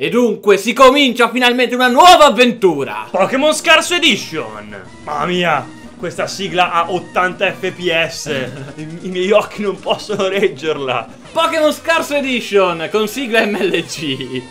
E dunque si comincia finalmente una nuova avventura! Pokémon Scarso Edition! Mamma mia, questa sigla ha 80 fps. I, I miei occhi non possono reggerla. Pokémon Scarso Edition con sigla MLG.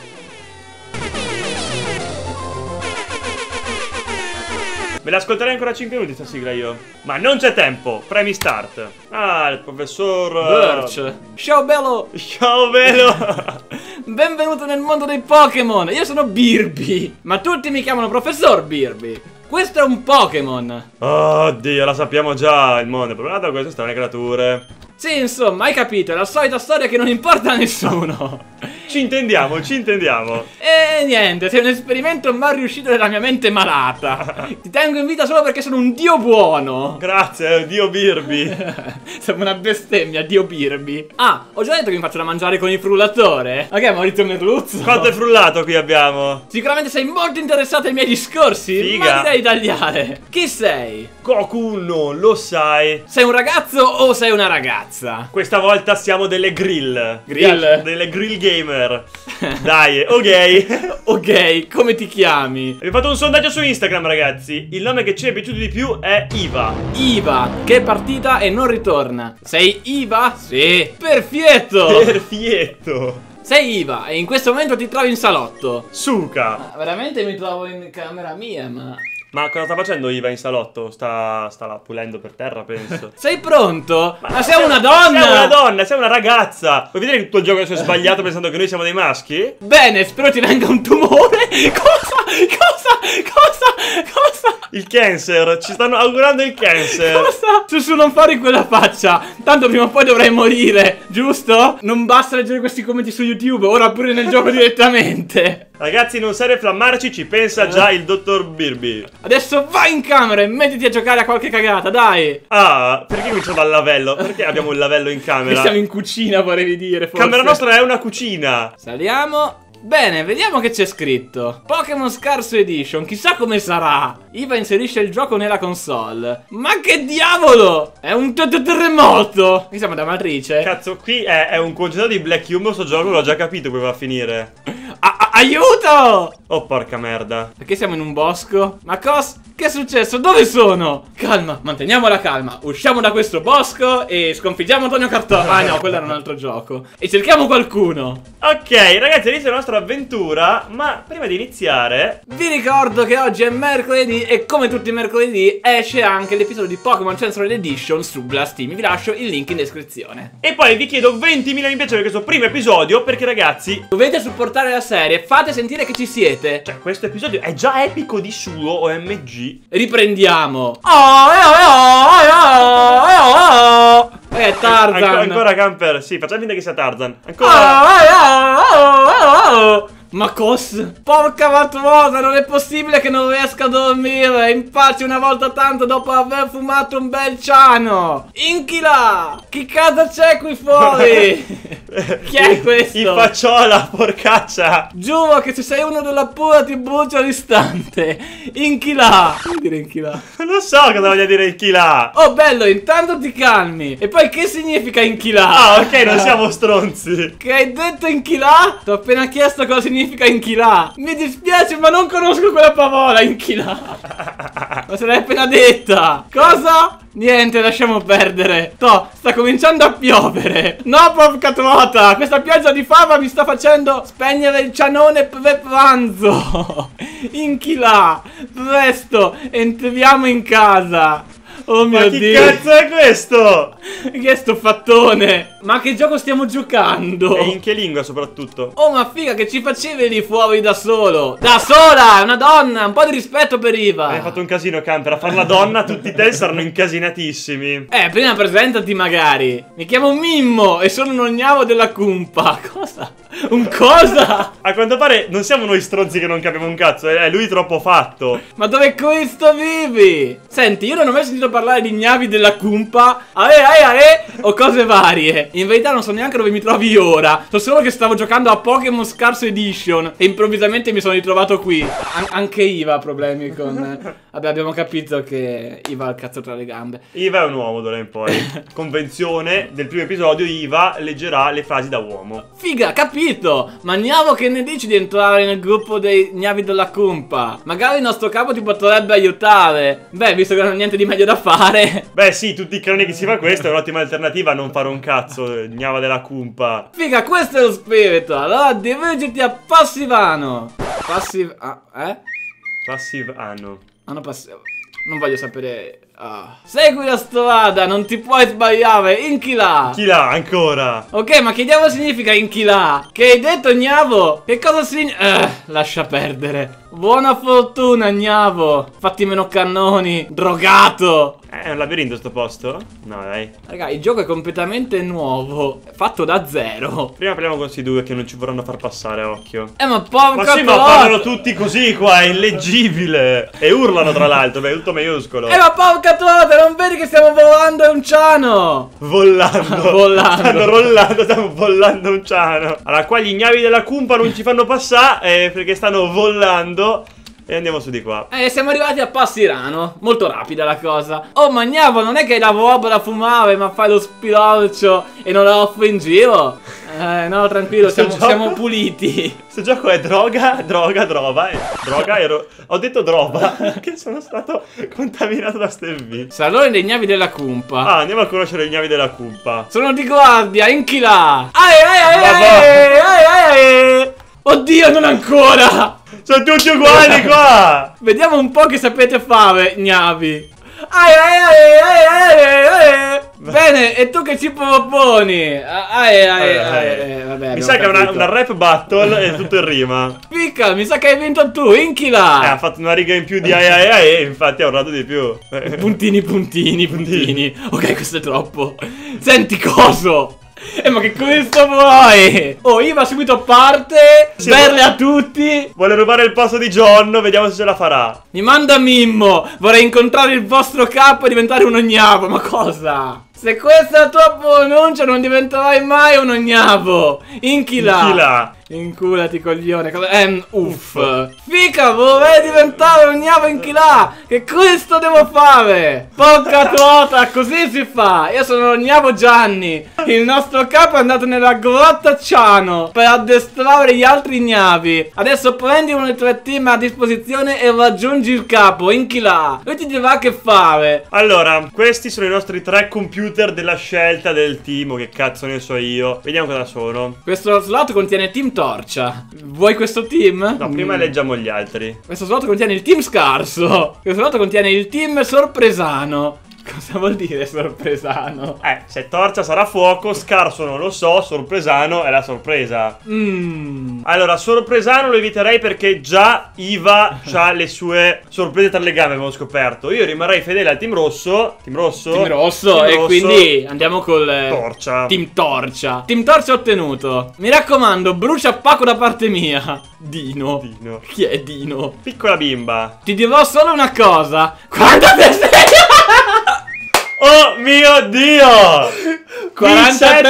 Me la ascolterei ancora 5 minuti sta sigla io. Ma non c'è tempo, premi start. Ah, il professor... Birch. Ciao bello! Ciao velo! Benvenuto nel mondo dei Pokémon! Io sono Birby! Ma tutti mi chiamano Professor Birby! Questo è un Pokémon! Oddio, la sappiamo già il mondo. Provato da queste strane creature. Sì, insomma, hai capito, è la solita storia che non importa a nessuno! Ci intendiamo, ci intendiamo. E niente, sei un esperimento mal riuscito della mia mente malata. Ti tengo in vita solo perché sono un dio buono. Grazie, Dio Birby. Siamo una bestemmia, dio Birby. Ah, ho già detto che mi faccio da mangiare con il frullatore. Ok, Maurizio Merluzzo. Quanto è frullato qui abbiamo? Sicuramente sei molto interessato ai miei discorsi. Figa. Ma direi tagliare. Chi sei? Goku non lo sai. Sei un ragazzo o sei una ragazza? Questa volta siamo delle grill. Grill? Delle grill gamer. Dai, ok. Ok, come ti chiami? Abbiamo fatto un sondaggio su Instagram, ragazzi. Il nome che ci è piaciuto di più è Iva. Iva, che è partita e non ritorna. Sei Iva? Sì. Perfetto. Perfetto. Sei Iva e in questo momento ti trovi in salotto. Suka. Ma veramente mi trovo in camera mia, ma... Ma cosa sta facendo Iva in salotto? Sta, sta pulendo per terra, penso. Sei pronto? Ma, sei una donna! Sei una donna, sei una ragazza. Vuoi vedere che tutto il gioco adesso è sbagliato pensando che noi siamo dei maschi? Bene, spero ti venga un tumore. Cosa? Cosa? Cosa? Cosa? Il cancer, ci stanno augurando il cancer. Cosa? Su su non fare quella faccia Tanto prima o poi dovrai morire Giusto? Non basta leggere questi commenti su YouTube Ora pure nel gioco direttamente Ragazzi, non serve flammarci, ci pensa già il dottor Birby. Adesso vai in camera e mettiti a giocare a qualche cagata Dai Ah, perché comincio dal lavello? Perché abbiamo il lavello in Che camera? siamo in cucina vorrei dire forse. Camera nostra è una cucina. Saliamo Bene, vediamo che c'è scritto Pokémon Scarso Edition, chissà come sarà Iva inserisce il gioco nella console Ma che diavolo È un terremoto Qui siamo da matrice Cazzo, qui è, è un congedo di Black Humor, sto gioco l'ho già capito come va a finire. A- Aiuto Oh, porca merda. Perché siamo in un bosco? Ma cos? Che è successo? Dove sono? Calma, manteniamo la calma Usciamo da questo bosco e sconfiggiamo Antonio Cartone Ah no, quello era un altro gioco E cerchiamo qualcuno Ok, ragazzi, inizia la nostra avventura, ma prima di iniziare... Vi ricordo che oggi è mercoledì e come tutti i mercoledì esce anche l'episodio di Pokémon Censored Edition su Blast Team. Vi lascio il link in descrizione. E poi vi chiedo 20.000 mi piace per questo primo episodio, perché ragazzi... Dovete supportare la serie, fate sentire che ci siete. Cioè, questo episodio è già epico di suo, OMG. Riprendiamo. Oh, eh, oh, eh, oh, eh, oh. Eh, Tarzan. Anco- ancora Camper, sì, facciamo finta che sia Tarzan. Ancora... Oh, eh, oh, oh, oh, oh. Ma cos? Porca vattuosa, non è possibile che non riesca a dormire in pace una volta tanto dopo aver fumato un bel ciano. Inchila! Chi cazzo c'è qui fuori? Chi è questo? Il facciola, porcaccia. Giuro che se sei uno della pura ti brucio all'istante. Inchila! Che vuol dire inchila? Non so cosa voglia dire il chi là. Oh bello, intanto ti calmi. E poi che significa inchila? Ah, ok, non siamo stronzi. Che hai detto inchilà? Ti ho appena chiesto cosa significa inchilà. Mi dispiace, ma non conosco quella parola, inchilà. Ma se l'hai appena detta. Cosa? Niente, lasciamo perdere. To, sta cominciando a piovere. No, porca trota. Questa pioggia di fava mi sta facendo spegnere il cianone pre pranzo. Inchilà. Presto, entriamo in casa. Oh mio Ma dio. cazzo è questo? Che è sto fattone? Ma che gioco stiamo giocando? E in che lingua soprattutto? Oh ma figa che ci facevi lì fuori da solo Da sola, una donna, un po' di rispetto per Iva Hai fatto un casino, Camper. A far la donna, tutti te saranno incasinatissimi. Eh, prima presentati magari Mi chiamo Mimmo e sono un ognavo della cumpa Cosa? Un cosa? A quanto pare non siamo noi stronzi che non capiamo un cazzo, è lui troppo fatto. Ma dove Cristo vivi? Senti, io non ho mai sentito parlare di gnavi della cumpa, ae ae ae, o cose varie. In verità non so neanche dove mi trovi ora. So solo che stavo giocando a Pokémon Scarso Edition e improvvisamente mi sono ritrovato qui. An- anche Iva ha problemi con... Vabbè, abbiamo capito che Iva ha il cazzo tra le gambe. Iva è un uomo d'ora in poi. Convenzione del primo episodio, Iva leggerà le frasi da uomo. Figa, capito! Ma Gnavo che ne dici di entrare nel gruppo dei gnavi della cumpa? Magari il nostro capo ti potrebbe aiutare. Beh, visto che non ha niente di meglio da fare. Beh sì, tutti i croni che si fa questo è un'ottima alternativa a non fare un cazzo, gnava della cumpa. Figa, questo è lo spirito. Allora dirigiti a Passivano. Passiv... Ah, eh? Passive anno. Hanno passato. Non voglio sapere. Ah. Segui la strada, non ti puoi sbagliare. Inchila. Chi l'ha ancora? Ok, ma che diavolo significa inchila? Che hai detto, Gnavo? Che cosa significa? Eh, lascia perdere. Buona fortuna, Gnavo. Fatti meno cannoni. Drogato. Eh, È un labirinto sto posto? No, dai. Raga, il gioco è completamente nuovo. Fatto da zero. Prima parliamo con questi due che non ci vorranno far passare, occhio. Eh, ma porca Ma sì, ma parlano tutti così qua, è illeggibile. E urlano tra l'altro, beh, è tutto maiuscolo. Eh, ma porca troia, non vedi che stiamo volando è un ciano? Vollando. Vollando. Stanno rollando, stiamo vollando un ciano. Allora, qua gli ignavi della cumpa non ci fanno passare eh, perché stanno vollando. E andiamo su di qua. Eh, siamo arrivati a Passirano. Molto rapida la cosa. Oh, Magnavo, non è che la roba da fumare, ma fai lo spilorcio e non la offri in giro? Eh, no, tranquillo, siamo, gioco- siamo puliti. Questo gioco è droga, droga, droga. eh. Droga, ero... ho detto droga che sono stato contaminato da Stevie. Salone dei gnavi della cumpa. Ah, andiamo a conoscere gli gnavi della cumpa. Sono di guardia, inchila. Ae, ae, Ma ae, ae, ae, ae. Oddio, non ancora. Sono tutti uguali qua! Vediamo un po' che sapete fare, gnavi. Ae, ae, ae. Bene, e tu che ci proponi? Ae. Vabbè, Mi sa che è una, capito. una rap battle e tutto in rima. Picca, mi sa che hai vinto tu, Eh, inchila. ha fatto una riga in più di ai ai ai infatti ha urlato di più. Eh, Puntini, puntini, puntini. Ok, questo è troppo. Senti coso. Eh, ma che questo vuoi? Oh, Iva subito parte. Sì, Berle a tutti. Vuole rubare il posto di John, vediamo se ce la farà. Mi manda Mimmo. Vorrei incontrare il vostro capo e diventare un ognavo. Ma cosa? Se questa è la tua pronuncia, non diventerai mai un ognavo. Inchila. Inchila. Inculati, coglione. Ehm, uff. Fica, vorrei diventare un gnavo inchila. Che questo devo fare? Porca trota, così si fa. Io sono gnavo Gianni. Il nostro capo è andato nella grotta Ciano per addestrare gli altri gnavi. Adesso prendi uno dei tre team a disposizione e raggiungi il capo, inchila. Lui ti dirà che fare. Allora, questi sono i nostri tre computer della scelta del team, o che cazzo ne so io. Vediamo cosa sono. Questo slot contiene Team Torcia. Vuoi questo team? No, prima Mm. leggiamo gli altri. Questo slot contiene il team scarso. Questo slot contiene il team sorpresano. Cosa vuol dire sorpresano? Eh, se torcia sarà fuoco, scarso non lo so, sorpresano è la sorpresa. Mmm. Allora, sorpresano lo eviterei perché già Iva ha le sue sorprese tra le gambe, abbiamo scoperto. Io rimarrei fedele al team rosso. Team rosso. Team rosso. Team e rosso, quindi andiamo col eh, Torcia. Team Torcia. Team Torcia ottenuto. Mi raccomando, brucia Paco da parte mia. Dino. Dino. Chi è Dino? Piccola bimba. Ti dirò solo una cosa. Quanta te sei? Oh mio Dio! 43 Qui c'è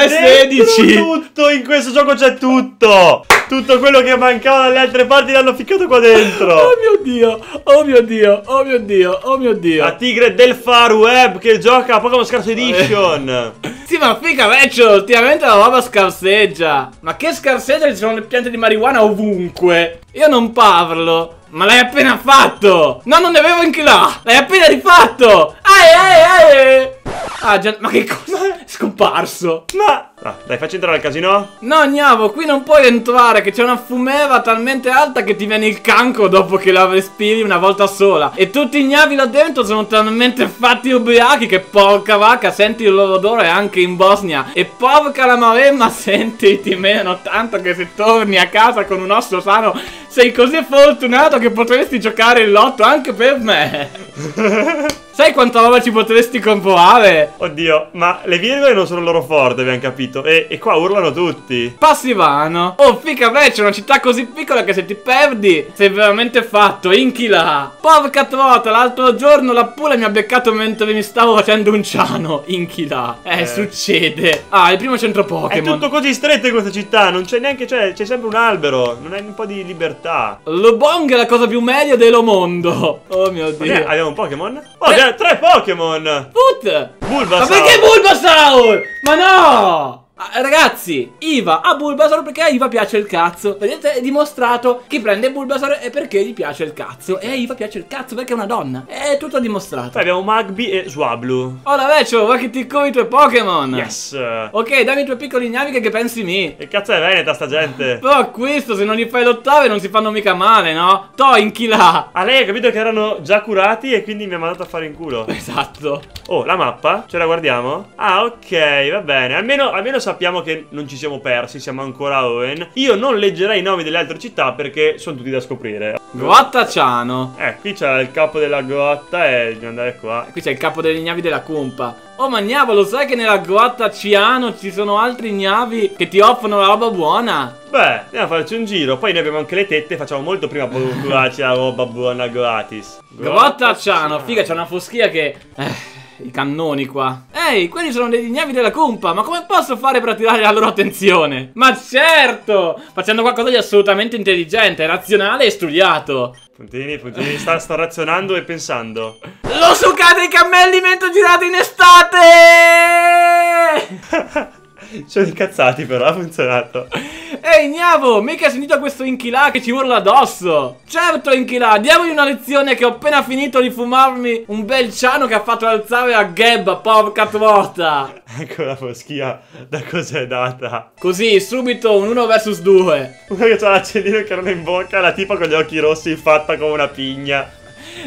dentro 16. Tutto in questo gioco c'è tutto. Tutto quello che mancava dalle altre parti l'hanno ficcato qua dentro. Oh mio dio, oh mio dio, oh mio dio, oh mio dio. La tigre del far web che gioca a Pokémon Scarso Edition. Sì, ma figa, vecchio, ultimamente la roba scarseggia. Ma che scarseggia? Ci sono le piante di marijuana ovunque. Io non parlo. Ma l'hai appena fatto! No, non ne avevo anche là! L'hai appena rifatto! Ae, ae, ae! Ah, già, ma che cosa? È scomparso! Ma ah, dai, facci entrare al casino. No, Gnavo, qui non puoi entrare, che c'è una fumeva talmente alta che ti viene il cancro dopo che la respiri una volta sola. E tutti i gnavi là dentro sono talmente fatti ubriachi che porca vacca, senti il loro odore anche in Bosnia. E porca la maremma, senti, ti menano tanto che se torni a casa con un osso sano sei così fortunato che potresti giocare il lotto anche per me. Sai quanta roba ci potresti comprovare? Oddio, ma le virgole non sono loro forti, abbiamo capito. E, e qua urlano tutti. Passivano. Oh, fica c'è una città così piccola che se ti perdi sei veramente fatto. Inchila. Porca trota, l'altro giorno la pula mi ha beccato mentre mi stavo facendo un ciano. Inchila. Eh, Eh. succede. Ah, il primo centro È Pokémon. tutto così stretto in questa città, non c'è neanche, cioè, c'è sempre un albero, non hai un po' di libertà. Lobong è la cosa più meglio dello mondo. Oh mio dio. abbiamo un Pokémon? Oh, Eh. Tre Pokémon! Put! Bulbasaur! Ma perché Bulbasaur? Ma no! Ah, ragazzi, Iva ha Bulbasaur perché a Iva piace il cazzo. Vedete, è dimostrato chi prende Bulbasaur è perché gli piace il cazzo. E a Iva piace il cazzo perché è una donna. È tutto dimostrato. Poi abbiamo Magby e Swablu. Ora, Vecchio, va che ti covi i tuoi Pokémon. Yes! Ok, dammi i tuoi piccoli gnavi che, pensi mi. Che cazzo è Veneta sta gente? Però questo, se non li fai lottare, non si fanno mica male, no? To, inchila. Ah, lei ha capito che erano già curati e quindi mi ha mandato a fare in culo. Esatto. Oh, la mappa? Ce la guardiamo? Ah, ok, va bene. Almeno, almeno sappiamo che non ci siamo persi, siamo ancora a Owen. Io non leggerei i nomi delle altre città perché sono tutti da scoprire. Guattacciano. Eh, qui c'è il capo della grotta e dobbiamo andare qua. Qui c'è il capo degli gnavi della cumpa. Oh, ma gnavo, lo sai che nella grotta Ciano ci sono altri gnavi che ti offrono la roba buona? Beh, andiamo a farci un giro. Poi noi abbiamo anche le tette, facciamo molto prima procurarci la roba buona gratis. Grotta Ciano, figa, c'è una foschia che... Eh, i cannoni qua. Ehi, quelli sono degli gnavi della cumpa, ma come posso fare per attirare la loro attenzione? Ma certo! Facendo qualcosa di assolutamente intelligente, razionale e studiato. Puntini, puntini, sta, sta razionando e pensando. Lo sucate i cammelli mentre girate in estate! Sono incazzati però, ha funzionato. Ehi, Gnavo, mica hai sentito questo Inchilà che ci urla addosso? Certo, Inchilà, diamogli una lezione che ho appena finito di fumarmi un bel ciano che ha fatto alzare a Geb, porca trota. Ecco la foschia da cos'è data. Così, subito un 1 vs 2. Uno che ha l'accendino che non è in bocca, la tipa con gli occhi rossi fatta come una pigna.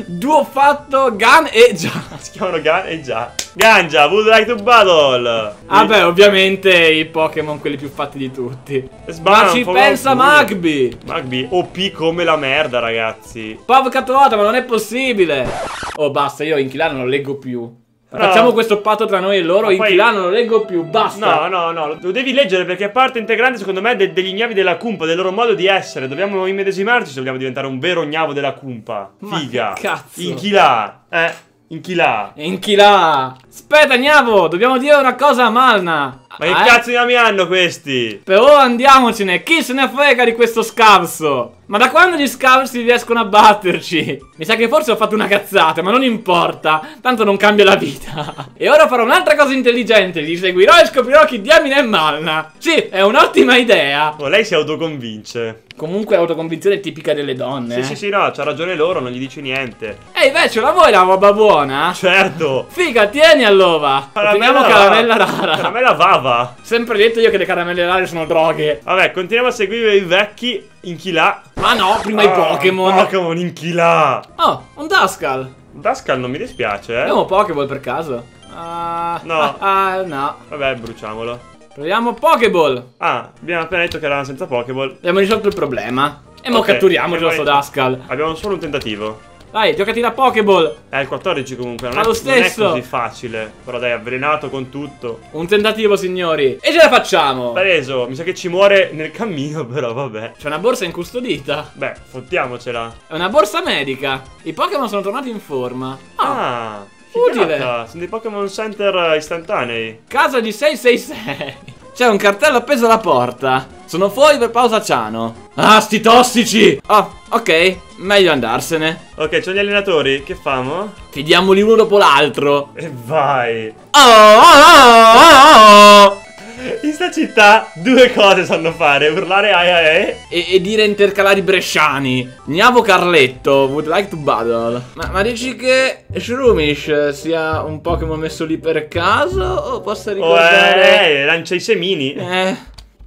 Duo fatto, Gun e già. Si chiamano Gan e già. Ganja, would like to battle. Vabbè, ovviamente i Pokémon quelli più fatti di tutti. Sbam, Ma ci pensa. Magby. Magby, OP come la merda, ragazzi. Porca trota, ma non è possibile. Oh, basta, io Inchilà non lo leggo più. No. Facciamo questo patto tra noi e loro, Ma poi- Inchilà non lo leggo più, basta. No, no, no, lo devi leggere perché è parte integrante, secondo me, de- degli gnavi della cumpa, del loro modo di essere. Dobbiamo immedesimarci se vogliamo diventare un vero gnavo della cumpa. Ma Figa. che cazzo? In chi là? Eh, in chi là? Inchilà! Aspetta, Gnavo, dobbiamo dire una cosa a Malna. Ma che Eh? cazzo di nomi hanno questi? Per ora andiamocene, chi se ne frega di questo scarso? Ma da quando gli scarsi riescono a batterci? Mi sa che forse ho fatto una cazzata, ma non importa, tanto non cambia la vita. E ora farò un'altra cosa intelligente, li seguirò e scoprirò chi diamine è Malna. Sì, è un'ottima idea. Oh, lei si autoconvince. Comunque autoconvinzione tipica delle donne. Sì, eh. sì, sì, no, c'ha ragione loro, non gli dici niente. Ehi, Vecchio, la vuoi la roba buona? Certo. Figa, tieni allora. Teniamo caramella rara. Caramella vava. Sempre detto io che le caramelle rare sono droghe. Vabbè, continuiamo a seguire i vecchi in chi là. Ma no, prima i Ah, Pokémon. Pokémon in chi là. Oh, un Duskull. Duskull non mi dispiace, eh. Abbiamo Pokéball per caso? Ah, No. Ah, ah, no. Vabbè, bruciamolo. Proviamo Pokéball. Ah, abbiamo appena detto che erano senza Pokéball. Abbiamo risolto il problema. E mo Ok, catturiamolo e sto poi- Duskull. Abbiamo solo un tentativo. Dai, giocati la Pokéball. È il 14 comunque, non, Ma è, lo non è stesso. così facile. Però dai, avvelenato con tutto. Un tentativo, signori. E ce la facciamo. Preso, mi sa che ci muore nel cammino, però vabbè. C'è una borsa incustodita. Beh, fottiamocela. È una borsa medica. I Pokémon sono tornati in forma. Ah, Ah, utile. Sono dei Pokémon Center istantanei. casa di 666. C'è un cartello appeso alla porta. Sono fuori per pausa ciano. Ah, sti tossici! Oh, ok, meglio andarsene. Ok, c'ho gli allenatori, che famo? Fidiamoli uno dopo l'altro. E vai. Oh, oh, oh, oh. In sta città due cose sanno fare, urlare ai ai. E, e dire intercalari bresciani. Gnavo Carletto, would like to battle. Ma, ma dici che Shroomish sia un Pokémon messo lì per caso? O possa Oh, ricordare... eh, lancia i semini. Eh...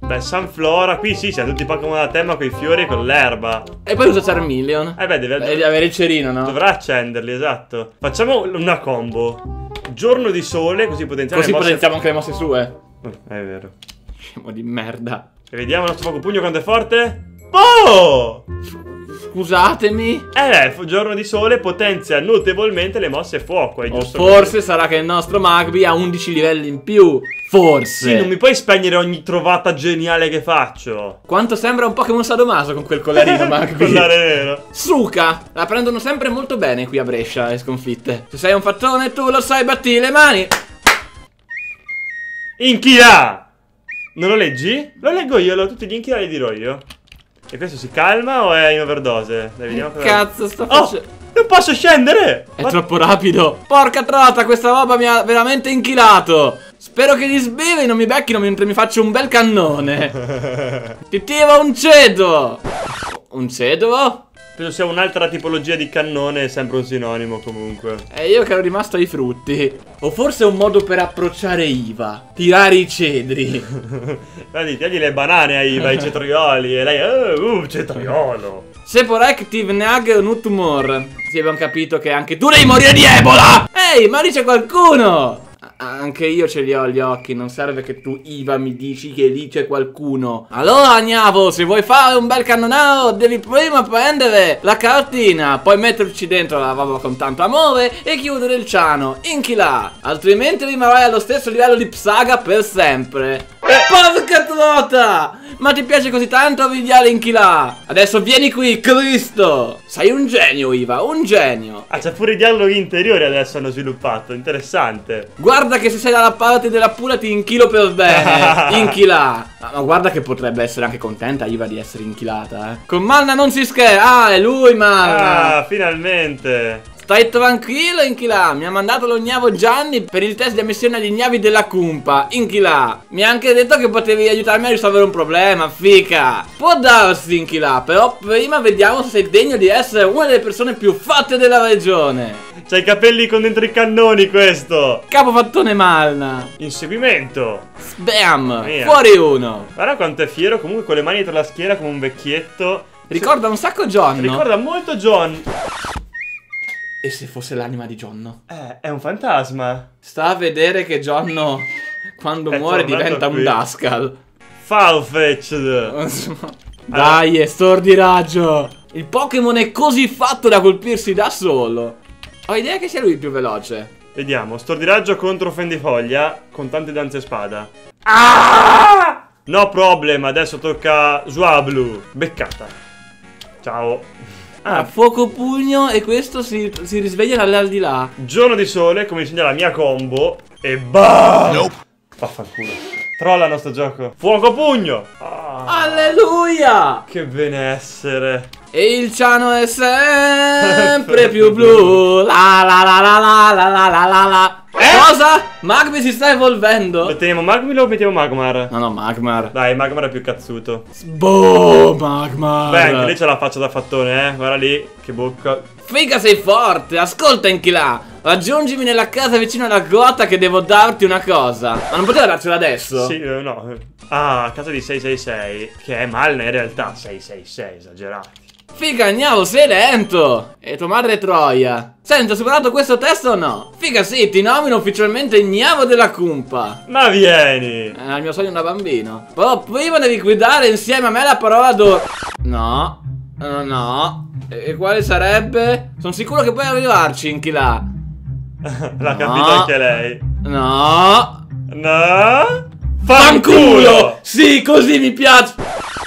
Beh, Sunflora, qui sì, c'è tutti i Pokémon da tema con i fiori e con l'erba. E poi usa Charmeleon. Eh beh, deve, Devi avere il cerino, no? dovrà accenderli, esatto. Facciamo una combo. Giorno di sole, così potenziamo Così le mosse- potenziamo anche le mosse sue. È vero. Scemo di merda. E vediamo il nostro fuoco pugno quanto è forte. Oh! Scusatemi. Eh, giorno di sole potenzia notevolmente le mosse fuoco, è giusto? forse sarà che il nostro Magby ha 11 livelli in più. Forse. Sì, non mi puoi spegnere ogni trovata geniale che faccio. Quanto sembra un Pokémon sadomaso con quel collarino, Magby. Collare nero. Suka, la prendono sempre molto bene qui a Brescia le sconfitte. Se sei un fattone tu lo sai, batti le mani. Inchila! Non lo leggi? Lo leggo io, lo, tutti gli inchila li dirò io. E questo si calma o è in overdose? Dai, vediamo Che cazzo sto Oh! facendo? Non posso scendere! È Ma- troppo rapido. Porca trota, questa roba mi ha veramente inchilato. Spero che gli sbevi non mi becchino mentre mi faccio un bel cannone. Ti tiro un cedo. Un cedo? Penso sia un'altra tipologia di cannone, sempre un sinonimo comunque. E io che ero rimasto ai frutti. O forse è un modo per approcciare Iva. Tirare i cedri. Guardi, tagli le banane ai, ai cetrioli e lei, oh, uh, cetriolo. Seporective Nag Nutumor. Sì, abbiamo capito che anche tu devi morire di Ebola! Ehi, ma lì c'è qualcuno! Anche io ce li ho gli occhi, non serve che tu, Iva, mi dici che lì c'è qualcuno. Allora, Agnavo, se vuoi fare un bel cannonaro, devi prima prendere la cartina, poi metterci dentro la roba con tanto amore e chiudere il ciano. Inchila! Altrimenti rimarrai allo stesso livello di Psaga per sempre. Porca trota! Ma ti piace così tanto vigliare Inchila? Adesso vieni qui, Cristo! Sei un genio, Iva, un genio. Ah, c'è pure i dialoghi interiori adesso hanno sviluppato, interessante. Guarda che se sei dalla parte della pula ti inchilo per bene. Inchila. Ma, guarda che potrebbe essere anche contenta Iva di essere inchilata, eh. Con Manna non si scherza. Ah, è lui, Manna. Ah, finalmente. Stai tranquillo, Inchila. Mi ha mandato lo gnavo Gianni per il test di ammissione agli gnavi della Cumpa. Inchila. Mi ha anche detto che potevi aiutarmi a risolvere un problema, fica. Può darsi, Inchila. Però prima vediamo se sei degno di essere una delle persone più fatte della regione. C'ha i capelli con dentro i cannoni questo. Capofattone Malna. Inseguimento. Bam! Via. Fuori uno! Guarda quanto è fiero, comunque con le mani dietro la schiena come un vecchietto. Ricorda un sacco John. Ricorda molto John. E se fosse l'anima di John? Eh, è un fantasma. Sta a vedere che John quando È muore diventa un qui. Duskull. Farfetch'd. Dai, è stordi raggio! Il Pokémon è così fatto da colpirsi da solo. Ho idea che sia lui il più veloce. Vediamo, stordiraggio contro Fendifoglia con tante danze spada. Ah! No problem, adesso tocca Swablu. Beccata. Ciao. Ah, Ah, fuoco pugno e questo si, si risveglia dall'aldilà. giorno di sole, come insegna la mia combo. E BAM! Vaffanculo. Trolla il nostro gioco. Fuoco pugno! Ah, Alleluia! che benessere. E il ciano è sempre più blu. La la la la la la la la la la. Cosa? Magmi si sta evolvendo? Mettiamo Magmilo o mettiamo Magmar? No, no, Magmar. Dai, Magmar è più cazzuto. Boh, Magmar. Beh, anche lei c'ha la faccia da fattone, eh. Guarda lì, che bocca. Figa sei forte, ascolta Inchila. Raggiungimi nella casa vicino alla grotta che devo darti una cosa. Ma non poteva darcela adesso? Sì, eh, no. Ah, casa di 666. Che è Malna in realtà. 666, esagerati. Figa, Gnavo, sei lento! E tua madre è Troia. Senti, ho superato questo test o no? Figa, sì, ti nomino ufficialmente Gnavo della Cumpa. Ma vieni! È il mio sogno da bambino. Però prima devi guidare insieme a me la parola do... No. No, no. E, e quale sarebbe? Sono sicuro che puoi arrivarci, Inchila. L'ha No. capito anche lei. No. No? Fanculo! Sì, così mi piace.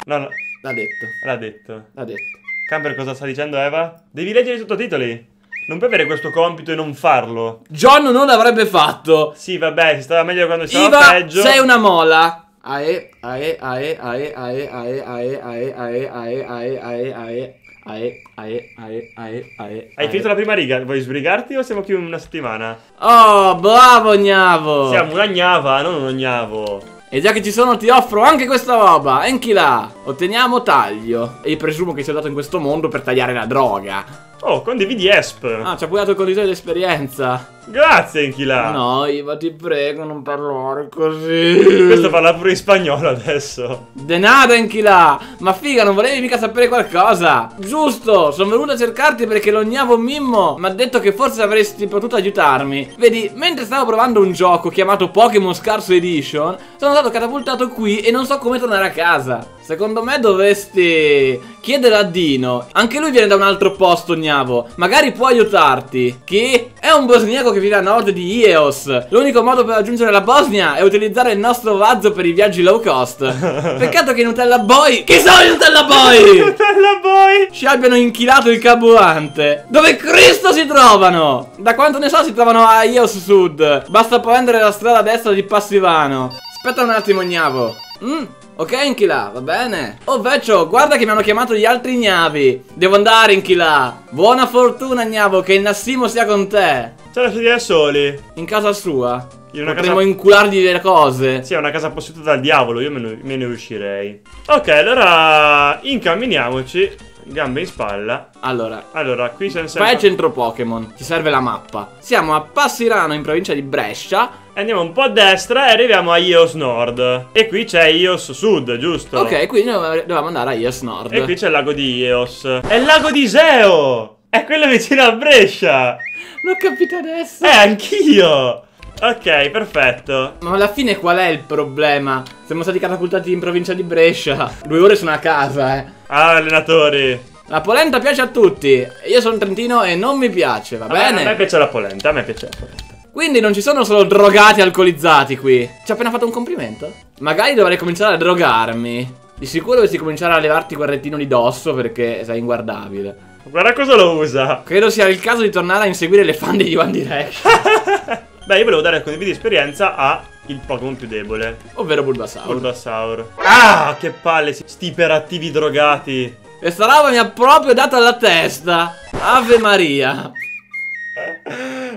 No, no, L'ha detto, l'ha detto. l'ha detto. Camper cosa sta dicendo Eva? Devi leggere i sottotitoli. Non puoi avere questo compito e non farlo. John non l'avrebbe fatto. Sì, vabbè, si stava meglio quando stava Iva, peggio. sei una mola. Ae, ae, ae, ae, ae, ae, ae, ae, ae, ae, ae, ae, ae, ae, ae, ae, ae, ae. Hai finito la prima riga? Vuoi sbrigarti o siamo qui una settimana? Oh, bravo Gnavo. Siamo una gnava, non uno gnavo. E già che ci sono ti offro anche questa roba. Enchila. Otteniamo taglio. E presumo che sia dato in questo mondo per tagliare la droga. Oh, condividi ESP. Ah, ci ha pure dato il condizione d'esperienza. Grazie, Enchila. No, Iva, ti prego, non parlare così. Questo parla pure in spagnolo adesso. De nada, Enchila! Ma figa, non volevi mica sapere qualcosa? Giusto, sono venuto a cercarti perché lo gnavo Mimmo mi ha detto che forse avresti potuto aiutarmi. Vedi, mentre stavo provando un gioco chiamato Pokémon Scarso Edition, sono stato catapultato qui e non so come tornare a casa. Secondo me dovresti chiedere a Dino. Anche lui viene da un altro posto, Gnavo. Magari può aiutarti. Chi? È un bosniaco che vive a nord di Ios. L'unico modo per raggiungere la Bosnia è utilizzare il nostro vazzo per i viaggi low cost. Peccato che i Nutella Boy. Chi sono i Nutella Boy? Nutella Boy! Ci abbiano inchilato il carburante. Dove Cristo si trovano? Da quanto ne so si trovano a Ios Sud. Basta prendere la strada a destra di Passivano. Aspetta un attimo, Gnavo. Mm, ok, Inchila, va bene. Oh, Vecchio, guarda che mi hanno chiamato gli altri Gnavi. Devo andare, Inchila. Buona fortuna, Gnavo, che il Nassimo sia con te. Ce la da soli. In casa sua. In una Potremmo casa... inculargli le cose. Sì, è una casa posseduta dal diavolo, io me ne, me ne uscirei. Ok, allora incamminiamoci. Gambe in spalla. Allora, Allora, qui senza... vai al centro Pokémon. Ci serve la mappa. Siamo a Passirano, in provincia di Brescia. Andiamo un po' a destra e arriviamo a Ios Nord. E qui c'è Ios Sud, giusto? Ok, quindi dovevamo andare a Ios Nord. E qui c'è il lago di Ios. È il lago di Iseo! È quello vicino a Brescia! L'ho capito adesso. Eh, anch'io! Ok, perfetto. Ma alla fine qual è il problema? Siamo stati catapultati in provincia di Brescia. Due ore sono a casa, eh. Ah, allenatori. La polenta piace a tutti. Io sono trentino e non mi piace, va A me- A me bene? piace la polenta, a me piace la polenta. Quindi non ci sono solo drogati alcolizzati qui. Ci ha appena fatto un complimento? Magari dovrei cominciare a drogarmi. Di sicuro dovresti cominciare a levarti quel rettino di dosso perché sei inguardabile. Guarda cosa lo usa. Credo sia il caso di tornare a inseguire le fan di One Direction. Beh, io volevo dare condividi di esperienza a il Pokémon più debole. ovvero Bulbasaur. Bulbasaur. Ah, che palle, sti iperattivi drogati. Questa roba mi ha proprio dato alla testa. Ave Maria.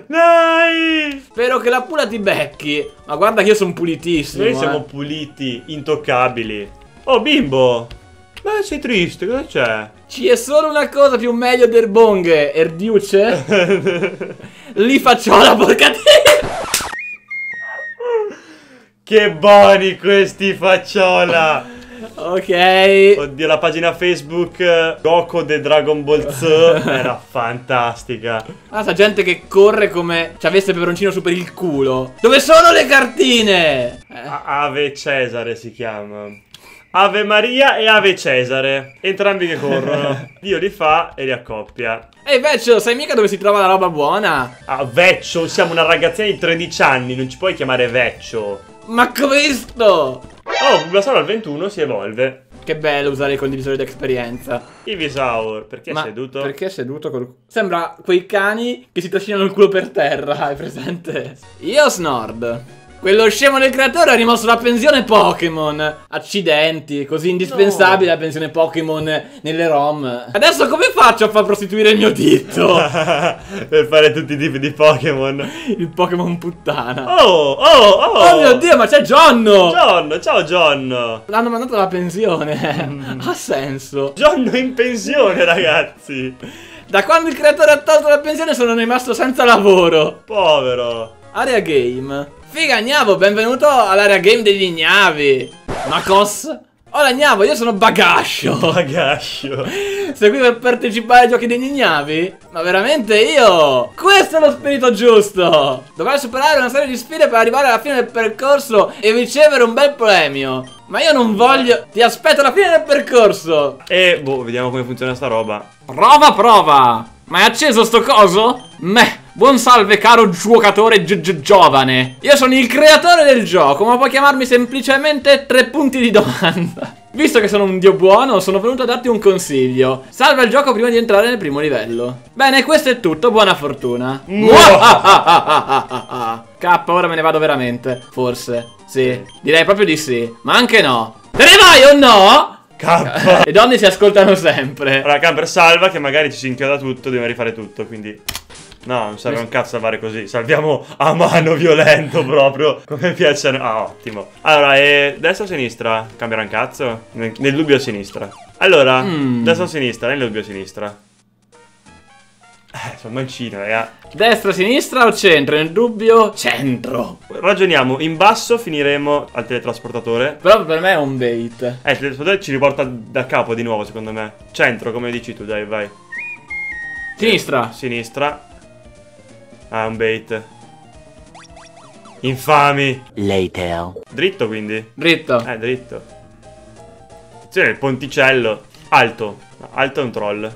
Dai! Spero che la pula ti becchi. Ma guarda che io sono pulitissimo. Noi eh. siamo puliti, intoccabili. Oh, bimbo! Beh, sei triste, cosa c'è? Ci è solo una cosa più meglio del bonghe. Erdiuce? Lì faccio la porcatina. Che buoni questi facciola! Ok. Oddio, la pagina Facebook eh, Goku the Dragon Ball Z era fantastica. Ah, sta gente che corre come ci avesse peperoncino su per il culo. Dove sono le cartine? Eh, Ave Cesare si chiama. Ave Maria e Ave Cesare. Entrambi che corrono. Dio li fa e li accoppia. Ehi, Vecchio, sai mica dove si trova la roba buona? Ah, Vecchio, siamo una ragazzina di 13 anni, non ci puoi chiamare Vecchio. Ma questo! Oh, Bulbasaur al 21 si evolve. Che bello usare il condivisore d'esperienza. Ivysaur, perché Ma è seduto? Perché è seduto col... Sembra quei cani che si trascinano il culo per terra, hai presente? Io Snord. Quello scemo del creatore ha rimosso la pensione Pokémon. Accidenti, così indispensabile la pensione Pokémon nelle ROM. Adesso come faccio a far prostituire il mio dito? per fare tutti i tipi di Pokémon. il Pokémon puttana. Oh, oh, oh! Oh mio dio, ma c'è Giorno! John, ciao John! L'hanno mandato alla pensione. ha senso. John è in pensione, ragazzi! Da quando il creatore ha tolto la pensione sono rimasto senza lavoro. Povero! Area game. Figa Gnavo, benvenuto all'area game degli Gnavi. Macos? Hola Gnavo, io sono Bagascio. Bagascio! Sei qui per partecipare ai giochi degli Gnavi? Ma veramente io? Questo è lo spirito giusto. Dovrai superare una serie di sfide per arrivare alla fine del percorso e ricevere un bel premio. Ma io non voglio... Ti aspetto alla fine del percorso. E boh, vediamo come funziona sta roba. Prova, prova. Ma è acceso sto coso? Meh, buon salve caro giocatore gi- gi- giovane. Io sono il creatore del gioco, ma puoi chiamarmi semplicemente tre punti di domanda. Visto che sono un dio buono, sono venuto a darti un consiglio. Salva il gioco prima di entrare nel primo livello. Bene, questo è tutto, buona fortuna. K, ora me ne vado veramente. Forse. Sì, direi proprio di sì. Ma anche no. Te ne vai o no? K! Le donne si ascoltano sempre. Allora, Camper salva che magari ci si inchioda tutto, dobbiamo rifare tutto, quindi... No, non serve un cazzo salvare così, salviamo a mano violento proprio, come piace. Ah, ottimo. Allora, e destra o sinistra? Cambierà un cazzo? Nel, nel dubbio a sinistra. Allora, Mm. destra o sinistra? Nel dubbio a sinistra. Eh, sono mancino, raga. Destra, sinistra o centro? Nel dubbio, centro. Ragioniamo, in basso finiremo al teletrasportatore. Però per me è un bait. Eh, il teletrasportatore ci riporta da capo di nuovo, secondo me. Centro, come dici tu, dai, vai. Sinistra. Sinistra. Ah, un bait. Infami. Later. Dritto, quindi. Dritto. Eh, dritto. Sì, il ponticello. Alto. Alto è un troll.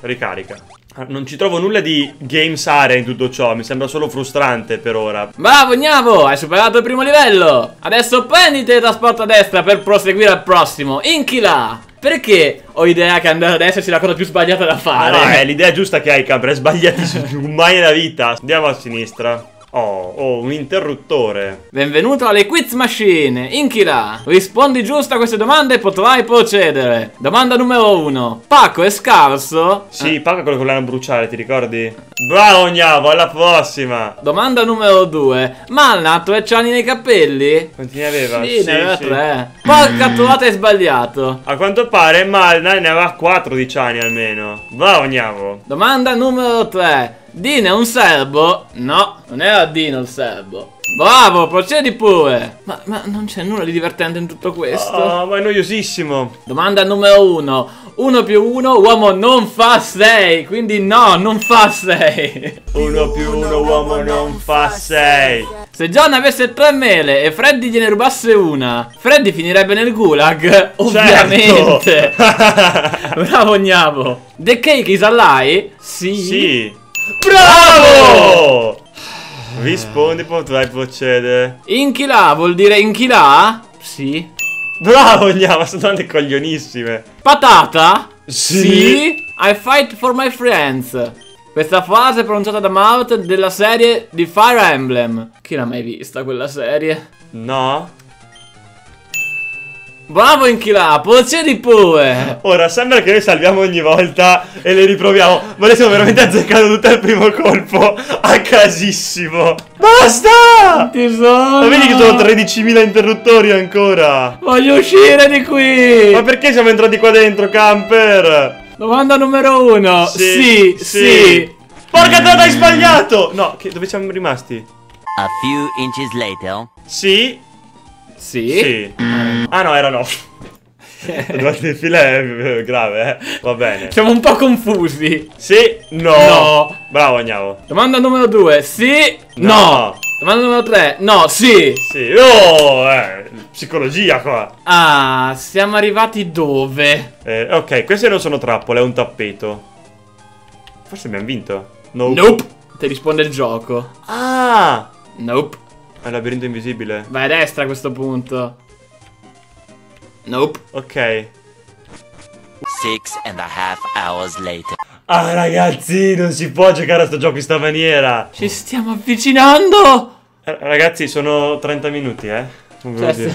Ricarica. Ah, Non ci trovo nulla di games area in tutto ciò, mi sembra solo frustrante per ora. Bravo Gnavo, hai superato il primo livello. Adesso prendi il teletrasporto a destra per proseguire al prossimo. Inchila. Perché ho idea che andare a destra sia la cosa più sbagliata da Ah, fare? no, è l'idea giusta che hai, Camper, sbagliatissimo mai nella vita. Andiamo a sinistra. Oh, oh, un interruttore. Benvenuto alle Quiz Machine, Inchila. Rispondi giusto a queste domande e potrai procedere. Domanda numero 1. Paco è scarso? Sì, paga quello che volevano bruciare, ti ricordi? Bravo, Gnavo, alla prossima. Domanda numero 2. Malna ha tre ciani nei capelli? Quanti ne aveva? Sì, ne aveva tre. Porca trovata hai sbagliato. A quanto pare Malna ne aveva 4 di ciani almeno. Bravo, Gnavo. Domanda numero 3. Dino è un serbo? No, non era Dino il serbo. Bravo, procedi pure. Ma, ma non c'è nulla di divertente in tutto questo. Oh, ma è noiosissimo. Domanda numero 1. 1 più 1, uomo non fa 6. Quindi no, non fa 6. Uno più uno uomo non fa 6. Se John avesse tre mele e Freddy gliene rubasse una, Freddy finirebbe nel gulag? Ovviamente. Bravo Gnavo. The cake is alive? Sì. Sì. Bravo! Rispondi, potrai procedere. Inchila vuol dire inchila? Sì. Bravo, Gnava, sono donne coglionissime. Patata? Sì. I fight for my friends. Questa frase è pronunciata da Mouth della serie di Fire Emblem. Chi l'ha mai vista quella serie? No? Bravo Inchila, procedi pure. Ora, sembra che noi salviamo ogni volta e le riproviamo. Ma le stiamo veramente azzeccando tutte al primo colpo. A casissimo. Basta! Tesoro. Ma vedi che sono 13.000 interruttori ancora. Voglio uscire di qui. Ma perché siamo entrati qua dentro, camper? Domanda numero uno. Sì, sì. Porca trota, hai sbagliato! No, che- dove siamo rimasti? A few inches later. Sì, Sì. sì. Ah no, era no. Due di fila è grave, eh. Va bene. Siamo un po' confusi. Sì, no. No. Bravo, Agnavo. Domanda numero due. Sì. No. No. Domanda numero tre. No, sì. Sì. Oh, eh, psicologia qua. Ah, siamo arrivati dove? Eh, ok, queste non sono trappole, è un tappeto. Forse abbiamo vinto. No. Nope. Ti risponde il gioco. Ah! Nope. È un labirinto invisibile. Vai a destra a questo punto. Nope. Ok. Six and a half hours later. Ah, ragazzi, non si può giocare a sto gioco in sta maniera. Ci stiamo avvicinando. Eh, Ragazzi, sono 30 minuti, eh. Cioè, st-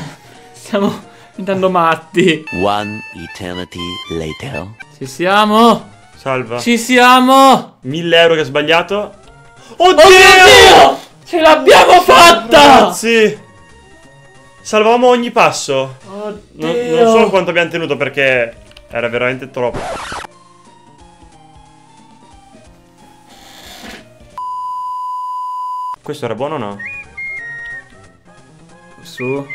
stiamo diventando matti. One eternity later. Ci siamo. Salva. Ci siamo. 1000 euro che ha sbagliato. Oddio! Oh mio Dio! Ce l'abbiamo fatta! Ragazzi! Salvavamo ogni passo. Oddio. Non, non so quanto abbiamo tenuto perché era veramente troppo. Questo era buono o no? Su.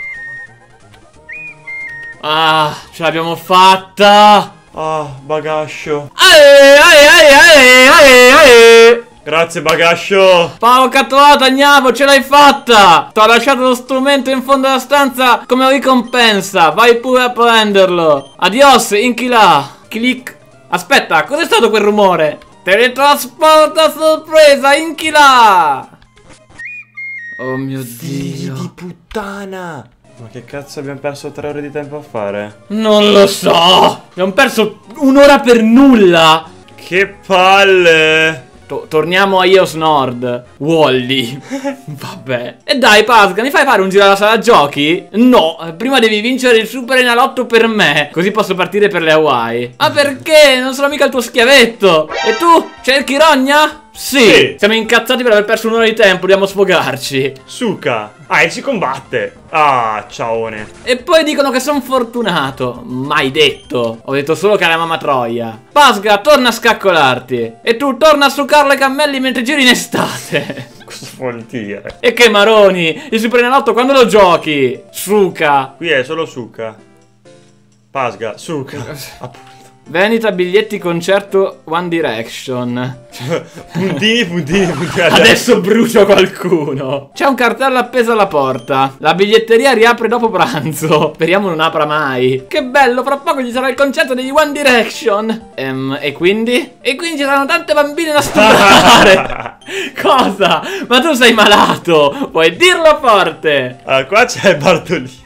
Ah, ce l'abbiamo fatta! Ah, bagascio. Ae, ae, ae, ae, ae, ae. Grazie, bagascio. Paolo Catturata, Gnavo, ce l'hai fatta! Ti ho lasciato lo strumento in fondo alla stanza come ricompensa. Vai pure a prenderlo. Adios, inchila. Click. Aspetta, cos'è stato quel rumore? Teletrasporto a sorpresa, inchila. Oh mio Dio. di puttana. Ma che cazzo abbiamo perso tre ore di tempo a fare? Non lo so. Abbiamo perso un'ora per nulla. Che palle. To- torniamo a Ios Nord. Wally. Vabbè. E dai, Pasca, mi fai fare un giro alla sala giochi? No, prima devi vincere il Super Enalotto per me. Così posso partire per le Hawaii. Ma perché? Non sono mica il tuo schiavetto. E tu? Cerchi rogna? Sì. Sì. Siamo incazzati per aver perso un'ora di tempo, dobbiamo sfogarci. Suka. Ah, e si combatte. Ah, ciaone. E poi dicono che sono fortunato. Mai detto. Ho detto solo che è la mamma Troia. Pasga, torna a scaccolarti. E tu torna a succarle cammelli mentre giri in estate. Cosa vuol dire? e che maroni! Il Super Enalotto quando lo giochi? Suca. Qui è solo Suka. Pasga, Suka. Vendita biglietti concerto One Direction. puntini, puntini, puntini. Adesso brucio qualcuno. C'è un cartello appeso alla porta. La biglietteria riapre dopo pranzo. Speriamo non apra mai. Che bello, fra poco ci sarà il concerto degli One Direction. Ehm, e quindi? E quindi ci saranno tante bambine da studiare. Cosa? Ma tu sei malato. Puoi dirlo forte. Allora, qua c'è Bartolini.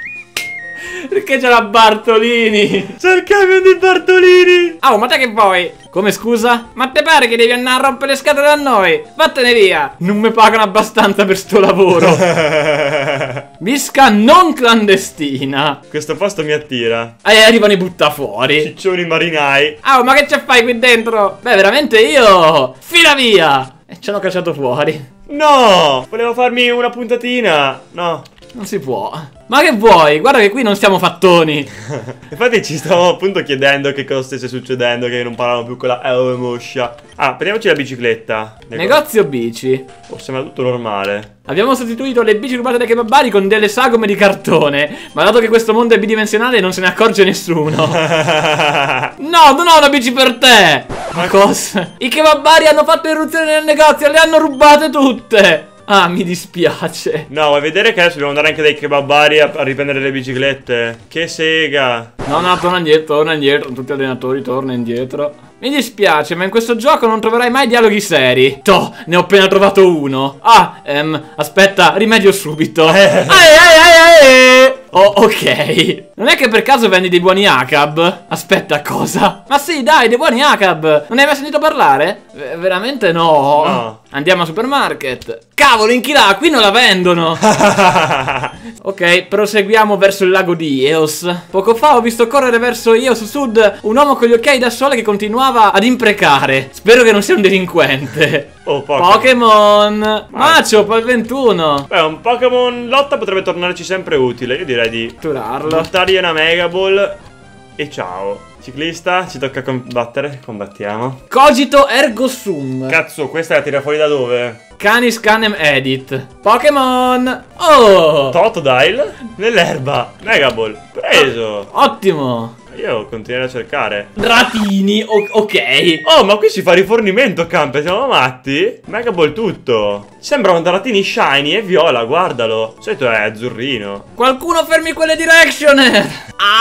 Perché c'è la Bartolini? C'è il camion di Bartolini. Oh, ma te che vuoi? Come scusa? Ma te pare che devi andare a rompere le scatole da noi? Vattene via! Non mi pagano abbastanza per sto lavoro. Visca non clandestina. Questo posto mi attira. E arrivano i butta fuori. Ciccioni marinai. Oh, ma che ci fai qui dentro? Beh, veramente io. Fila via! E ci hanno cacciato fuori. No! Volevo farmi una puntatina. No. Non si può. Ma che vuoi? Guarda che qui non siamo fattoni. Infatti ci stavo appunto chiedendo che cosa stesse succedendo, che non parlavano più con la L moscia. Ah, prendiamoci la bicicletta. Negozio bici. Oh, sembra tutto normale. Abbiamo sostituito le bici rubate dai kebabari con delle sagome di cartone. Ma dato che questo mondo è bidimensionale non se ne accorge nessuno. no, non ho una bici per te. Ma cosa? I kebabari hanno fatto irruzione nel negozio e le hanno rubate tutte. Ah, mi dispiace. No, vuoi vedere che adesso dobbiamo andare anche dai kebabari a, a riprendere le biciclette? Che sega. No, no, torna indietro, torna indietro. Tutti gli allenatori, torna indietro. Mi dispiace, ma in questo gioco non troverai mai dialoghi seri. Toh, ne ho appena trovato uno. Ah, ehm, aspetta, rimedio subito. Ehi, ehi, ehi, ehi. Oh, ok. Non è che per caso vendi dei buoni ACAB? Aspetta, cosa? Ma sì, dai, dei buoni ACAB. Non hai mai sentito parlare? V veramente no. No. Andiamo al supermarket. Cavolo, in là, qui non la vendono. ok, proseguiamo verso il lago di Eos. Poco fa ho visto correre verso Eos Sud un uomo con gli occhiali da sole che continuava ad imprecare. Spero che non sia un delinquente. Oh, Pokémon Macio, poi 21 Beh, un Pokémon lotta potrebbe tornarci sempre utile Io direi di Catturarlo buttargli una Mega Ball E ciao Ciclista, ci tocca combattere Combattiamo. Cogito Ergo Sum. Cazzo, questa la tira fuori da dove? Canis Canem Edit. Pokémon. Oh! Totodile? Nell'erba. Mega Ball. Preso. Ottimo Io continuerò a cercare Dratini, ok Oh, ma qui si fa rifornimento, Campe, siamo matti? Mega Ball tutto Sembra un Dratini shiny e viola, guardalo Di solito è azzurrino Qualcuno fermi quelle Directioner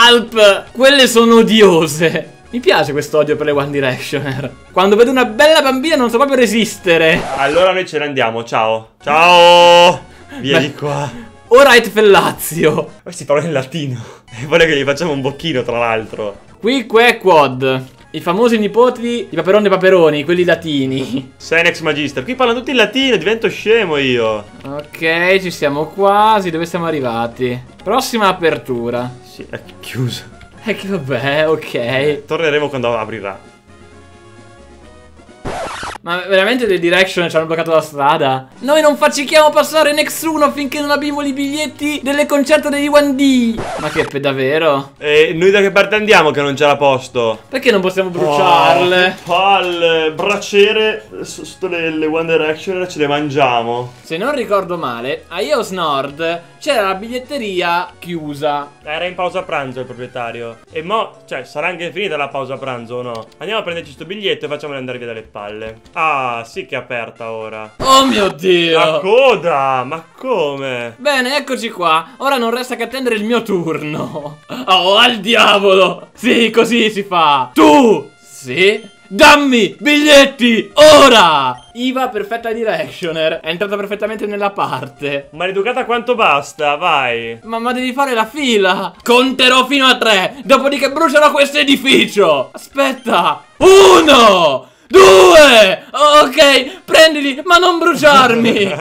Alp Quelle sono odiose mi piace questo odio per le One Directioner. Quando vedo una bella bambina non so proprio resistere. Allora noi ce ne andiamo, ciao. Ciao! Via Beh, di qua. Et fellazio. Questi parlano in latino. E vuole che gli facciamo un bocchino, tra l'altro. Qui, que, quad. I famosi nipoti di Paperone e Paperoni, quelli latini. Senex Magister. Qui parlano tutti in latino, divento scemo io. Ok, ci siamo quasi. Dove siamo arrivati? Prossima apertura. Sì, è chiuso. Eh che vabbè, ok. Torneremo quando aprirà. Ma veramente le direction ci hanno bloccato la strada? Noi non facciamo passare nessuno finché non abbiamo i biglietti delle concerto degli 1D. Ma che pe davvero? E noi da che parte andiamo che non c'era posto? Perché non possiamo bruciarle? Oh, palle, braciere sotto le, le One Direction ce le mangiamo. Se non ricordo male, a Ios Nord c'era la biglietteria chiusa. Era in pausa pranzo il proprietario. E mo, cioè, sarà anche finita la pausa pranzo o no? Andiamo a prenderci sto biglietto e facciamolo andare via dalle palle. Ah, sì che è aperta ora. Oh mio Dio! La coda! Ma come? Bene, eccoci qua. Ora non resta che attendere il mio turno. Oh, al diavolo! Sì, così si fa. Tu! Sì? Dammi biglietti ora! Iva perfetta directioner. È entrata perfettamente nella parte. Maleducata quanto basta, vai. Ma, ma devi fare la fila. Conterò fino a tre. Dopodiché brucerò questo edificio. Aspetta. Uno! Due! Ok, prendili, ma non bruciarmi!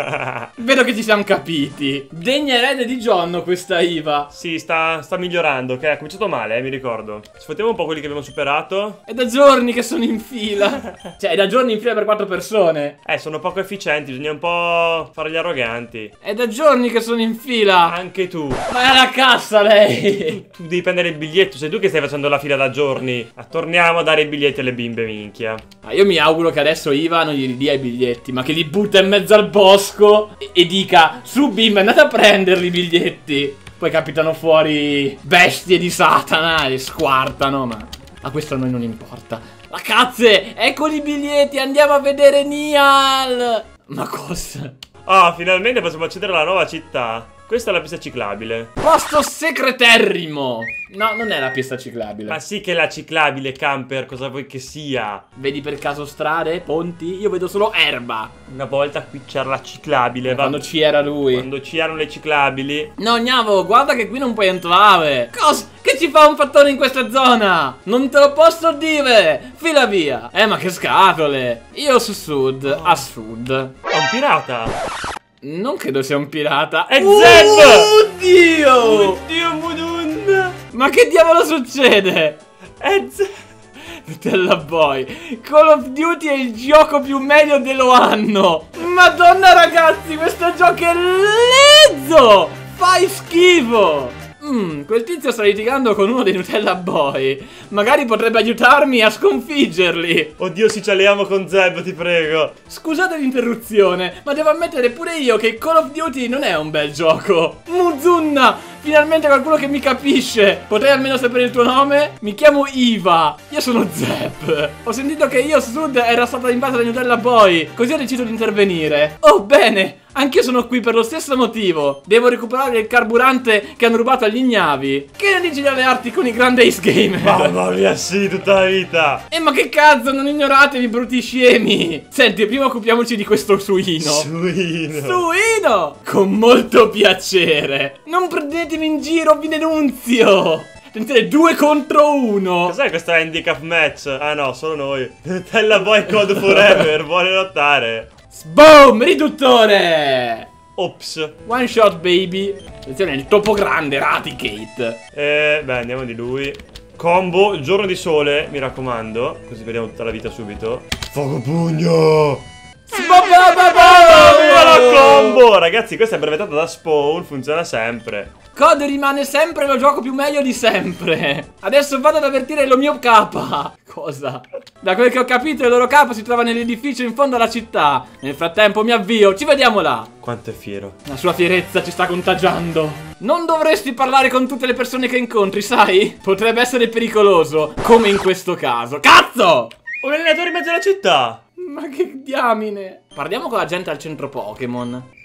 Vedo che ci siamo capiti. Degna erede di John questa Iva. Sì, sta, sta migliorando, ok? Ha cominciato male, eh, mi ricordo. Sfruttiamo un po' quelli che abbiamo superato. È da giorni che sono in fila. cioè, è da giorni in fila per quattro persone. Eh, sono poco efficienti, bisogna un po' fare gli arroganti. È da giorni che sono in fila. Anche tu. Ma è alla cassa lei. Tu devi prendere il biglietto, sei tu che stai facendo la fila da giorni. Ma torniamo a dare i biglietti alle bimbe, minchia. Ah, io mi auguro che adesso Iva non gli dia i biglietti, ma che li butta in mezzo al bosco e, e dica su bimbe andate a prenderli i biglietti. Poi capitano fuori bestie di Satana e squartano, ma... Ma questo a noi non importa. Ma cazze! Ecco i biglietti, andiamo a vedere Nial! Ma cosa? Ah, finalmente possiamo accedere alla nuova città. Questa è la pista ciclabile. Posto segreterrimo! No, non è la pista ciclabile. Ma sì che è la ciclabile, camper, cosa vuoi che sia? Vedi per caso strade, ponti? Io vedo solo erba. Una volta qui c'era la ciclabile. va- Quando ci era lui. Quando c'erano le ciclabili. No, Gnavo, guarda che qui non puoi entrare. Cosa? Che ci fa un fattore in questa zona? Non te lo posso dire. Fila via. Eh, ma che scatole. Io su sud, a sud. È un pirata. Non credo sia un pirata. È Uh, Zeb! Oddio! Oddio, Mudun! Ma che diavolo succede? È Zeb! Nutella Boy Call of Duty è il gioco più meglio dello anno Madonna ragazzi questo gioco è lezzo Fai schifo Mmm, quel tizio sta litigando con uno dei Nutella Boy Magari potrebbe aiutarmi a sconfiggerli Oddio, ci cialiamo con Zeb, ti prego. Scusate l'interruzione, ma devo ammettere pure io che Call of Duty non è un bel gioco. Muzunna, finalmente qualcuno che mi capisce. Potrei almeno sapere il tuo nome? Mi chiamo Iva. Io sono Zep. Ho sentito che io Sud era stata invasa da Nutella Boy, così ho deciso di intervenire. Oh, bene. Anch'io sono qui per lo stesso motivo. Devo recuperare il carburante che hanno rubato agli ignavi. Che ne dici di allearti con i grandi Ace Gamer? Mamma mia, sì, tutta la vita. Eh ma che cazzo, non ignoratevi brutti scemi Senti, prima occupiamoci di questo suino Suino. Suino! Con molto piacere Non prendetemi in giro, vi denunzio Attenzione, due contro uno Cos'è questo handicap match? Ah no, solo noi. Nutella Boy Code Forever vuole lottare. Boom, riduttore Ops. One shot baby Attenzione, il topo grande, Raticate Eh, beh, andiamo di lui. Combo, giorno di sole, mi raccomando. Così vediamo tutta la vita subito. Fuoco pugno! La combo! Ragazzi, questa è brevettata da Spawn, funziona sempre. COD rimane sempre lo gioco più meglio di sempre. Adesso vado ad avvertire lo mio capa. Cosa? Da quel che ho capito, il loro capo si trova nell'edificio in fondo alla città. Nel frattempo mi avvio, ci vediamo là. Quanto è fiero. La sua fierezza ci sta contagiando. Non dovresti parlare con tutte le persone che incontri, sai? Potrebbe essere pericoloso, come in questo caso. Cazzo! Un allenatore in mezzo alla città! Ma che diamine. Parliamo con la gente al centro Pokémon.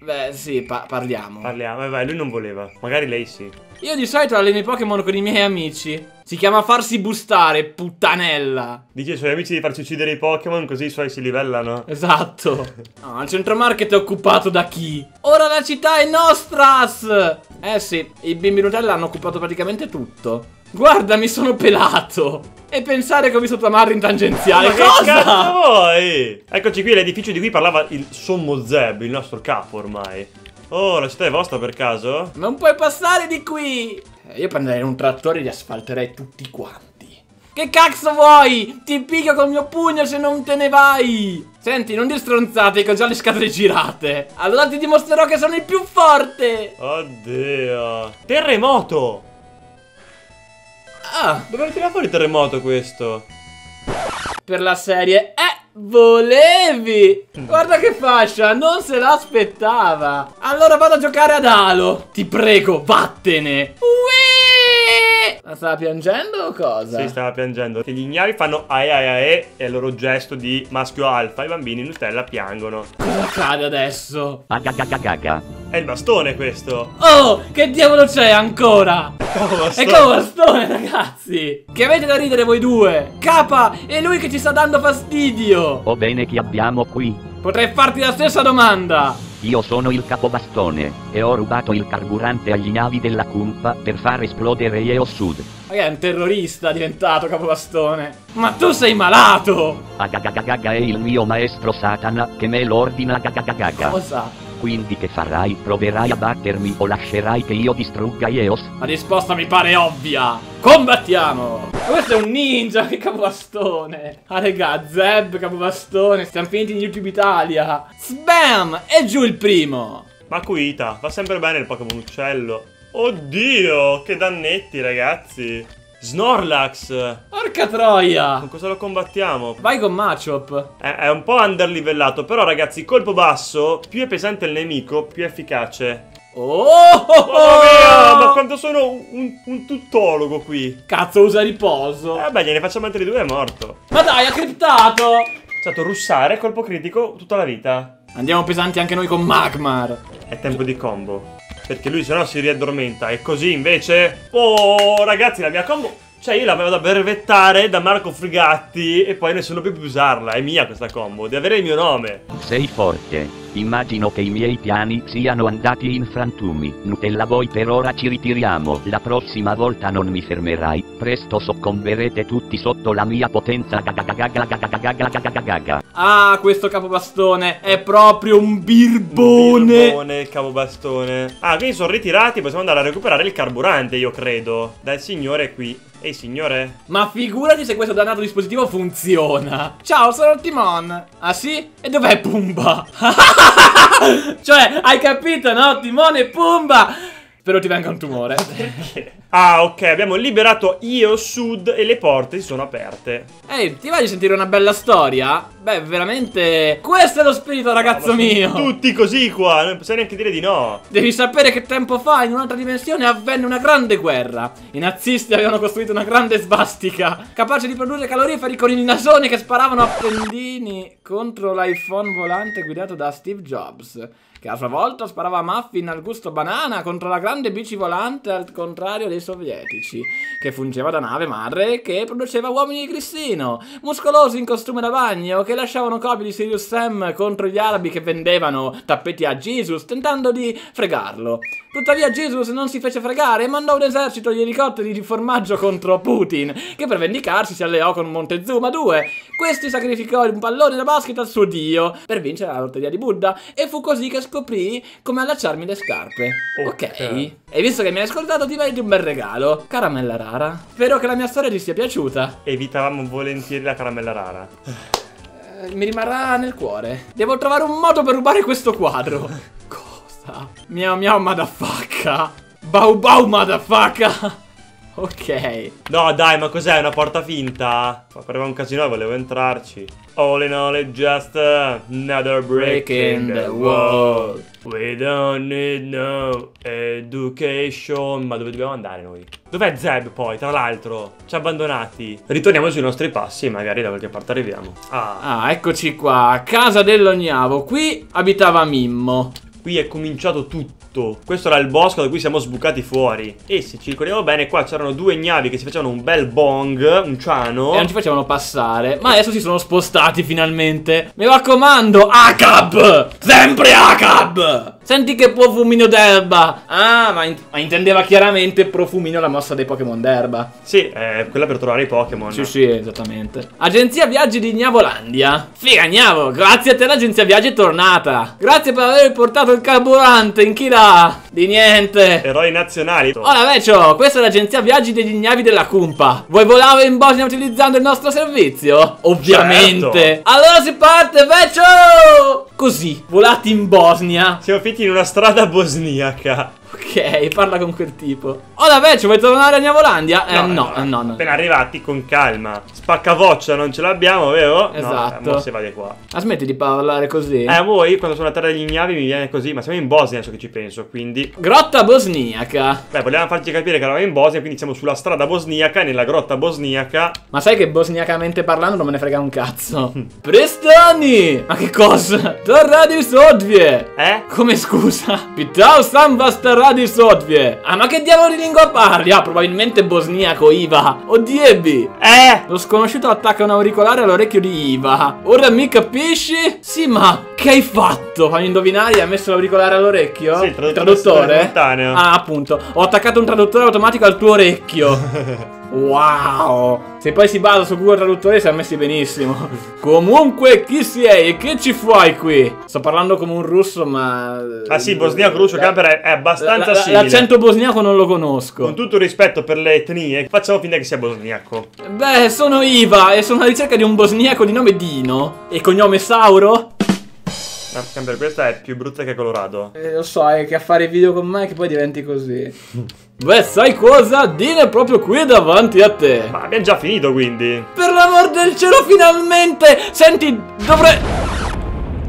Beh, sì, pa- parliamo. Parliamo, eh, vai, lui non voleva. Magari lei sì. Io di solito alleno i Pokémon con i miei amici. Si chiama farsi bustare, puttanella. Dice ai suoi amici di farci uccidere i Pokémon così i suoi si livellano. Esatto. No, il centro market è occupato da chi? Ora la città è nostras! Eh sì, i bimbi Nutella hanno occupato praticamente tutto. Guarda, mi sono pelato! E pensare che ho visto tua madre in tangenziale. Ma che Cosa? cazzo vuoi? Eccoci qui, l'edificio di cui parlava il sommo Zeb, il nostro capo ormai. Oh, la città è vostra per caso? Non puoi passare di qui! Eh, Io prenderei un trattore e li asfalterei tutti quanti. Che cazzo vuoi? Ti piglio col mio pugno se non te ne vai! Senti, non dir stronzate che ho già le scatole girate. Allora ti dimostrerò che sono il più forte! Oddio. Terremoto! Ah, Dove tira fuori il terremoto questo? per la serie... Eh, volevi! Guarda che fascia, non se l'aspettava. Allora vado a giocare ad Halo. Ti prego, vattene. Uè! Ma stava piangendo o cosa? Si stava piangendo. Gli ignavi fanno ae ae ae è il loro gesto di maschio alfa. I bambini Nutella piangono. Cosa accade adesso? Agagagagaga. È il bastone questo. Oh, che diavolo c'è ancora? È come bastone, ragazzi! Che avete da ridere voi due? Capa, è lui che ci sta dando fastidio! O bene chi abbiamo qui? Potrei farti la stessa domanda! Io sono il capobastone e ho rubato il carburante agli navi della Cumpa per far esplodere Eo Sud. Ma che è un terrorista diventato capobastone? Ma tu sei malato! Agagagagaga è il mio maestro Satana che me lo ordina gagagagaga. Cosa? Quindi che farai? Proverai a battermi o lascerai che io distrugga Eos? La risposta mi pare ovvia! Combattiamo! Questo è un ninja, che capobastone! Ah regà, Zeb capobastone, siamo finiti in YouTube Italia! Sbam! E giù il primo! Makuita, fa sempre bene il Pokémon uccello. Oddio, che dannetti ragazzi. Snorlax. Porca troia! Con cosa lo combattiamo? Vai con Machop! È, è un po' underlivellato, però ragazzi, colpo basso, più è pesante il nemico, più è efficace. Oh, oh, Mamma mia, oh! ma quanto sono un, un tuttologo qui. Cazzo, usa riposo. Eh beh, gliene facciamo altri due, è morto. Ma dai, ha criptato! È stato russare, colpo critico, tutta la vita. Andiamo pesanti anche noi con Magmar. È tempo di combo. Perché lui sennò si riaddormenta. E così invece... Oh, ragazzi, la mia combo... Cioè io l'avevo da a brevettare da Marco Frigatti e poi nessuno più può usarla, è mia questa combo, deve avere il mio nome. Sei forte, immagino che i miei piani siano andati in frantumi, Nutella voi per ora ci ritiriamo, la prossima volta non mi fermerai, presto soccomberete tutti sotto la mia potenza Ah, questo capobastone è proprio un birbone. Un birbone il capobastone. Ah, quindi sono ritirati, possiamo andare a recuperare il carburante, io credo, dal signore qui. Ehi, signore? Ma figurati se questo dannato dispositivo funziona. Ciao, sono Timon. Ah sì? E dov'è Pumba? cioè, hai capito, no? Timone e Pumba. Spero ti venga un tumore. Ah, ok, abbiamo liberato Io Sud e le porte si sono aperte. Ehi, ti vai di sentire una bella storia? Beh, veramente... Questo è lo spirito, ragazzo sono mio. Tutti così qua, non possiamo neanche dire di no. Devi sapere che tempo fa, in un'altra dimensione, avvenne una grande guerra. I nazisti avevano costruito una grande svastica, capace di produrre caloriferi con i nasoni che sparavano a pendini contro l'iPhone volante guidato da Steve Jobs. Che a sua volta sparava muffin al gusto banana contro la grande bici volante al contrario dei sovietici, che fungeva da nave madre e che produceva uomini di grissino, muscolosi in costume da bagno, che lasciavano copie di Sirius Sam contro gli arabi che vendevano tappeti a Jesus, tentando di fregarlo. Tuttavia Jesus non si fece fregare e mandò un esercito di elicotteri di formaggio contro Putin, che per vendicarsi si alleò con Montezuma II. Questi sacrificò un pallone da basket al suo dio per vincere la lotteria di Buddha e fu così che scoprì come allacciarmi le scarpe. Ok. E visto che mi hai ascoltato ti meriti un bel regalo. Caramella rara. Spero che la mia storia ti sia piaciuta. Evitavamo volentieri la caramella rara. Eh, mi rimarrà nel cuore. Devo trovare un modo per rubare questo quadro. Cosa? Miau miau motherfucker. Bau bau motherfucker. Ok. No, dai, ma cos'è? Una porta finta? Ma pareva un casino e volevo entrarci. All in all, it's just another break in the wall. We don't need no education. Ma dove dobbiamo andare noi? Dov'è Zeb poi, tra l'altro? Ci ha abbandonati. Ritorniamo sui nostri passi e magari da qualche parte arriviamo. Ah, Ah, eccoci qua. Casa dell'Ognavo. Qui abitava Mimmo. qui è cominciato tutto. Questo era il bosco da cui siamo sbucati fuori. E se ci ricordiamo bene, qua c'erano due ignavi che si facevano un bel bong, un ciano. E non ci facevano passare. Ma adesso si sono spostati finalmente. Mi raccomando, ACAB! Sempre ACAB! Senti che profumino d'erba. Ah, ma, in- ma intendeva chiaramente profumino la mossa dei Pokémon d'erba. Sì, è quella per trovare i Pokémon. Sì, sì, esattamente. Agenzia Viaggi di Gnavolandia. Figa, Gnavo, grazie a te l'agenzia Viaggi è tornata. Grazie per aver portato il carburante in chi Di niente. Eroi nazionali. Ora, Vecchio, questa è l'agenzia viaggi degli ignavi della Cumpa. Vuoi volare in Bosnia utilizzando il nostro servizio? Ovviamente. Certo. Allora si parte, Vecchio! Così, volati in Bosnia. Siamo finiti in una strada bosniaca. Ok, parla con quel tipo. Ora, Vecchio, vuoi tornare a Gnavolandia? Eh, no, eh, no, no. Appena arrivati, con calma. Spaccavoccia non ce l'abbiamo, vero? Esatto. No, eh, se va di qua. Ma smetti di parlare così. Eh, voi, quando sono a terra degli ignavi, mi viene così. Ma siamo in Bosnia adesso che ci penso, quindi... Grotta bosniaca. Beh, volevamo farci capire che eravamo in Bosnia, quindi siamo sulla strada bosniaca, nella grotta bosniaca. Ma sai che bosniacamente parlando non me ne frega un cazzo. Prestani! Ma che cosa? Torradi sodvie! Eh? Come scusa? Pitao sam vastaradi sodvie! Ah, ma che diavolo di lingua parli? Ah, probabilmente bosniaco, Iva. O Diebi. Eh! Lo sconosciuto attacca un auricolare all'orecchio di Iva. Ora mi capisci? Sì, ma che hai fatto? Fammi indovinare, hai messo l'auricolare all'orecchio? Sì, il traduttore simultaneo. Ah, appunto. Ho attaccato un traduttore automatico al tuo orecchio. Wow! Se poi si basa su Google Traduttore si è messi benissimo. Comunque, chi sei e che ci fai qui? Sto parlando come un russo, ma. Ah sì, bosniaco, russo, camper è, è abbastanza La- la- simile. L'accento bosniaco non lo conosco. Con tutto il rispetto per le etnie, facciamo finta che sia bosniaco. Beh, sono Iva e sono alla ricerca di un bosniaco di nome Dino. E cognome Sauro? Camper, questa è più brutta che Colorado. Eh, lo so, è che a fare video con me che poi diventi così. Beh, sai cosa? Dino è proprio qui davanti a te. Ma abbiamo già finito quindi. Per l'amor del cielo, finalmente! Senti, dovrei.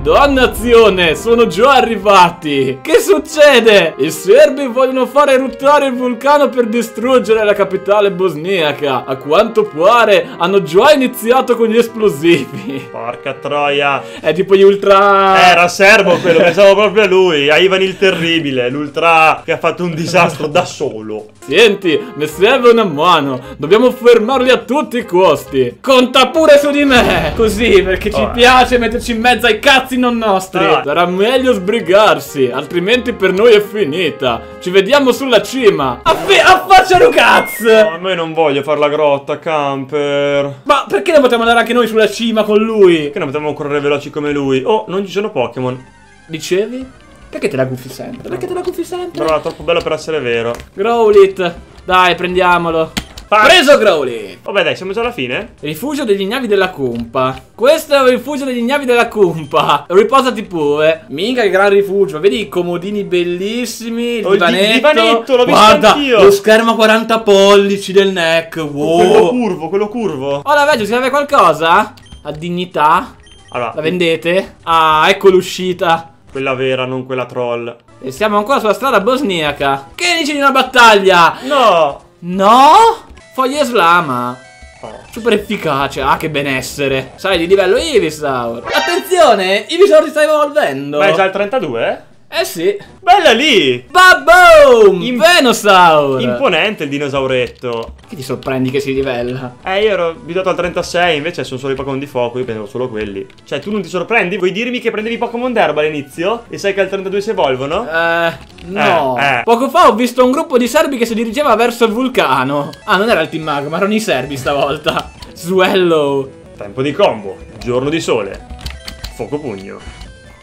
Dannazione, sono già arrivati! Che succede? I serbi vogliono fare eruttare il vulcano per distruggere la capitale bosniaca. A quanto pare hanno già iniziato con gli esplosivi. Porca troia. È tipo gli ultra... Era serbo quello, pensavo proprio a lui, a Ivan il Terribile, l'ultra che ha fatto un disastro da solo. Senti, mi serve una mano. Dobbiamo fermarli a tutti i costi. Conta pure su di me. Così, perché ci Oh. piace metterci in mezzo ai cazzi non nostri. Ah. Sarà meglio sbrigarsi, altrimenti per noi è finita. Ci vediamo sulla cima. Affe- affacciano No, cazzo! a me non voglio fare la grotta, camper. Ma perché non potremmo andare anche noi sulla cima con lui? Perché non potevamo correre veloci come lui? Oh, non ci sono Pokémon. Dicevi? Perché te la gufi sempre? Perché te la gufi sempre? Però era troppo bello per essere vero. Growlit. Dai, prendiamolo. Fa- Preso Growlit. Vabbè, dai, siamo già alla fine. Rifugio degli ignavi della cumpa. Questo è il rifugio degli ignavi della cumpa. Riposati pure. Minchia che gran rifugio. Vedi i comodini bellissimi. Il Oh, divanetto. divanetto, l'ho visto Guarda, anch'io. lo schermo a 40 pollici del neck. Quello Wow. curvo, quello curvo. Ora vedo, si serve qualcosa? A dignità? Allora, La vendete? Ah, ecco l'uscita. quella vera, non quella troll. E siamo ancora sulla strada bosniaca. Che dici di una battaglia? No! No? Foglia slama. Oh. Super efficace, ah che benessere Sai di livello Ivysaur Attenzione, Ivysaur ti sta evolvendo Ma è già il 32? Eh sì Bella lì! Baboom, Im- Venusaur Imponente il dinosauretto. Che ti sorprendi che si livella? Eh, io ero abituato al 36, invece sono solo i Pokémon di fuoco, io prendevo solo quelli. Cioè, tu non ti sorprendi? Vuoi dirmi che prendevi Pokémon d'erba all'inizio? E sai che al 32 si evolvono? Eh, no Eh, eh. Poco fa ho visto un gruppo di serbi che si dirigeva verso il vulcano Ah, non era il Team Mago, ma erano i serbi stavolta Swallow Tempo di combo. Giorno di sole. Fuoco pugno.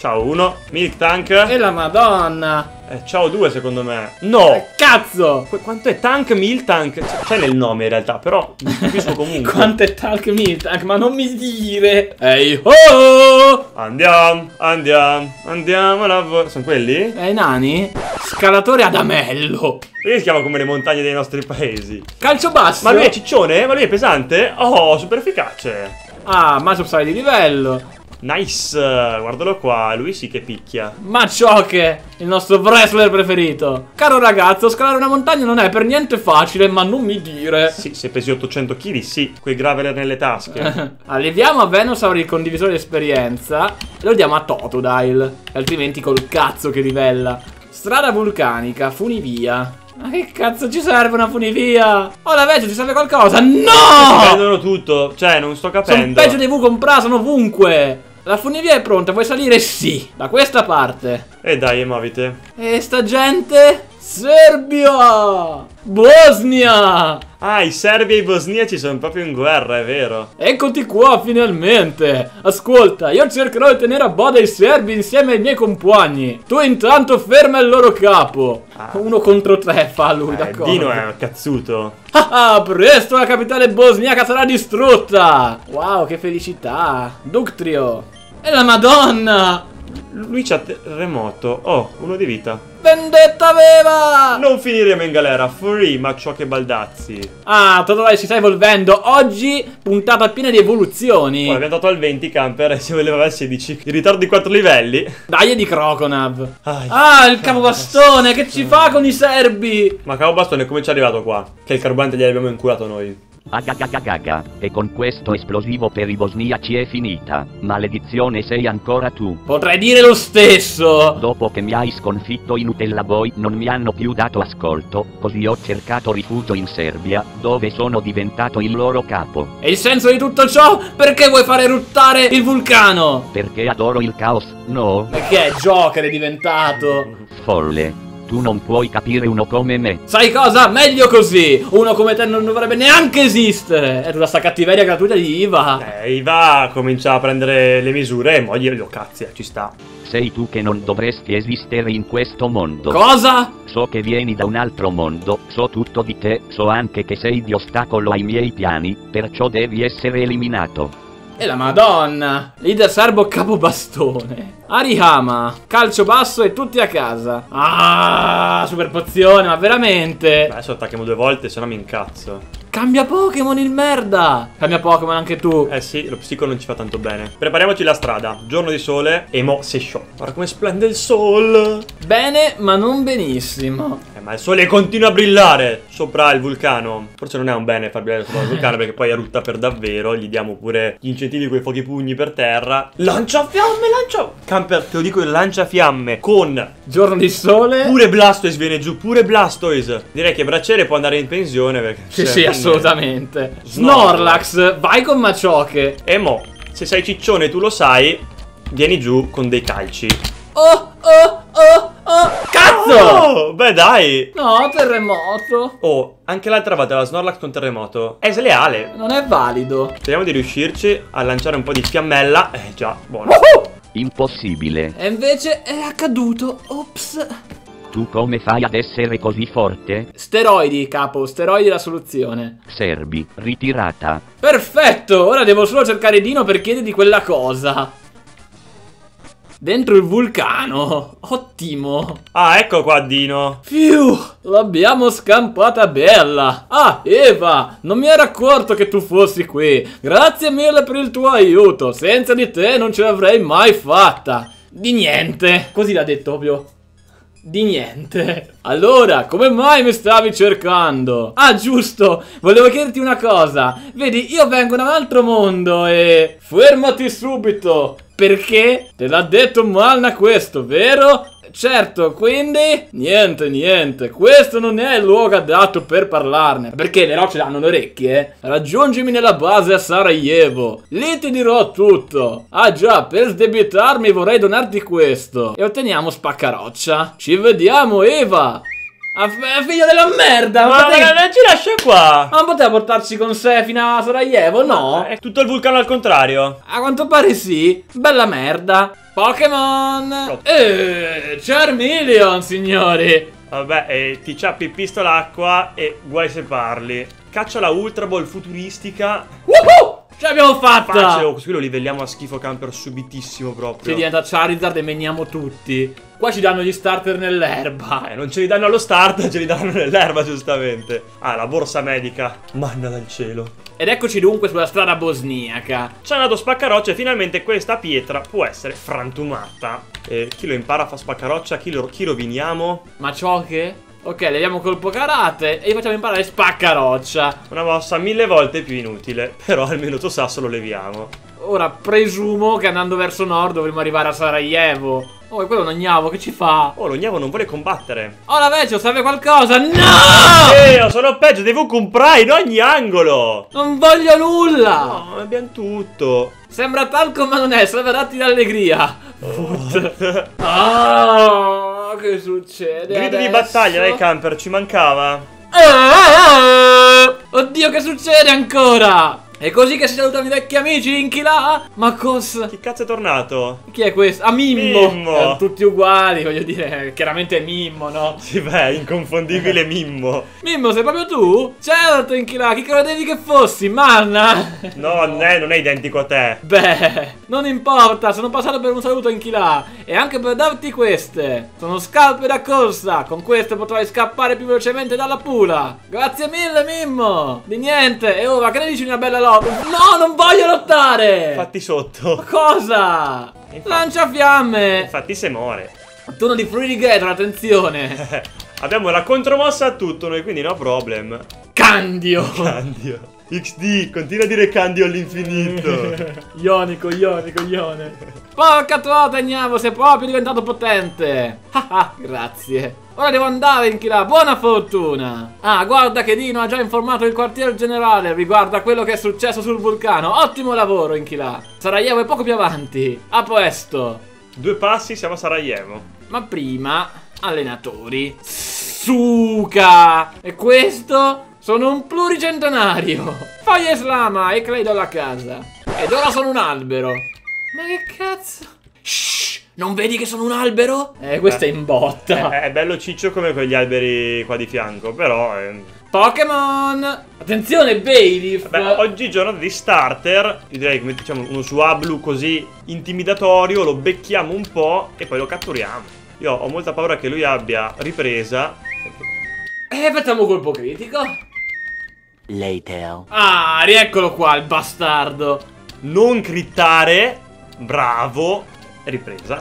Ciao 1. Milk Tank. E la madonna Eh, ciao 2 secondo me. No! Eh, Cazzo Qu- quanto è tank, Milk Tank? C'è nel nome in realtà, però mi capisco comunque. Quanto è talk milk, ma non mi dire Ehi ho Andiamo, andiamo, andiamo. Sono quelli? Eh, nani? Scalatore ad amello. Perché si chiama come le montagne dei nostri paesi? Calcio basso. Ma lui è ciccione? Ma lui è pesante? Oh, super efficace. Ah, ma sale di livello. Nice, guardalo qua, lui sì che picchia. Ma Choke, il nostro wrestler preferito. Caro ragazzo, scalare una montagna non è per niente facile, ma non mi dire. Sì, se pesi 800 kg, sì, quei graveler nelle tasche. Alleviamo a Venusaur il condivisore di esperienza e lo diamo a Totodile. Altrimenti col cazzo che livella. Strada vulcanica, funivia. Ma che cazzo ci serve una funivia? Oh, la vecchia, ci serve qualcosa? No! prendono tutto, cioè, non sto Sono capendo. peggio dei V comprati, sono ovunque. La funivia è pronta, vuoi salire? Sì, da questa parte. E dai, muovite. E sta gente? Serbia! Bosnia! Ah, i serbi e i bosniaci sono proprio in guerra, è vero. Eccoti qua finalmente! Ascolta, io cercherò di tenere a bada i serbi insieme ai miei compagni. Tu intanto ferma il loro capo. Ah. Uno contro tre fa lui, Eh, d'accordo. Dino è un cazzuto. Ah, ah, presto la capitale bosniaca sarà distrutta! Wow, che felicità! Ductrio! E la madonna! Lui c'ha terremoto. Oh, uno di vita. Vendetta aveva! Non finiremo in galera, free, ma ciò che baldazzi. Ah, Totodile si sta evolvendo. Oggi puntata piena di evoluzioni. Poi abbiamo dato al 20 camper e si voleva al 16. In ritardo di 4 livelli. Dai è di Croconav. Ai. Ah, il capobastone, che ci fa con i serbi? Ma cavo bastone come ci è arrivato qua? Che il carburante gliel'abbiamo inculato noi. Agagagagaga. E con questo esplosivo per i bosniaci è finita. Maledizione sei ancora tu. Potrei dire lo stesso. Dopo che mi hai sconfitto in Nutella Boy non mi hanno più dato ascolto, così ho cercato rifugio in Serbia, dove sono diventato il loro capo. E il senso di tutto ciò? Perché vuoi fare eruttare il vulcano? Perché adoro il caos, no? Perché è Joker è diventato? Folle. Tu non puoi capire uno come me. Sai cosa? Meglio così. Uno come te non dovrebbe neanche esistere. È tutta sta cattiveria gratuita di Iva. Eh, Iva comincia a prendere le misure e mo glielo cazzi, ci sta. Sei tu che non dovresti esistere in questo mondo. Cosa? So che vieni da un altro mondo, so tutto di te, so anche che sei di ostacolo ai miei piani, perciò devi essere eliminato. E la madonna. Leader serbo capobastone. Arihama. Calcio basso e tutti a casa. Ah, super pozione, ma veramente. Adesso attacchiamo due volte, se no mi incazzo. Cambia Pokémon il merda! Cambia Pokémon anche tu. Eh sì, lo psico non ci fa tanto bene. Prepariamoci la strada. Giorno di sole e mo si sciò. Guarda come splende il sole. Bene, ma non benissimo. Eh, ma il sole continua a brillare sopra il vulcano. Forse non è un bene far brillare sopra il vulcano perché poi erutta per davvero. Gli diamo pure gli incentivi con i fuochi pugni per terra. Lancia fiamme, lancia. Camper, te lo dico, il lancia fiamme con Giorno di sole. pure Blastoise viene giù, pure Blastoise. Direi che Bracciere può andare in pensione perché Sì, sì, assolutamente. Snorlax. Vai con Maciocche. E mo, se sei ciccione tu lo sai, vieni giù con dei calci. Oh, oh, oh, oh. Cazzo! Oh, beh dai. No, terremoto. Oh, anche l'altra volta la Snorlax con terremoto. È sleale. Non è valido. Speriamo di riuscirci a lanciare un po' di fiammella. Eh già, buono. Impossibile. E invece è accaduto. Ops. Tu come fai ad essere così forte? Steroidi, capo, steroidi la soluzione. Serbi, ritirata. Perfetto, ora devo solo cercare Dino per chiedergli quella cosa. Dentro il vulcano. Ottimo. Ah, ecco qua Dino. Fiu, l'abbiamo scampata bella. Ah, Eva, non mi ero accorto che tu fossi qui. Grazie mille per il tuo aiuto. Senza di te non ce l'avrei mai fatta. Di niente. Così l'ha detto proprio. Di niente. Allora, come mai mi stavi cercando? Ah, giusto. Volevo chiederti una cosa. Vedi, io vengo da un altro mondo e... Fermati subito. Perché? Te l'ha detto Malna questo, vero? Certo, quindi niente, niente, questo non è il luogo adatto per parlarne, perché le rocce hanno le orecchie. eh? Raggiungimi nella base a Sarajevo, lì ti dirò tutto. Ah già, per sdebitarmi vorrei donarti questo. E otteniamo spaccaroccia. Ci vediamo, Eva. Ah, f- figlio della merda, Ma potevi- non ci lascia qua. ma non poteva portarci con sé fino a Sarajevo, no? È tutto il vulcano al contrario. A quanto pare sì. Bella merda. Pokémon. Eh, Charmeleon, signori. Vabbè, e ti ciappi pistola acqua e guai se parli. Caccia la Ultra Ball futuristica. Woohoo! Ce l'abbiamo fatta. Facile, oh, così lo livelliamo a schifo camper subitissimo proprio. Ci diventa Charizard e meniamo tutti. Qua ci danno gli starter nell'erba. Eh, non ce li danno allo start, ce li danno nell'erba, giustamente. Ah, la borsa medica. Manna dal cielo. Ed eccoci dunque sulla strada bosniaca. Ci hanno dato spaccaroccia e finalmente questa pietra può essere frantumata. E chi lo impara a fare spaccaroccia? Chi lo, chi roviniamo? Ma ciò che? Ok, leviamo colpo karate e gli facciamo imparare spaccaroccia. Una mossa mille volte più inutile. Però almeno tuo sasso lo leviamo. Ora presumo che andando verso nord dovremo arrivare a Sarajevo. Oh, e quello è un agnavo, che ci fa? Oh, lo Gnavo non vuole combattere. Oh, la vecchio, serve qualcosa? No! Eh, sono peggio, devo comprare in ogni angolo. Non voglio nulla! No, abbiamo tutto. Sembra talco ma non è, serve datti d'allegria. Foot. Ah, che succede? Grido di adesso? battaglia, dai camper, ci mancava. Ah! Oddio, che succede ancora? È così che si salutano i vecchi amici, Inchila? Ma cosa? Chi cazzo è tornato? Chi è questo? Ah, Mimmo! Mimmo. Eh, tutti uguali, voglio dire, chiaramente è Mimmo, no? Sì, beh, inconfondibile Mimmo. Mimmo, sei proprio tu? Certo, Inchila, chi credevi che fossi? Manna! No, non è, non è identico a te. Beh, non importa, sono passato per un saluto in Chilà e anche per darti queste. Sono scarpe da corsa, con queste potrai scappare più velocemente dalla pula. Grazie mille, Mimmo. Di niente, e ora che ne dici di una bella lotta? No, non voglio lottare. Fatti sotto. Cosa? Infatti- Lancia fiamme. Infatti se muore. Turno di Frurigator, attenzione. Abbiamo la contromossa a tutto noi, quindi no problem. Candio. Candio. XD, continua a dire Candio all'infinito. Ionico, ionico, ione. Porca trota, Ignavo, sei proprio diventato potente. Ah, ah, grazie. Ora devo andare in là, buona fortuna. Ah, guarda che Dino ha già informato il quartier generale riguardo a quello che è successo sul vulcano. Ottimo lavoro in là. Sarajevo è poco più avanti. A presto. Due passi, siamo a Sarajevo. Ma prima, allenatori. Suka! E questo? Sono un pluricentenario. Fai Eslama e credo alla casa. Ed ora sono un albero. Ma che cazzo? Shh! Non vedi che sono un albero? Eh, questo è in botta. È, è bello ciccio come quegli alberi qua di fianco, però... eh, Pokémon! Attenzione, Bailiff! Beh, oggi giornata di starter, io direi che mettiamo uno su Ablu così intimidatorio, lo becchiamo un po' e poi lo catturiamo. Io ho molta paura che lui abbia ripresa. Eh, facciamo colpo critico. later. Ah, rieccolo qua, il bastardo. Non crittare. Bravo. Ripresa.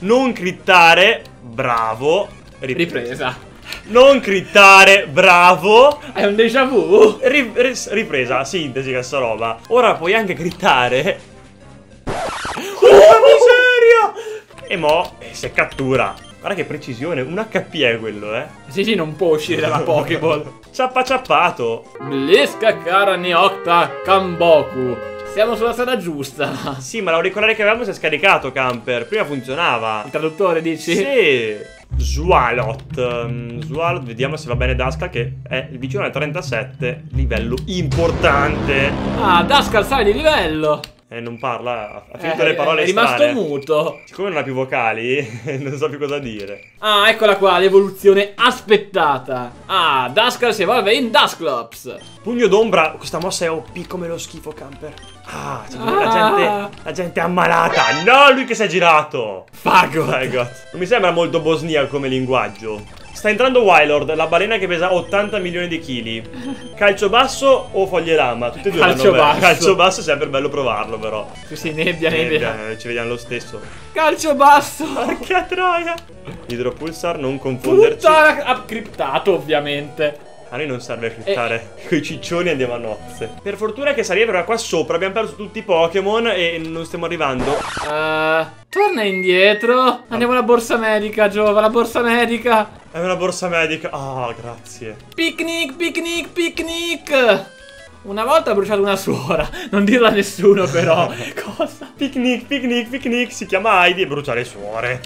Non crittare. Bravo. Ripresa. Ripresa. Non crittare. Bravo. È un déjà vu? Ri- ripresa, sintesi questa roba. Ora puoi anche crittare. Oh, miseria! E mo, eh, se cattura. Guarda che precisione, un HP è quello, eh. Sì, sì, non può uscire dalla Pokéball. Ciappa ciappato. Bliska Karani Octa Kamboku. Siamo sulla strada giusta. Sì, ma l'auricolare che avevamo si è scaricato, camper. Prima funzionava. Il traduttore dici? Sì. Swalot. Mm, Swalot, vediamo se va bene Daska, che è il vicino al 37. Livello importante. Ah, Daskal sale di livello. E non parla, ha finito Eh, le parole È rimasto strane. muto. Siccome non ha più vocali, non so più cosa dire. Ah, eccola qua, l'evoluzione aspettata. Ah, Daskal si evolve in Dusclops. Pugno d'ombra, questa mossa è OP come lo schifo, camper. Ah, c'è la, Ah. gente, la gente è ammalata. No, lui che si è girato. Fago. My God. Non mi sembra molto bosnia come linguaggio. Sta entrando Wylord, la balena che pesa 80 milioni di chili. Calcio basso o foglie lama? Tutti e due Calcio basso. Calcio basso è sempre bello provarlo, però. Sì, sì, nebbia, Eh, nebbia. eh, ci vediamo lo stesso. Calcio basso. Porca troia. Idropulsar, non confonderci. Ha criptato ovviamente. A noi non serve cliccare. Coi ciccioni andiamo a nozze. Per fortuna che Sarieve era qua sopra. Abbiamo perso tutti i Pokémon e non stiamo arrivando. Eh, torna indietro. Andiamo alla borsa medica, Giova, la borsa medica. È una borsa medica. Ah, grazie. Picnic, picnic, picnic. Una volta ho bruciato una suora. Non dirlo a nessuno, però. Cosa? Picnic, picnic, picnic. Si chiama Heidi e bruciare suore.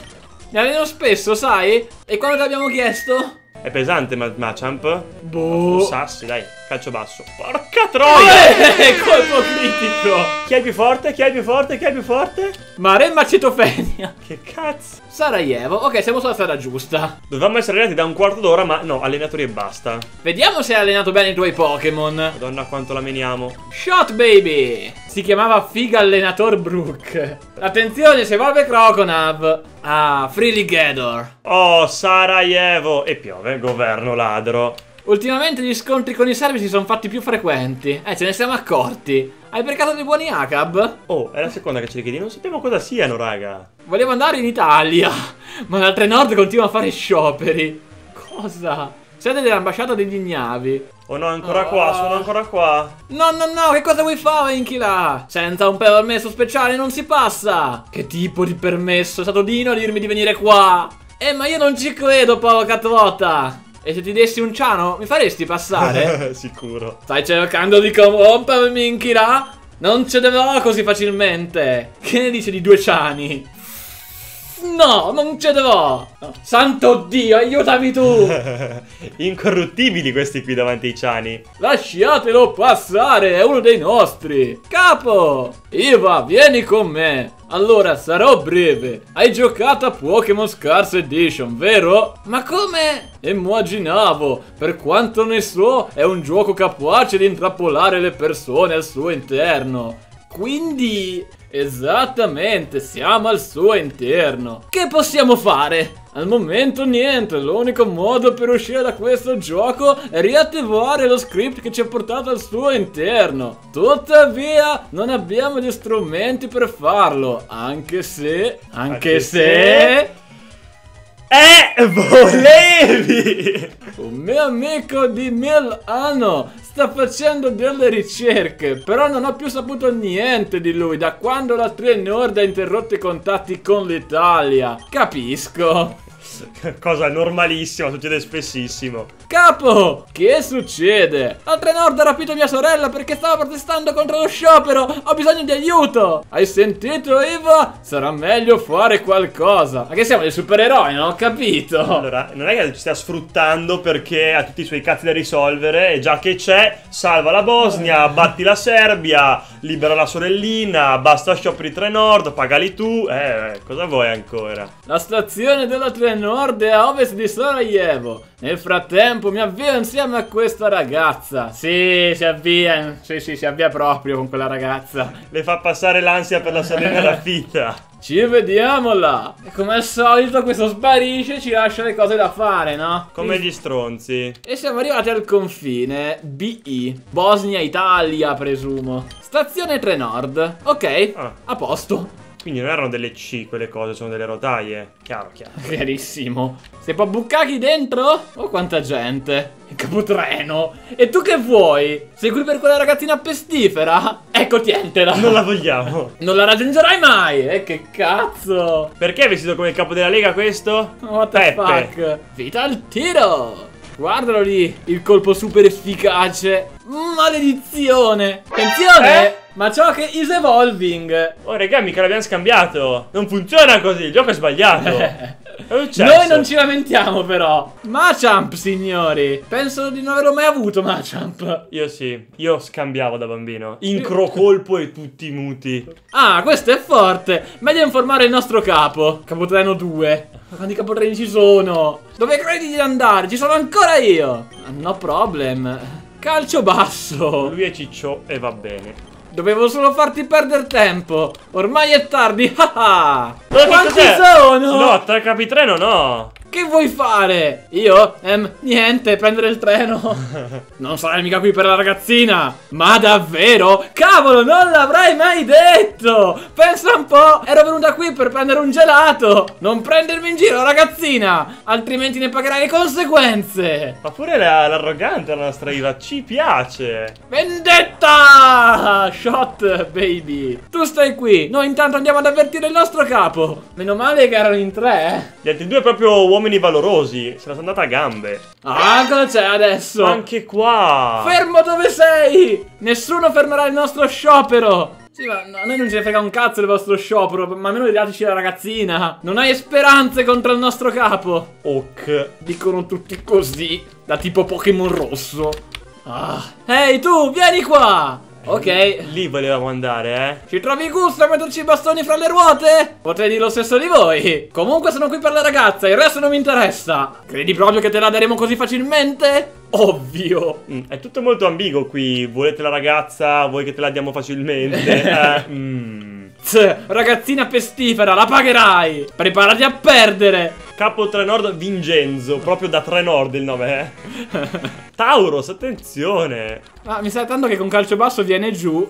Mi alleno spesso, sai? E quando ti abbiamo chiesto? È pesante, ma Machamp. Boh. Sassi, dai. Calcio basso. Porca troia! Eh, colpo critico. Chi è il più forte? Chi è il più forte? Chi è il più forte? Maremma cetofenia. Che cazzo? Sarajevo. Ok, siamo sulla strada giusta. Dovevamo essere allenati da un quarto d'ora, ma no, allenatori e basta. Vediamo se hai allenato bene i tuoi Pokémon. Madonna, quanto la meniamo. Shot Baby! Si chiamava Figa Allenator Brook. Attenzione, si evolve Croconav. Ah, Freeligador. Oh, Sarajevo. E piove, governo ladro. Ultimamente gli scontri con i servi si sono fatti più frequenti. Eh, ce ne siamo accorti. Hai per dei buoni Akab? Oh, è la seconda che ce li chiedi. Non sappiamo cosa siano, raga. Volevo andare in Italia, ma l'altre nord continua a fare scioperi. Cosa? Sede dell'ambasciata degli ignavi. Oh no, ancora Oh. qua, sono ancora qua. No, no, no, che cosa vuoi fare, Inchila? Senza un permesso speciale non si passa. Che tipo di permesso? È stato Dino a dirmi di venire qua. Eh, ma io non ci credo, porca trota. E se ti dessi un ciano, mi faresti passare? Sicuro. Stai cercando di corrompermi, Inchila? Non cederò così facilmente. Che ne dici di due ciani? No, non cederò. Santo Dio, aiutami tu. Incorruttibili questi qui davanti ai ciani. Lasciatelo passare, è uno dei nostri. Capo, Iva, vieni con me. Allora, sarò breve. Hai giocato a Pokémon Scars Edition, vero? Ma come? Immaginavo. Per quanto ne so, è un gioco capace di intrappolare le persone al suo interno. Quindi... Esattamente, siamo al suo interno. Che possiamo fare? Al momento niente, l'unico modo per uscire da questo gioco è riattivare lo script che ci ha portato al suo interno. Tuttavia, non abbiamo gli strumenti per farlo, anche se... Anche, Anche se... Eh, volevi! Un mio amico di Milano sta facendo delle ricerche, però non ho più saputo niente di lui da quando la Trienord ha interrotto i contatti con l'Italia. Capisco. Cosa normalissima, succede spessissimo. Capo, che succede? La Trenord ha rapito mia sorella perché stava protestando contro lo sciopero. Ho bisogno di aiuto. Hai sentito, Eva? Sarà meglio fare qualcosa. Ma che siamo dei supereroi, non ho capito. Allora, non è che ci stia sfruttando perché ha tutti i suoi cazzi da risolvere e già che c'è, salva la Bosnia, batti la Serbia, libera la sorellina, basta scioperi tre nord, pagali tu, eh, cosa vuoi ancora? La stazione della Trenord è a ovest di Sarajevo. Nel frattempo mi avvio insieme a questa ragazza. Sì, si avvia. Sì, sì, si avvia proprio con quella ragazza. Le fa passare l'ansia per la sorellina raffita. Ci vediamo là. E come al solito questo sparisce e ci lascia le cose da fare, no? Come gli stronzi. E siamo arrivati al confine BI, Bosnia-Italia, presumo. Stazione 3 Nord. Ok, Ah. a posto. Quindi non erano delle C quelle cose, sono delle rotaie. Chiaro, chiaro. Chiarissimo. Sei po' buccachi dentro? Oh, quanta gente. Il capotreno. E tu che vuoi? Sei qui per quella ragazzina pestifera? Ecco, tientela. Non la vogliamo. Non la raggiungerai mai. Eh, che cazzo. Perché è vestito come il capo della Lega questo? What the Peppe. fuck? Vita al tiro. Guardalo lì, il colpo super efficace. Maledizione. Attenzione. Eh? Ma ciò che is evolving. Oh, raga, mica l'abbiamo scambiato. Non funziona così, il gioco è sbagliato. Noi non ci lamentiamo però. Machamp, signori. Penso di non averlo mai avuto Machamp. Io sì, io scambiavo da bambino. Incrocolpo e tutti muti. Ah, questo è forte. Meglio informare il nostro capo. Capotreno 2. Ma quanti capotreni ci sono? Dove credi di andare? Ci sono ancora io. No problem. Calcio basso. Lui è ciccio e va bene. Dovevo solo farti perdere tempo. Ormai è tardi. Ah Quanti sono? No, tra capitreno no. Che vuoi fare? Io? Ehm, niente, prendere il treno. Non sarai mica qui per la ragazzina. Ma davvero? Cavolo, non l'avrei mai detto. Pensa un po', ero venuta qui per prendere un gelato. Non prendermi in giro, ragazzina. Altrimenti ne pagherai le conseguenze. Ma pure la- l'arrogante la nostra Iva ci piace. Vendetta! Shot, baby. Tu stai qui. Noi intanto andiamo ad avvertire il nostro capo. Meno male che erano in tre, eh. Gli altri due proprio uomini valorosi. Se la sono andata a gambe. Ah, cosa c'è adesso? Anche qua. Fermo dove sei! Nessuno fermerà il nostro sciopero! Sì, ma a noi non ce ne frega un cazzo del vostro sciopero, ma almeno ridateci la ragazzina! Non hai speranze contro il nostro capo! Ok. Dicono tutti così, da tipo Pokémon rosso. Ah. Ehi tu, vieni qua! Ok. Lì volevamo andare, eh. Ci trovi gusto a metterci i bastoni fra le ruote? Potrei dire lo stesso di voi. Comunque sono qui per la ragazza, il resto non mi interessa. Credi proprio che te la daremo così facilmente? Ovvio. Mm, è tutto molto ambiguo qui. Volete la ragazza? Vuoi che te la diamo facilmente? eh, mm. Tz, ragazzina pestifera, la pagherai! Preparati a perdere! Capo 3 Nord Vincenzo. Proprio da 3 Nord il nome, eh. Tauros, attenzione. Ma mi sa tanto che con calcio basso viene giù.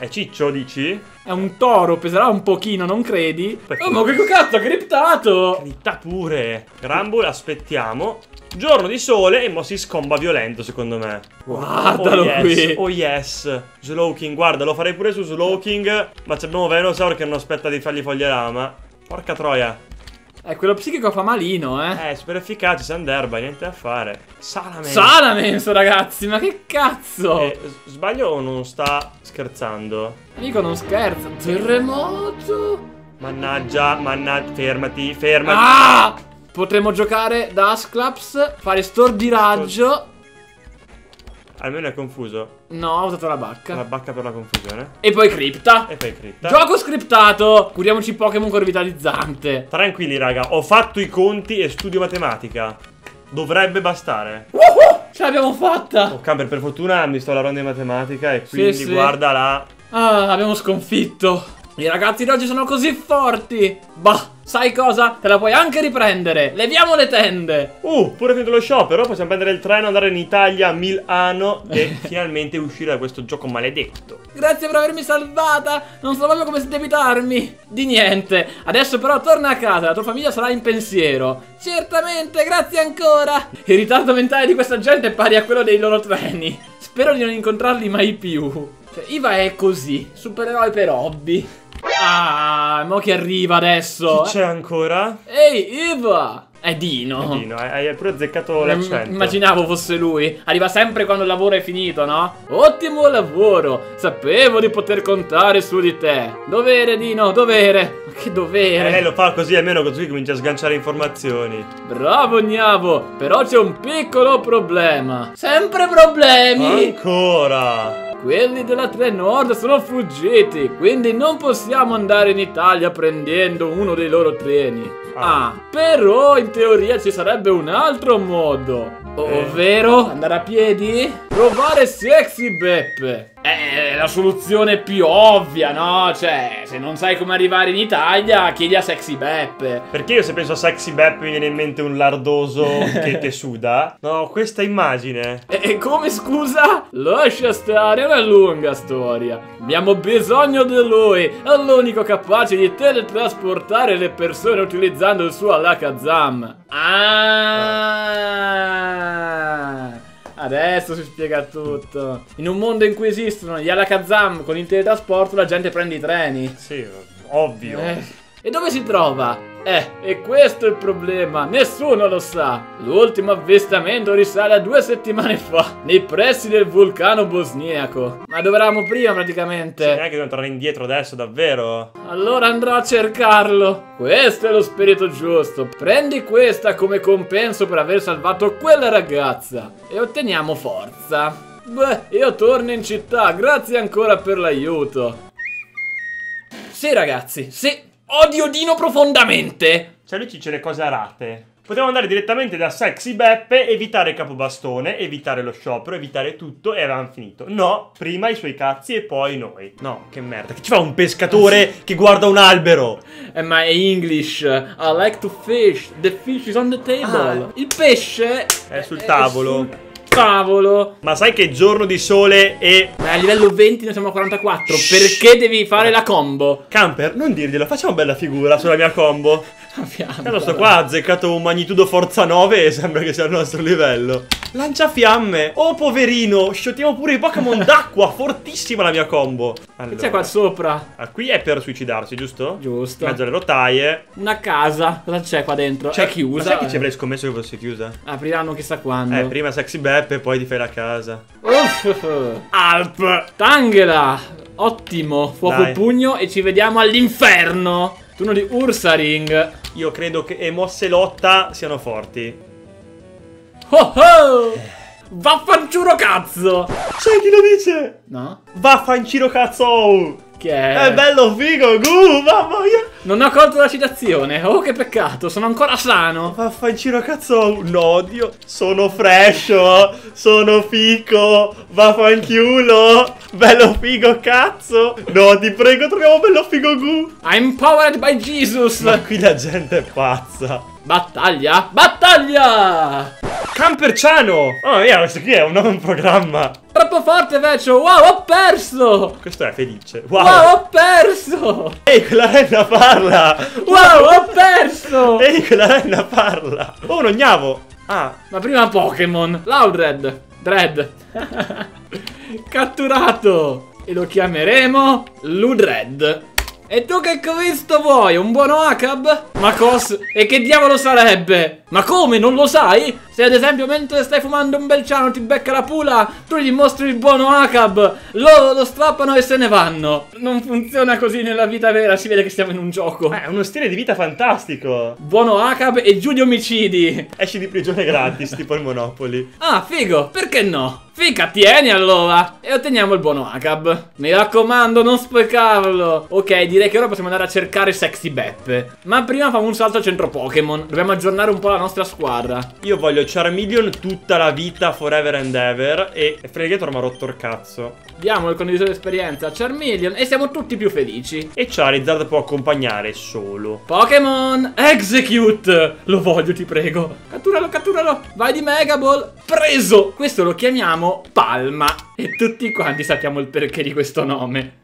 È ciccio, dici? È un toro, peserà un pochino, non credi? Perché? Oh, ma che cazzo, ha criptato! Carità pure. Rumble, aspettiamo. Giorno di sole e mo si scomba violento, secondo me. Guardalo oh yes, qui! Oh yes. Slowking, guarda, lo farei pure su Slowking. Ma c'abbiamo Venusaur che non aspetta di fargli foglie lama. Porca troia. Eh, quello psichico fa malino, eh. Eh, super efficace, Sanderba, niente da fare. Salamence. Salamence, ragazzi, ma che cazzo? Eh, sbaglio o non sta scherzando? Amico, non scherza. Terremoto? Mannaggia, mannaggia, fermati, fermati. Ah! Potremmo giocare da Asclaps, fare store di raggio. Almeno è confuso. No, ho usato la bacca. La bacca per la confusione. E poi cripta. E poi critta. Gioco scriptato! Curiamoci Pokémon con rivitalizzante. Tranquilli, raga, ho fatto i conti e studio matematica. Dovrebbe bastare. Ce l'abbiamo fatta! Oh, Camper, per fortuna mi sto lavorando in matematica e quindi sì. guarda là. Ah, abbiamo sconfitto. I ragazzi di oggi sono così forti. Bah, sai cosa? Te la puoi anche riprendere. Leviamo le tende. Uh, pure finito lo sciopero, possiamo prendere il treno, andare in Italia, a Milano e finalmente uscire da questo gioco maledetto. Grazie per avermi salvata. Non so proprio come debitarmi. Di niente. Adesso però torna a casa. La tua famiglia sarà in pensiero. Certamente, grazie ancora. Il ritardo mentale di questa gente è pari a quello dei loro treni. Spero di non incontrarli mai più. Cioè, Iva è così. Supereroe per hobby. Ah, mo che arriva adesso. Chi c'è ancora? Ehi, Iva! È Dino. Dino, hai, pure azzeccato Mm, l'accento. Immaginavo fosse lui. Arriva sempre quando il lavoro è finito, no? Ottimo lavoro. Sapevo di poter contare su di te. Dovere, Dino, dovere. Ma che Eh, dovere? lei lo fa così, almeno così comincia a sganciare informazioni. Bravo, Gnavo. Però c'è un piccolo problema. Sempre problemi. Ancora! Quelli della 3 Nord sono fuggiti, quindi non possiamo andare in Italia prendendo uno dei loro treni. Ah. Ah, però in teoria ci sarebbe un altro modo. Ovvero andare a piedi? Provare sexy Beppe. È la soluzione più ovvia, no? Cioè, se non sai come arrivare in Italia, chiedi a sexy Beppe. Perché io se penso a Sexy Beppe mi viene in mente un lardoso che, che suda? No, questa immagine. E, e come scusa? Lascia stare, è una lunga storia. Abbiamo bisogno di lui. È l'unico capace di teletrasportare le persone utilizzando il suo Alakazam. Ah. Adesso si spiega tutto. In un mondo in cui esistono gli Alakazam con il teletrasporto, la gente prende i treni. Sì, ovvio. Eh, E dove si trova? Eh, e questo è il problema, nessuno lo sa. L'ultimo avvistamento risale a due settimane fa, nei pressi del vulcano bosniaco. Ma dove eravamo prima Sì, praticamente? neanche devo tornare indietro adesso, davvero. Allora andrò a cercarlo. Questo è lo spirito giusto. Prendi questa come compenso per aver salvato quella ragazza. E otteniamo forza. Beh, io torno in città, grazie ancora per l'aiuto. Sì ragazzi, sì. Odio Dino profondamente. Cioè lui ci dice le cose arate. Potremmo andare direttamente da Sexy Beppe, evitare Capobastone, evitare lo sciopero, evitare tutto e avevamo finito. No, prima i suoi cazzi e poi noi. No, che merda. Che ci fa un pescatore che guarda un albero? Eh, ma è English. I like to fish. The fish is on the table. Ah. Il pesce È sul tavolo. sul tavolo. Ma sai che giorno di sole e... Ma a livello 20 ne siamo a 44. Perché devi fare la combo? Camper, non dirglielo, facciamo bella figura sulla mia combo. A fianco. Cazzo, sto qua ha azzeccato un magnitudo forza 9 e sembra che sia al nostro livello. Lanciafiamme. Oh, poverino, sciottiamo pure i Pokémon d'acqua. Fortissima la mia combo. Che Allora. c'è qua sopra? Ah, qui è per suicidarsi, giusto? Giusto. In mezzo alle rotaie. Una casa. Cosa c'è qua dentro? è chiusa. Ma sai che ci avrei scommesso che fosse chiusa? Apriranno chissà quando. Eh, prima Sexy Beppe e poi ti fai la casa. Uff. Alp. Tangela. Ottimo. Fuoco Dai. pugno e ci vediamo all'inferno. Turno di Ursaring. Io credo che e mosse lotta siano forti. Oh oh! Vaffanciuro cazzo! Sai chi lo dice? No? Vaffancino cazzo! Che è? È bello figo, gu, mamma mia! Non ho colto la citazione. Oh, che peccato, sono ancora sano. Vaffancino cazzo, no, Dio, sono fresh, oh, sono fico, vaffanchiulo, bello figo cazzo. No, ti prego, troviamo bello figo gu. I'm powered by Jesus. Ma qui la gente è pazza. Battaglia! Battaglia! Camperciano! Oh, mia, questo qui è un nuovo programma. Troppo forte, Vecchio! Wow, ho perso! Questo è felice. Wow! Wow, ho perso! Ehi, quella renna parla! Wow, ho perso! Ehi, quella renna parla! Oh, un ognavo! Ah, Ma prima Pokémon. Loudred. Dread. Catturato. E lo chiameremo Ludred. E tu che questo vuoi? Un buono Acab? Ma cos... E che diavolo sarebbe? Ma come? Non lo sai? Se ad esempio mentre stai fumando un bel ciano ti becca la pula, tu gli mostri il buono Acab, loro lo strappano e se ne vanno. Non funziona così nella vita vera, si vede che siamo in un gioco. è uno stile di vita fantastico. Buono Acab e giù gli omicidi. Esci di prigione gratis, tipo il Monopoli. Ah, figo, perché no? Fica, tieni allora! E otteniamo il buono Acab. Mi raccomando, non sprecarlo! Ok, direi che ora possiamo andare a cercare Sexy Beppe. Ma prima facciamo un salto al centro Pokémon. Dobbiamo aggiornare un po' la nostra squadra. Io voglio Charmeleon tutta la vita, forever and ever. E Fregator mi ha rotto il cazzo. Diamo il condivisore d'esperienza a Charmeleon e siamo tutti più felici. E Charizard può accompagnare solo. Pokémon Execute! Lo voglio, ti prego. Catturalo, catturalo. Vai di Mega Ball. Preso! Questo lo chiamiamo Palma. E tutti quanti sappiamo il perché di questo nome.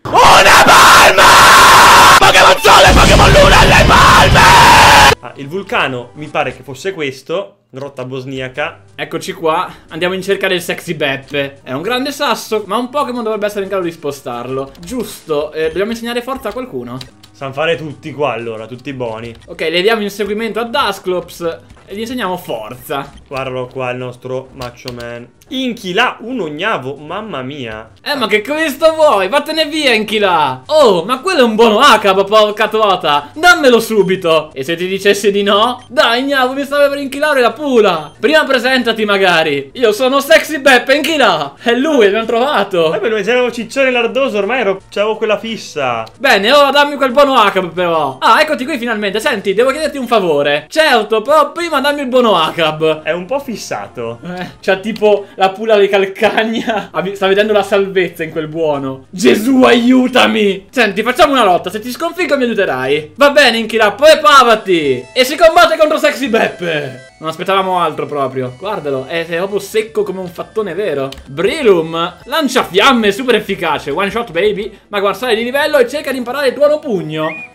Ah, il vulcano mi pare che fosse questo. Grotta bosniaca. Eccoci qua, andiamo in cerca del sexy Beppe. È un grande sasso, ma un Pokémon dovrebbe essere in grado di spostarlo. Giusto, eh, dobbiamo insegnare forza a qualcuno. San fare tutti qua allora, tutti buoni. Ok, leviamo inseguimento a Dusclops e gli insegniamo forza. Guardalo qua il nostro Macho Man. Inchila un ognavo, mamma mia. Eh, ma che questo vuoi? Vattene via, Inchila! Oh, ma quello è un buono Acab, porca tuota! Dammelo subito! E se ti dicessi di no? Dai, Gnavo, mi stava per inchilare la pula! Prima presentati, magari! Io sono Sexy Beppe Inchila! È lui, l'abbiamo trovato! Vabbè, noi c'eravamo ciccione lardoso, ormai ero, c'avevo quella fissa. Bene, ora dammi quel buono Acab, però! Ah, eccoti qui finalmente! Senti, devo chiederti un favore! Certo, però prima dammi il buono Acab! È un po' fissato. Eh, c'ha tipo la pula di calcagna. Sta vedendo la salvezza in quel buono. Gesù, aiutami! Senti, facciamo una lotta. Se ti sconfiggo mi aiuterai. Va bene, Inchila, preparati! E si combatte contro Sexy Beppe! Non aspettavamo altro proprio. Guardalo, è, è proprio secco come un fattone vero. Brilum, lancia fiamme, super efficace. One shot, baby. Ma guarda, sale di livello e cerca di imparare il tuono pugno.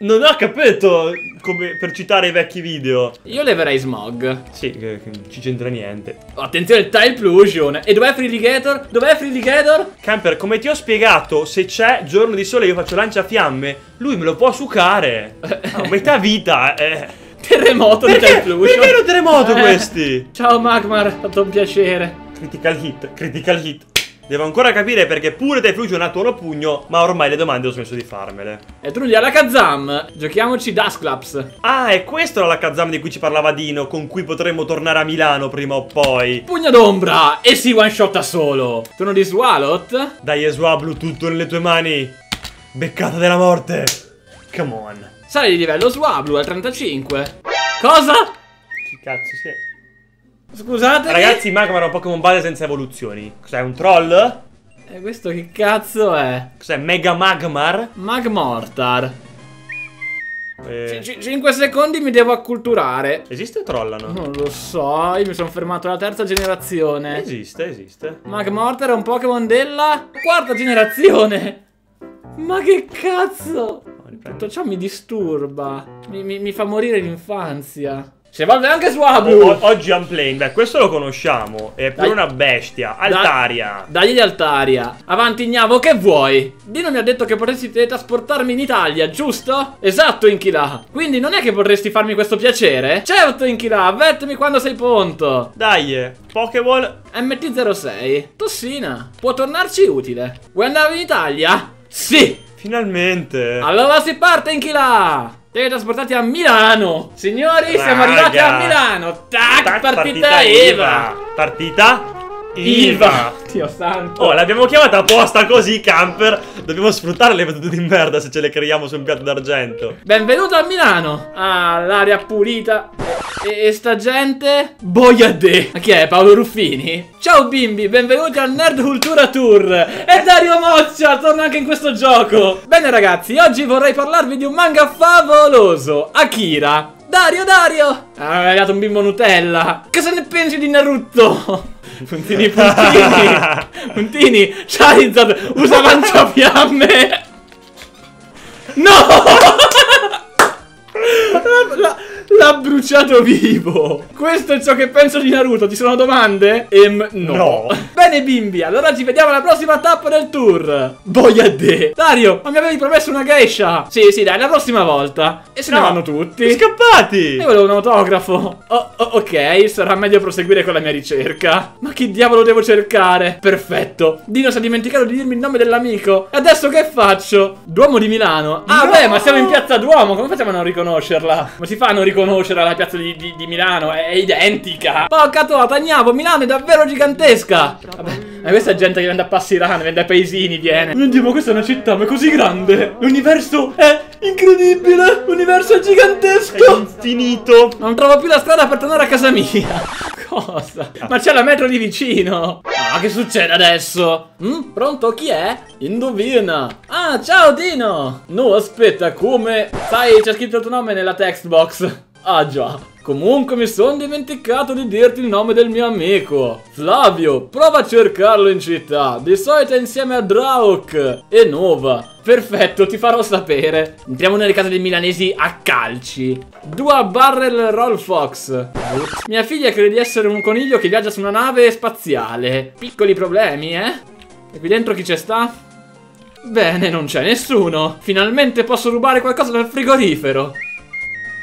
Non ho capito come per citare i vecchi video. Io leverei Smog. Sì, che, che non ci c'entra niente. Oh, attenzione, Tile Plusion. E dov'è Freeligator? Dov'è Freeligator? Camper, come ti ho spiegato, se c'è giorno di sole io faccio lanciafiamme, lui me lo può sucare. A metà vita, eh. Terremoto di Tile Perché? Plusion. Perché non terremoto Eh. questi? Ciao Magmar, è fatto un piacere. Critical hit, critical hit. Devo ancora capire perché pure Typhlosion ha tuono pugno, ma ormai le domande ho smesso di farmele. E Trulli alla Kazam. Giochiamoci Dusclaps. Ah, e questo la Kazam di cui ci parlava Dino, con cui potremmo tornare a Milano prima o poi. Pugno d'ombra e si one shot da solo. Turno di Swalot. Dai Eswablu, tutto nelle tue mani. Beccata della morte. Come on. Sale di livello Swablu al 35. Cosa? Chi cazzo sei? Scusate. Ragazzi, Magmar è un Pokémon base senza evoluzioni. Cos'è, un troll? E questo che cazzo è? Cos'è, Mega Magmar? Magmortar. Eh, 5 secondi mi devo acculturare. esiste o trollano? Non lo so, io mi sono fermato alla terza generazione. Esiste, esiste. Magmortar è un Pokémon della quarta generazione. Ma che cazzo? Tutto ciò mi disturba. Mi, mi- mi fa morire l'infanzia. Si evolve anche Swablu. O- oggi Unplane, beh, questo lo conosciamo. È pure Dai. una bestia. Altaria. Dagli di Altaria. Avanti, Gnavo, che vuoi? Dino mi ha detto che potresti teletrasportarmi in Italia, giusto? Esatto, Inchila. Quindi non è che vorresti farmi questo piacere? Certo, Inchila, avvertimi quando sei pronto. Dai, eh, Pokéball. MT06. Tossina. Può tornarci utile. Vuoi andare in Italia? Sì. Finalmente. Allora si parte, Inchila. Teletrasportati a Milano. Signori, siamo Raga. arrivati a Milano. Tac, Tac, partita, IVA. Partita IVA. Dio santo. Oh, l'abbiamo chiamata apposta così, camper. Dobbiamo sfruttare le battute di merda se ce le creiamo su un piatto d'argento. Benvenuto a Milano! Ah, l'aria pulita. E, e sta gente? Boiade! Ma chi è? Paolo Ruffini? Ciao bimbi, benvenuti al Nerd Cultura Tour! E Dario Moccia torna anche in questo gioco! Bene ragazzi, oggi vorrei parlarvi di un manga favoloso, Akira. Dario, Dario! Ah, mi hai dato un bimbo Nutella! Cosa ne pensi di Naruto? Puntini, puntini! puntini! Charizard usa lanciafiamme! No! L'ha- L'ha bruciato vivo! Questo è ciò che penso di Naruto. Ci sono domande? Ehm, no. No. Bene, bimbi, allora ci vediamo alla prossima tappa del tour. Boiade! Dario, ma mi avevi promesso una geisha? Sì, sì, dai, la prossima volta. E se ne No. vanno tutti. Scappati. Io volevo un autografo. Oh, oh, ok, sarà meglio proseguire con la mia ricerca. Ma chi diavolo devo cercare? Perfetto. Dino si è dimenticato di dirmi il nome dell'amico. E adesso che faccio? Duomo di Milano. Ah, No! beh, ma siamo in piazza Duomo. Come facciamo a non riconoscerla? Come si fa a non riconoscerla la piazza di, di- di Milano? È, è identica. Porca tua, Tagnavo, Milano è davvero gigantesca. Vabbè, ma questa è gente che viene da Passirano, viene dai paesini, viene. Oddio, ma questa è una città, ma è così grande. L'universo è incredibile. L'universo è È gigantesco. infinito. Non trovo più la strada per tornare a casa mia. Cosa? Ma c'è la metro di vicino. Ah, che succede adesso? Mm, pronto? Chi è? Indovina. Ah, ciao Dino. No, aspetta, come? Sai, c'è scritto il tuo nome nella text box. Ah già. Comunque mi sono dimenticato di dirti il nome del mio amico. Flavio, prova a cercarlo in città. Di solito è insieme a Drauk e Nova. Perfetto, ti farò sapere. Entriamo nelle case dei milanesi a calci. Dua Barrel Roll Fox. Mia figlia crede di essere un coniglio che viaggia su una nave spaziale. Piccoli problemi, eh? E qui dentro chi c'è sta? Bene, non c'è nessuno. Finalmente posso rubare qualcosa dal frigorifero.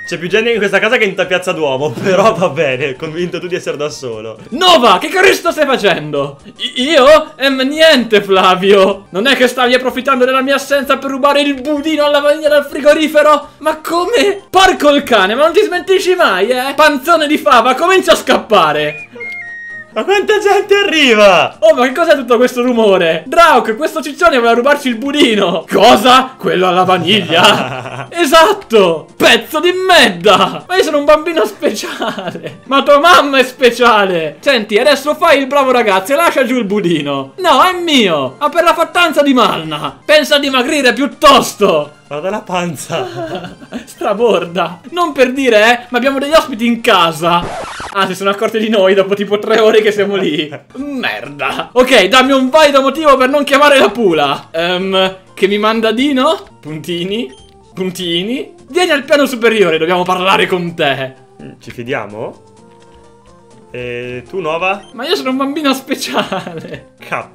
C'è più gente in questa casa che in piazza Duomo, però va bene, convinto tu di essere da solo. Nova, che Cristo stai facendo? I- io? Ehm, niente, Flavio. Non è che stavi approfittando della mia assenza per rubare il budino alla vaniglia dal frigorifero? Ma come? Porco il cane, ma non ti smentisci mai, eh? Panzone di fava, comincia a scappare. Ma quanta gente arriva? Oh, ma che cos'è tutto questo rumore? Drauk, questo ciccione voleva rubarci il budino. Cosa? Quello alla vaniglia? esatto! Pezzo di medda! Ma io sono un bambino speciale! Ma tua mamma è speciale! Senti, adesso fai il bravo ragazzo e lascia giù il budino! No, è mio! Ma per la fattanza di Malna! Pensa a dimagrire piuttosto! Guarda la panza. Straborda! Non per dire, eh, ma abbiamo degli ospiti in casa! Ah, si sono accorti di noi dopo tipo tre ore che siamo lì. Merda! Ok, dammi un valido motivo per non chiamare la pula! Ehm, che mi manda Dino? Puntini? Puntini? Vieni al piano superiore, dobbiamo parlare con te! Ci fidiamo? E tu, Nova? Ma io sono un bambino speciale! K.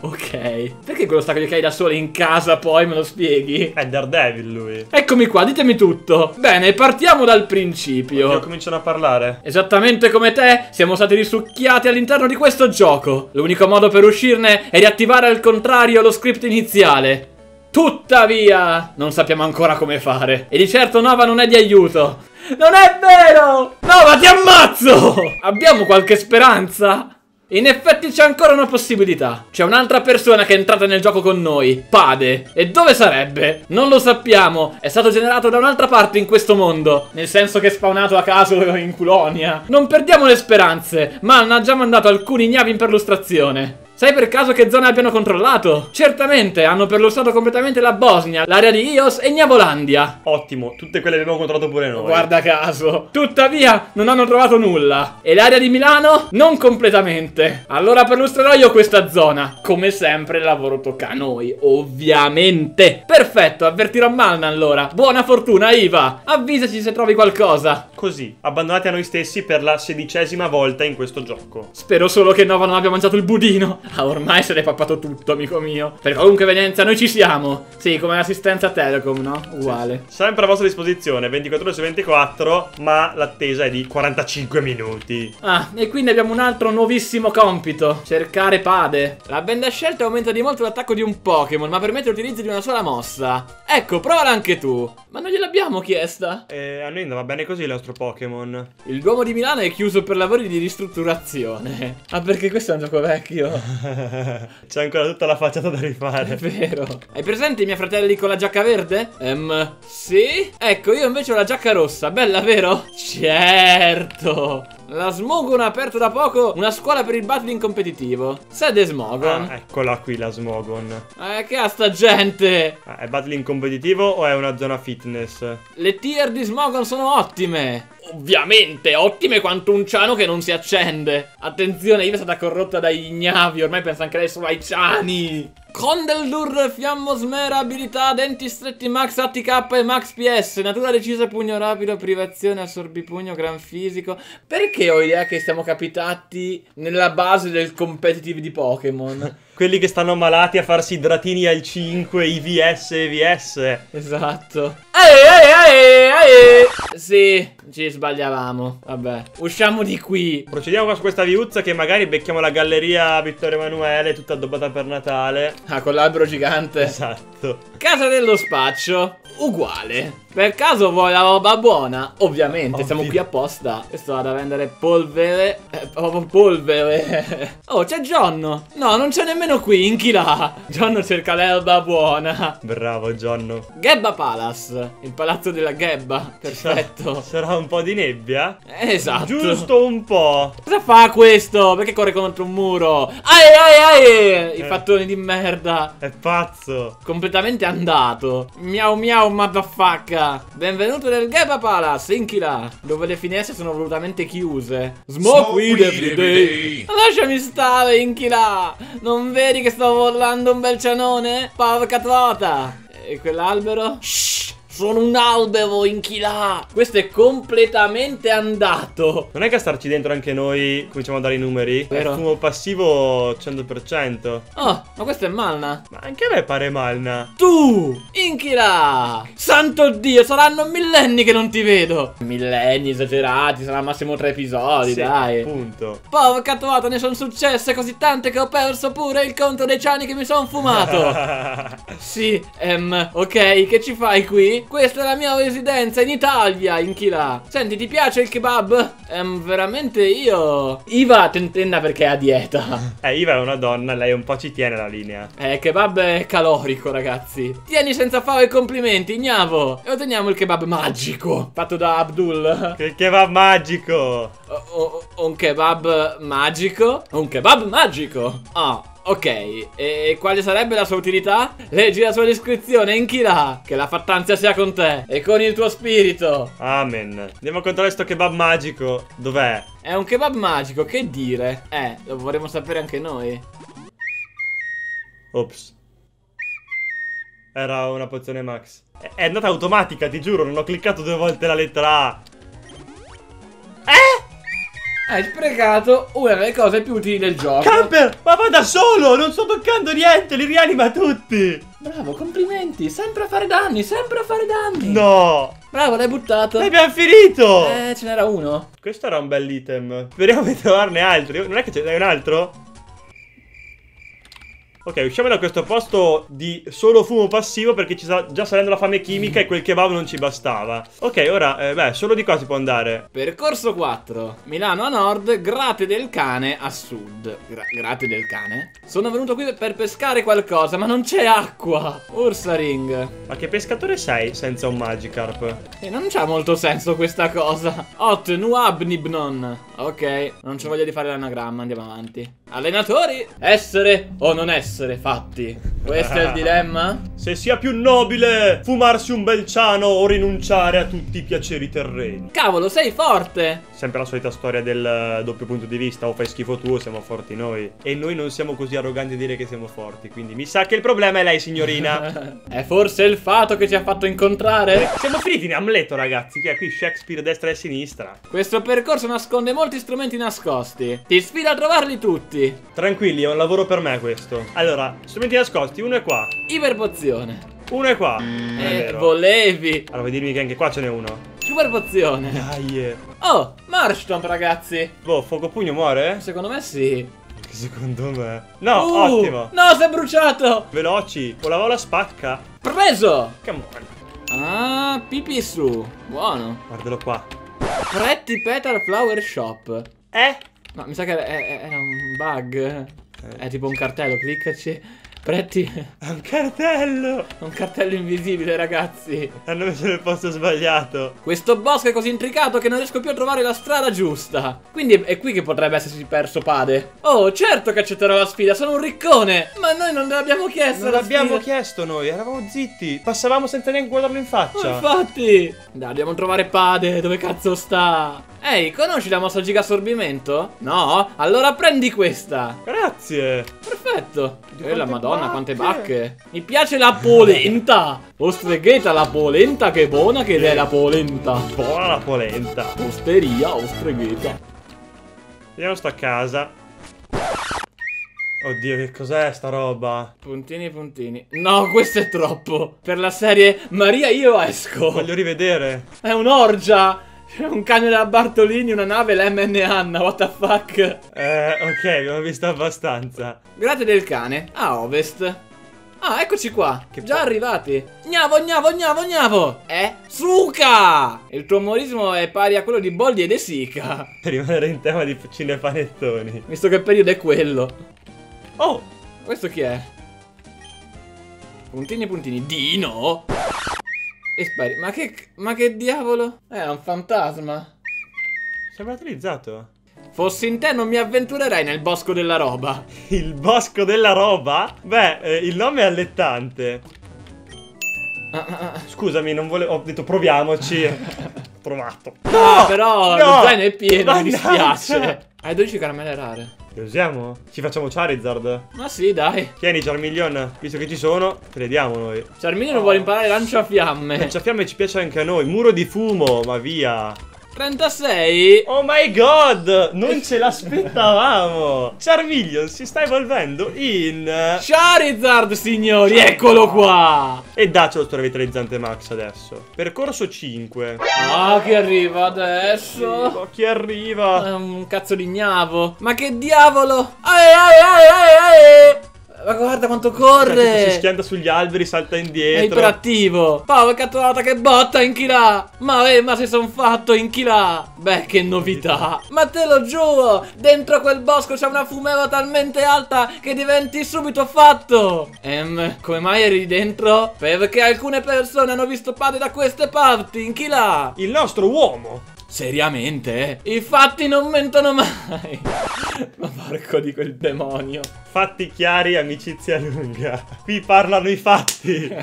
Ok. Perché quello stacco di occhiali da sole in casa poi me lo spieghi? È Daredevil lui. Eccomi qua, ditemi tutto. Bene, partiamo dal principio. Io cominciano a parlare. Esattamente come te, siamo stati risucchiati all'interno di questo gioco. L'unico modo per uscirne è riattivare al contrario lo script iniziale. Tuttavia, non sappiamo ancora come fare. E di certo Nova non è di aiuto. Non è vero! Nova, ti ammazzo! Abbiamo qualche speranza? In effetti c'è ancora una possibilità. C'è un'altra persona che è entrata nel gioco con noi, Pade. E dove sarebbe? Non lo sappiamo. È stato generato da un'altra parte in questo mondo. Nel senso che è spawnato a caso in Culonia. Non perdiamo le speranze. Malna ha già mandato alcuni ignavi in perlustrazione. Sai per caso che zona abbiano controllato? Certamente, hanno perlustrato completamente la Bosnia, l'area di Ios e Gnavolandia. Ottimo, tutte quelle le abbiamo controllato pure noi. Guarda caso. Tuttavia, non hanno trovato nulla. E l'area di Milano? Non completamente. Allora perlustrerò io questa zona. Come sempre, il lavoro tocca a noi, ovviamente. Perfetto, avvertirò Malna allora. Buona fortuna, Iva. Avvisaci se trovi qualcosa. Così, abbandonati a noi stessi per la sedicesima volta in questo gioco. Spero solo che Nova non abbia mangiato il budino. Ah, ormai se l'è pappato tutto, amico mio. Per qualunque evenienza, noi ci siamo. Sì, come l'assistenza Telecom, no? Uguale. Sempre a vostra disposizione, 24 ore su 24, ma l'attesa è di 45 minuti. Ah, e quindi abbiamo un altro nuovissimo compito. Cercare Pade. La benda scelta aumenta di molto l'attacco di un Pokémon, ma permette l'utilizzo di una sola mossa. Ecco, provala anche tu. Ma non gliel'abbiamo chiesta. E a noi andava bene così il nostro Pokémon. Il Duomo di Milano è chiuso per lavori di ristrutturazione. Ah, perché questo è un gioco vecchio. C'è ancora tutta la facciata da È rifare. vero. Hai presente miei fratelli con la giacca verde? Ehm, sì? Ecco, io invece ho la giacca rossa. Bella, vero? Certo. La Smogon ha aperto da poco una scuola per il battling competitivo. Sede Smogon. Ah, eccola qui la Smogon. Eh, che ha sta gente? Ah, è battling competitivo o è una zona fitness? Le tier di Smogon sono ottime. Ovviamente, ottime quanto un ciano che non si accende. Attenzione, Iva è stata corrotta dai ignavi, ormai pensa anche lei solo ai ciani. Condeldur, Fiammosmera, abilità, denti stretti, max ATK e max PS, natura decisa, pugno rapido, privazione, assorbipugno, gran fisico. Perché ho idea che siamo capitati nella base del competitive di Pokémon? Quelli che stanno malati a farsi idratini al 5, IVS, EVS. Esatto. Ehi, ehi, ehi. Sì, ci sbagliavamo. Vabbè, usciamo di qui. Procediamo qua su questa viuzza che magari becchiamo la galleria Vittorio Emanuele tutta addobbata per Natale. Ah, con l'albero gigante. Esatto. Casa dello spaccio, uguale. Per caso vuoi la roba buona? Ovviamente, Ovvio. siamo qui apposta. Questo va da vendere polvere. Eh, proprio polvere. oh, c'è Giorno. No, non c'è nemmeno qui, inchila. Giorno cerca l'erba buona. Bravo Giorno. Gebba Palace, il palazzo della Gebba. Perfetto. Sarà un po' di nebbia? Esatto. Giusto un po'. Cosa fa questo? Perché corre contro un muro? Aie, aie, aie! I Eh. fattoni di merda. È pazzo. Completamente andato. Miau miau, motherfucker. Benvenuto nel Geba Palace, Inchila. Dove le finestre sono volutamente chiuse. Smoke, weed every day. Ma Lasciami stare, Inchila. Non vedi che sto volando un bel cianone? Porca trota. E quell'albero? Shh. Sono un albero inchilà. Questo è completamente andato. Non è che a starci dentro anche noi cominciamo a dare i numeri? Vero. È fumo passivo 100%. Oh, ma questo è Malna. Ma anche a me pare Malna. Tu, Inchila! Santo Dio, saranno millenni che non ti vedo. Millenni esagerati, sarà massimo tre episodi, Sì, dai. Appunto. Porca trovata, ne sono successe così tante che ho perso pure il conto dei ciani che mi sono fumato. sì, ehm, ok, che ci fai qui? Questa è la mia residenza in Italia, Inchila. Senti, ti piace il kebab? Ehm, veramente io... Iva tentenna perché è a dieta. eh, Iva è una donna, lei un po' ci tiene la linea. Eh, kebab è calorico, ragazzi. Tieni senza fare complimenti, ignavo. E otteniamo il kebab magico, fatto da Abdul. Che, va magico. O- o- un kebab magico? Un kebab magico. Ah, ok. E quale sarebbe la sua utilità? Leggi la sua descrizione, inchila. Che la fattanza sia con te e con il tuo spirito. Amen. Andiamo a controllare sto kebab magico. Dov'è? È un kebab magico, che dire? Eh, lo vorremmo sapere anche noi. Ops. Era una pozione max. È, andata automatica, ti giuro, non ho cliccato due volte la lettera A. Hai sprecato una delle cose più utili del gioco. Camper! Ma va da solo! Non sto toccando niente, li rianima tutti! Bravo, complimenti. Sempre a fare danni, sempre a fare danni. No! Bravo, l'hai buttato. L'abbiamo finito! Eh, ce n'era uno. Questo era un bell'item. Speriamo di trovarne altri. Non è che ce n'è un altro? Ok, usciamo da questo posto di solo fumo passivo perché ci sta già salendo la fame chimica e quel kebab non ci bastava. Ok, ora, eh, beh, solo di qua si può andare. Percorso 4. Milano a nord, Grate del Cane a sud. Gra- grate del Cane? Sono venuto qui per pescare qualcosa, ma non c'è acqua. Ursa Ring. Ma che pescatore sei senza un Magikarp? E non c'ha molto senso questa cosa. Ot Nuabnibnon. Ok, non c'ho voglia di fare l'anagramma, andiamo avanti. Allenatori, essere o non essere fatti. Questo è il dilemma? Se sia più nobile fumarsi un bel ciano o rinunciare a tutti i piaceri terreni. Cavolo, sei forte. Sempre la solita storia del eh, doppio punto di vista, o fai schifo tu o siamo forti noi. E noi non siamo così arroganti a dire che siamo forti, quindi mi sa che il problema è lei, signorina. È forse il fato che ci ha fatto incontrare? siamo finiti in Amleto, ragazzi, che è qui Shakespeare destra e sinistra. Questo percorso nasconde molti strumenti nascosti. Ti sfido a trovarli tutti. Tranquilli, è un lavoro per me questo. Allora, strumenti nascosti, uno è qua, Iperpozione. uno è qua. È Eh, volevi. Allora, vuoi dirmi che anche qua ce n'è uno? Super pozione. Dai. Oh, Marston, ragazzi. Boh, fuoco pugno muore? Secondo me sì. Che secondo me. No, Uh, ottimo. No, si è bruciato. Veloci, o la vola spacca. Preso. Come on. Ah, pipì su. Buono. Guardalo qua. Pretty Petal Flower Shop. Eh? No, mi sa che era un bug. È tipo un cartello, cliccaci. Pretty. È un cartello! Un cartello invisibile, ragazzi. Hanno messo nel posto sbagliato. Questo bosco è così intricato che non riesco più a trovare la strada giusta. Quindi è qui che potrebbe essersi perso Pade. Oh, certo che accetterò la sfida, sono un riccone. Ma noi non l'abbiamo chiesto Non la l'abbiamo chiesto noi, eravamo zitti. Passavamo senza neanche guardarlo in Oh, faccia. infatti. Dai, dobbiamo trovare Pade, dove cazzo sta? Ehi, conosci la mossa gigassorbimento? No? Allora prendi questa. Grazie. Perfetto. Di E la quante madonna, quante bacche. bacche. Mi piace la polenta. Ostregheta la polenta, che buona che è la polenta. Buona la polenta. Osteria, ostregheta. Vediamo sta casa. Oddio, che cos'è sta roba? Puntini puntini. No, questo è troppo. Per la serie Maria io esco. Voglio rivedere. È un'orgia. C'è un cane da Bartolini, una nave, la MN Anna. What the fuck? Eh, ok, abbiamo visto abbastanza. Grate del cane, a ovest. Ah, eccoci qua. Che Già arrivati. Gnavo, gnavo, gnavo, gnavo. Eh? Suka! Il tuo umorismo è pari a quello di Boldi e De Sica. Per rimanere in tema di cinepanettoni. Visto che periodo è quello. Oh, Questo chi è? Puntini puntini. Dino? E spari. Ma che. Ma che diavolo? È un fantasma. sembra utilizzato. Fossi in te non mi avventurerei nel bosco della roba. Il bosco della roba? Beh, eh, il nome è allettante. Ah, ah, ah. Scusami, non volevo. Ho detto proviamoci. Provato. No, però no, lo zaino è pieno, mi mannaggia. dispiace. Hai 12 caramelle rare. Lo usiamo? Ci facciamo Charizard? Ma sì, dai. Tieni Charmeleon, visto che ci sono, te le diamo noi. Charmini non vuole imparare lanciafiamme. Lanciafiamme ci piace anche a noi. Muro di fumo, ma via. 36? Oh my god! Non ce l'aspettavamo! Charmeleon si sta evolvendo in... Charizard, signori, eccolo qua! E dacci lo storia vitalizzante max adesso. Percorso 5. Ah, che arriva adesso? Oh, chi arriva? È un cazzo di gnavo. Ma che diavolo? Ae, ae, ae, ae, ae. Ma guarda quanto Si corre! schianta sugli alberi, salta È indietro. iperattivo! Paolo catturata che botta in chi là! Ma eh, ma se son fatto in chi là! Beh, che novità! Ma te lo giuro! Dentro quel bosco c'è una fumeva talmente alta che diventi subito fatto! Ehm, come mai eri dentro? Perché alcune persone hanno visto padre da queste parti, in chi là! Il nostro uomo. Seriamente? I fatti non mentono mai! Ma porco di quel demonio! Fatti chiari, amicizia lunga. Qui parlano i fatti.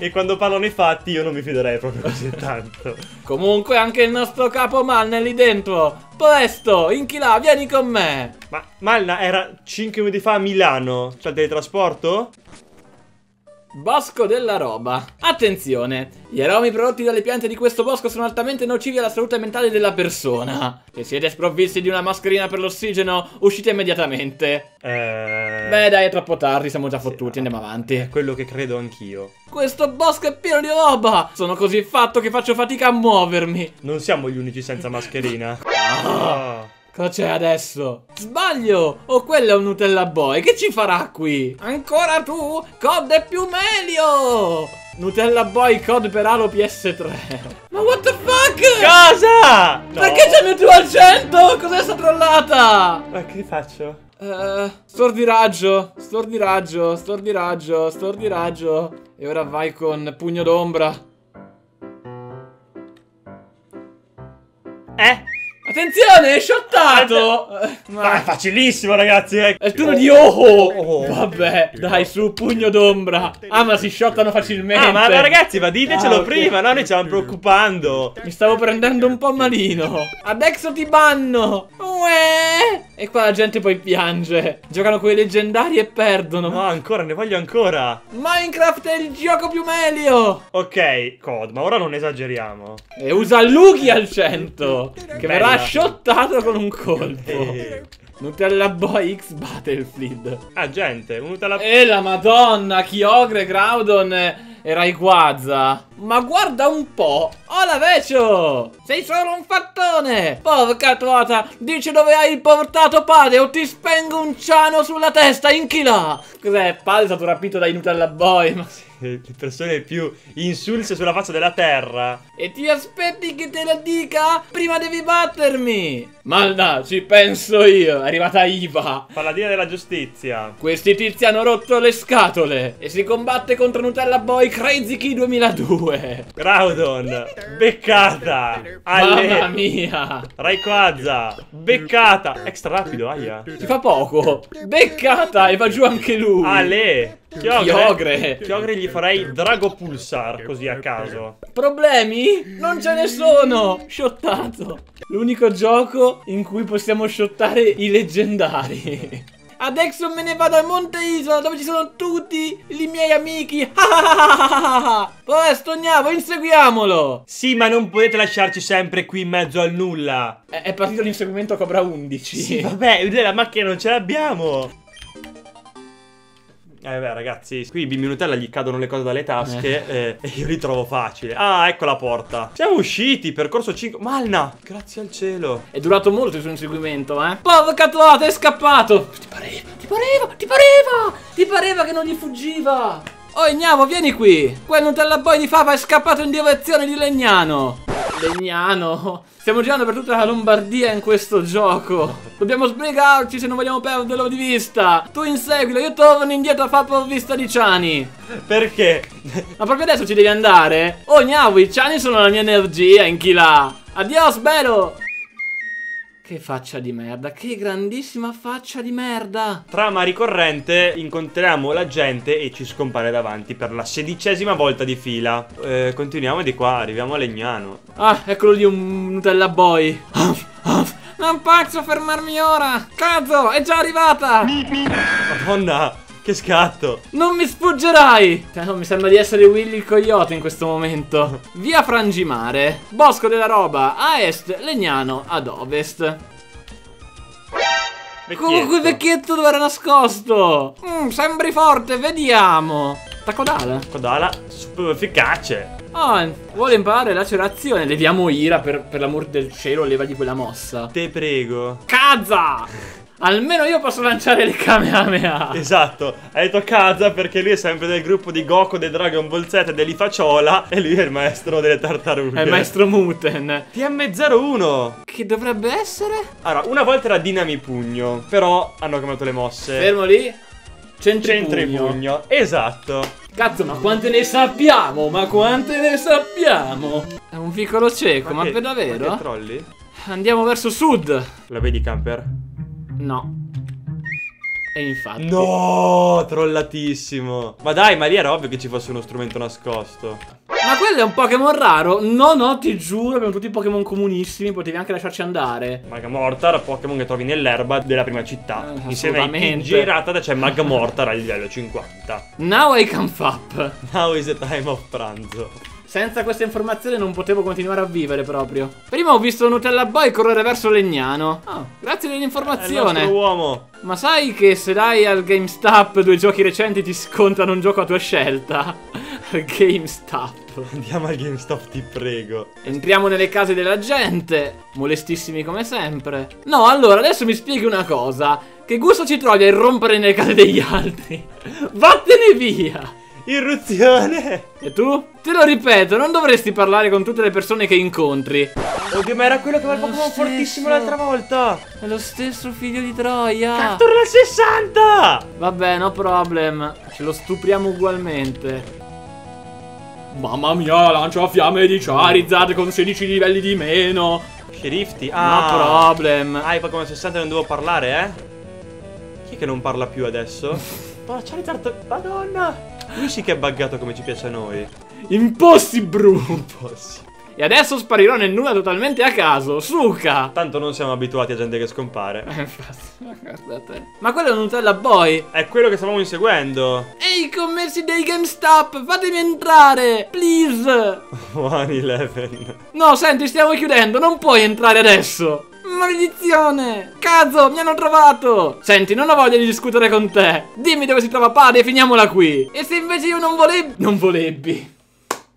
e quando parlano i fatti io non mi fiderei proprio così tanto. Comunque anche il nostro capo Malne è lì dentro. Presto, in chi là, vieni con me. Ma Malna era 5 minuti fa a Milano. C'è il teletrasporto? Bosco della roba. Attenzione, gli aromi prodotti dalle piante di questo bosco sono altamente nocivi alla salute mentale della persona. Se siete sprovvisti di una mascherina per l'ossigeno, uscite immediatamente. Eh... Beh, dai, è troppo tardi, siamo già fottuti, sì, andiamo È avanti. quello che credo anch'io. Questo bosco è pieno di roba. Sono così fatto che faccio fatica a muovermi. Non siamo gli unici senza mascherina. Ah. Cosa c'è adesso? Sbaglio! O quello è un Nutella Boy? Che ci farà qui? Ancora tu? Cod e più meglio! Nutella Boy Cod per Halo PS3 Ma what the fuck? Cosa? No. Perché c'è Mewtwo al 100? Cos'è sta trollata? Ma che faccio? Uh, stordiraggio, stordiraggio, stordiraggio, stordiraggio E ora vai con pugno d'ombra Eh? Attenzione, è shottato! Eh, Ma è facilissimo, ragazzi. eh. È il turno di Oho! Oh. Vabbè, dai, su, pugno d'ombra. Ah, ma si shottano facilmente. Ah, ma ragazzi, ma ditecelo Ah, ok. prima, no? Noi stiamo preoccupando. Mi stavo prendendo un po' malino. Adesso ti banno. Uè. E qua la gente poi piange. Giocano con i leggendari e perdono. No, ancora, ne voglio ancora. Minecraft è il gioco più meglio. Ok, Cod, ma ora non esageriamo. E usa Lugi al 100. Che Bella. verrà shottato con un colpo. Eh. Nutella Boy X Battlefield. Ah, gente, venuta la... E la madonna, Kyogre, Groudon e Rayquaza. Ma guarda un po', hola Vecio! Sei solo un fattone! Porca trota, dici dove hai portato padre o ti spengo un ciano sulla testa, inchila! Cos'è, padre è stato rapito dai Nutella Boy, ma... Le persone più insulse sulla faccia della terra. E ti aspetti che te la dica? Prima devi battermi! Malda, ci penso io, è arrivata Iva! Paladina della giustizia. Questi tizi hanno rotto le scatole e si combatte contro Nutella Boy Crazy Key 2002. Groudon, beccata. Mamma Alle. mia, Rayquaza, beccata. Extra rapido, aia. ti fa poco. Beccata e va giù anche lui. Ale. Chiogre. Chiogre. Chiogre gli farei Drago Pulsar, così a caso. Problemi? Non ce ne sono. Shottato. L'unico gioco in cui possiamo shottare i leggendari. Adesso me ne vado al Monte Isola dove ci sono tutti i miei amici. Presto, Gnavo, inseguiamolo. Sì, ma non potete lasciarci sempre qui in mezzo al nulla. È, è partito l'inseguimento Cobra 11. Sì, vabbè, la macchina non ce l'abbiamo. Eh beh ragazzi, qui i bimbi Nutella gli cadono le cose dalle tasche eh, e io li trovo facile. Ah, ecco la porta. Siamo usciti, percorso 5. Malna, grazie al cielo. È durato molto il suo inseguimento, eh. Porca trota, è scappato. Ti pareva, ti pareva, ti pareva. Ti pareva che non gli fuggiva. Oh, Ignavo, vieni qui. Quel Nutella Boy di Fava è scappato in direzione di Legnano. Legnano. Stiamo girando per tutta la Lombardia in questo gioco. Dobbiamo sbrigarci se non vogliamo perderlo di vista. Tu inseguilo, io torno indietro a far provvista di Ciani. Perché? Ma proprio adesso ci devi andare? Oh, Gnawi, i Ciani sono la mia energia, in chi là. Adios, bello. Che faccia di merda, che grandissima faccia di merda. Trama ricorrente, incontriamo la gente e ci scompare davanti per la sedicesima volta di fila. Eh, continuiamo di qua, arriviamo a Legnano. Ah, eccolo lì un Nutella Boy. No, Non posso fermarmi ora! Cazzo, è già arrivata! Madonna, che scatto. Non mi sfuggerai! No, mi sembra di essere Willy il coyote in questo momento. Via Frangimare, Bosco della Roba a est, Legnano ad ovest. Comunque il vecchietto dove era nascosto? Mm, sembri forte, vediamo. Tacodala. Codala, super efficace. Oh, vuole imparare lacerazione. Leviamo Ira per, per l'amor del cielo, levagli quella mossa. Te prego. Kaza! Almeno io posso lanciare le Kamehameha. Esatto, hai detto Kaza perché lui è sempre del gruppo di Goku, dei Dragon Ball Z e dell'Ifaciola e lui è il maestro delle tartarughe. È il maestro Muten. TM01. Che dovrebbe essere? Allora, una volta era Dinami Pugno, però hanno cambiato le mosse. Fermo lì. Centri, Centri pugno. Pugno. Esatto. Cazzo, ma quante ne sappiamo? Ma quante ne sappiamo? È un vicolo cieco, ma, che- per davvero? Ma che trolli? Andiamo verso sud. La vedi camper? No. E infatti. No, trollatissimo. Ma dai, ma lì era ovvio che ci fosse uno strumento nascosto. Ma quello è un Pokémon raro? No, no, ti giuro, abbiamo tutti Pokémon comunissimi, potevi anche lasciarci andare. Magamortar è Pokémon che trovi nell'erba della prima città. Eh, Insieme a. Girata c'è Magamortar al livello 50. Now I can fap. Now is the time of pranzo. Senza questa informazione non potevo continuare a vivere proprio. Prima ho visto Nutella Boy correre verso Legnano. Ah, grazie È il dell'informazione. uomo. Ma sai che se dai al GameStop due giochi recenti ti scontano un gioco a tua scelta? GameStop. Andiamo al GameStop, ti prego. Entriamo nelle case della gente, molestissimi come sempre. No, allora adesso mi spieghi una cosa. Che gusto ci trovi a irrompere nelle case degli altri? Vattene via! Irruzione! E tu? Te lo ripeto, non dovresti parlare con tutte le persone che incontri. Oddio, ma era quello che aveva il Pokémon fortissimo l'altra volta. È lo stesso figlio di Troia. Captor al 60! Vabbè, no problem. Ce lo stupriamo ugualmente. Mamma mia, lancia fiamme di Charizard con 16 livelli di meno. Scerifti. No Ah. problem. Ah, i Pokémon 60 non devo parlare, eh? Chi è che non parla più adesso? Oh, Charizard, madonna! Lui sì che è buggato come ci piace a noi. Impossibile. Possi. E adesso sparirò nel nulla totalmente a caso. Suca. Tanto non siamo abituati a gente che scompare. Eh, infatti, guardate. Ma quello è un Nutella Boy. È quello che stavamo inseguendo. Ehi, commessi dei GameStop, fatemi entrare, please. 111. No, senti, stiamo chiudendo, non puoi entrare adesso. Maledizione! Cazzo, mi hanno trovato! Senti, non ho voglia di discutere con te. Dimmi dove si trova Padre e finiamola qui. E se invece io non volevi... Non volevi.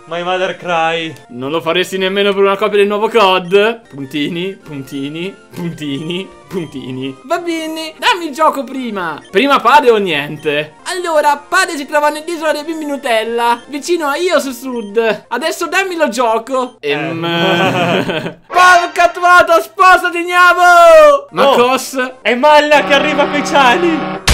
My Mother Cry. Non lo faresti nemmeno per una copia del nuovo COD? Puntini, puntini, puntini, puntini. Va bene, dammi il gioco prima. Prima Pade o niente? Allora, Pade si trova nell'isola dei bimbi Nutella, vicino a Io su Sud. Adesso dammi lo gioco. Ehm... Porca tuata, sposati, gnavo! Ma Oh. cos? È Malla che arriva coi ciani.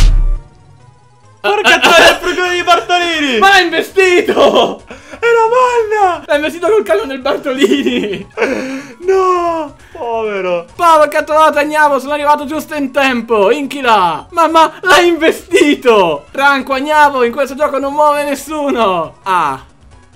Porca troia, il frugone di Bartolini. Ma l'ha investito! È la Malla. L'ha investito col camion del Bartolini! No. Povero. Porca trovata, Agnavo, sono arrivato giusto in tempo! Inchila! Mamma, l'hai investito! Franco, Agnavo, in questo gioco non muove nessuno! Ah!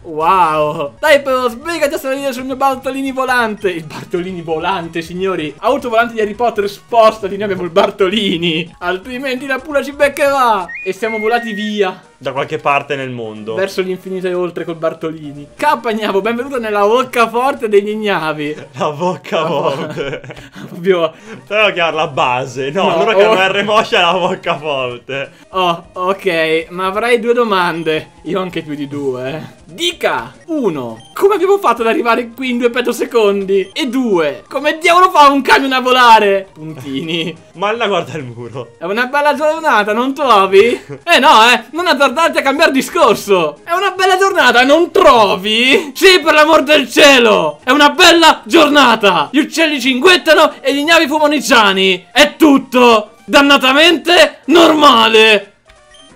Wow! Dai però, sbrigati a salire sul mio Bartolini volante! Il Bartolini volante, signori! Autovolante di Harry Potter, spostati, noi abbiamo il Bartolini! Altrimenti la pula ci beccherà! E siamo volati via! Da qualche parte nel mondo. Verso l'infinito e oltre col Bartolini. K, Agnavo, benvenuto nella roccaforte degli ignavi! La bocca forte. Proprio... Dovevo chiamarla base. No, No, allora che oh. non R Moscia la bocca forte. Oh, ok, ma avrei due domande. Io anche più di due. Dica! Uno, come abbiamo fatto ad arrivare qui in due secondi? E due, come diavolo fa un camion a volare? Puntini. Malla guarda il muro. È una bella giornata, non trovi? Eh no, eh, non azzardarti a cambiare discorso. È una bella giornata, non trovi? Sì, per l'amor del cielo! È una bella giornata! Gli uccelli cinguettano e gli ignavi fumano i ciani! È tutto dannatamente normale!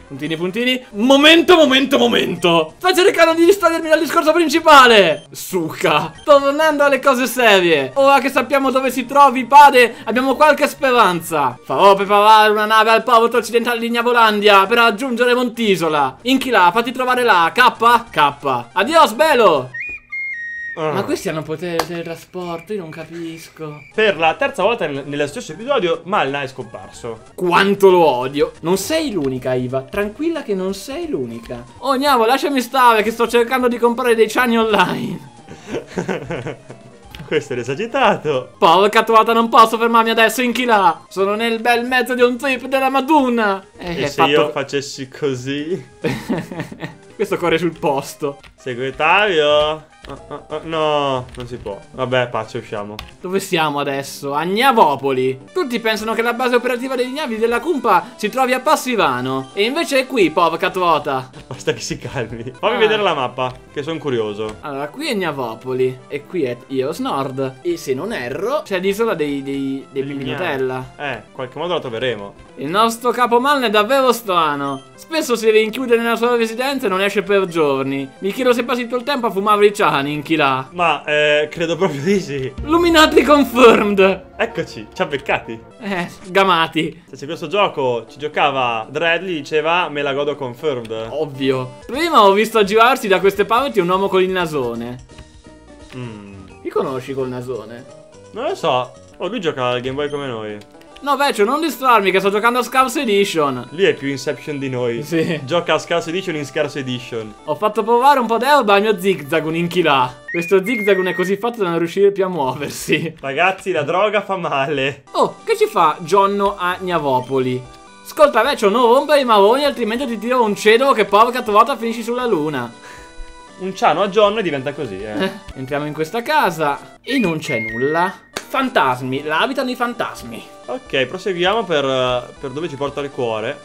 Puntini, puntini. Momento, momento, momento. Sto cercando di distogliermi dal discorso principale. Sto tornando alle cose serie. Ora che sappiamo dove si trovi Pade, abbiamo qualche speranza. Farò preparare una nave al porto occidentale di Gnavolandia per raggiungere Montisola. Inchila, fatti trovare là. K? K. Adios, bello. Ah. Ma questi hanno potere del trasporto, io non capisco. Per la terza volta nel- nello stesso episodio, Malna è scomparso. Quanto lo odio. Non sei l'unica, Iva. Tranquilla che non sei l'unica. Oh, Gnavo, lasciami stare che sto cercando di comprare dei ciani online. Questo è l'esagitato. Porca tuata, non posso fermarmi adesso, inchilà. Sono nel bel mezzo di un trip della Madonna. Eh, E se io fatto- facessi così? Questo corre sul posto. Segretario? Ah, ah, ah, no, non si può. Vabbè, pace, usciamo. Dove siamo adesso? A Gnavopoli. Tutti pensano che la base operativa dei Gnavi della Cumpa si trovi a Passivano. E invece è qui, porca tuota. Basta che si calmi. Fammi Ah. vedere la mappa, che sono curioso. Allora, qui è Gnavopoli. E qui è Ios Nord. E se non erro, c'è l'isola dei, dei, dei. Nutella. Eh, in qualche modo la troveremo. Il nostro capomalne è davvero strano. Spesso si rinchiude nella sua residenza e non esce per giorni. Mi chiedo se passi tutto il tempo a fumare i ciani in chilà. Ma, eh, credo proprio di sì. Luminati confirmed. Eccoci, ci ha beccati. Eh, gamati. Se c'è questo gioco ci giocava Dreadly, diceva me la godo confirmed. Ovvio. Prima ho visto aggirarsi da queste parti un uomo con il nasone. Mm, Chi conosci col nasone? non lo so. Oh, lui gioca al Game Boy come noi. No, Vecchio, non distrarmi che sto giocando a Scarce Edition. Lui è più Inception di noi. Sì. Gioca a Scarce Edition in Scarce Edition. Ho fatto provare un po' d'erba al mio zigzagoon in chilà. Questo zigzagoon è così fatto da non riuscire più a muoversi. Ragazzi, la droga fa male. Oh, che ci fa Giorno a Gnavopoli? Ascolta, Vecchio, non rompere i maroni, altrimenti ti tiro un cedolo che porca trovata finisci sulla luna. Un ciano a John e diventa così, eh. Eh, entriamo in questa casa e non c'è nulla. Fantasmi, là abitano i fantasmi. Ok, proseguiamo per, per dove ci porta il cuore.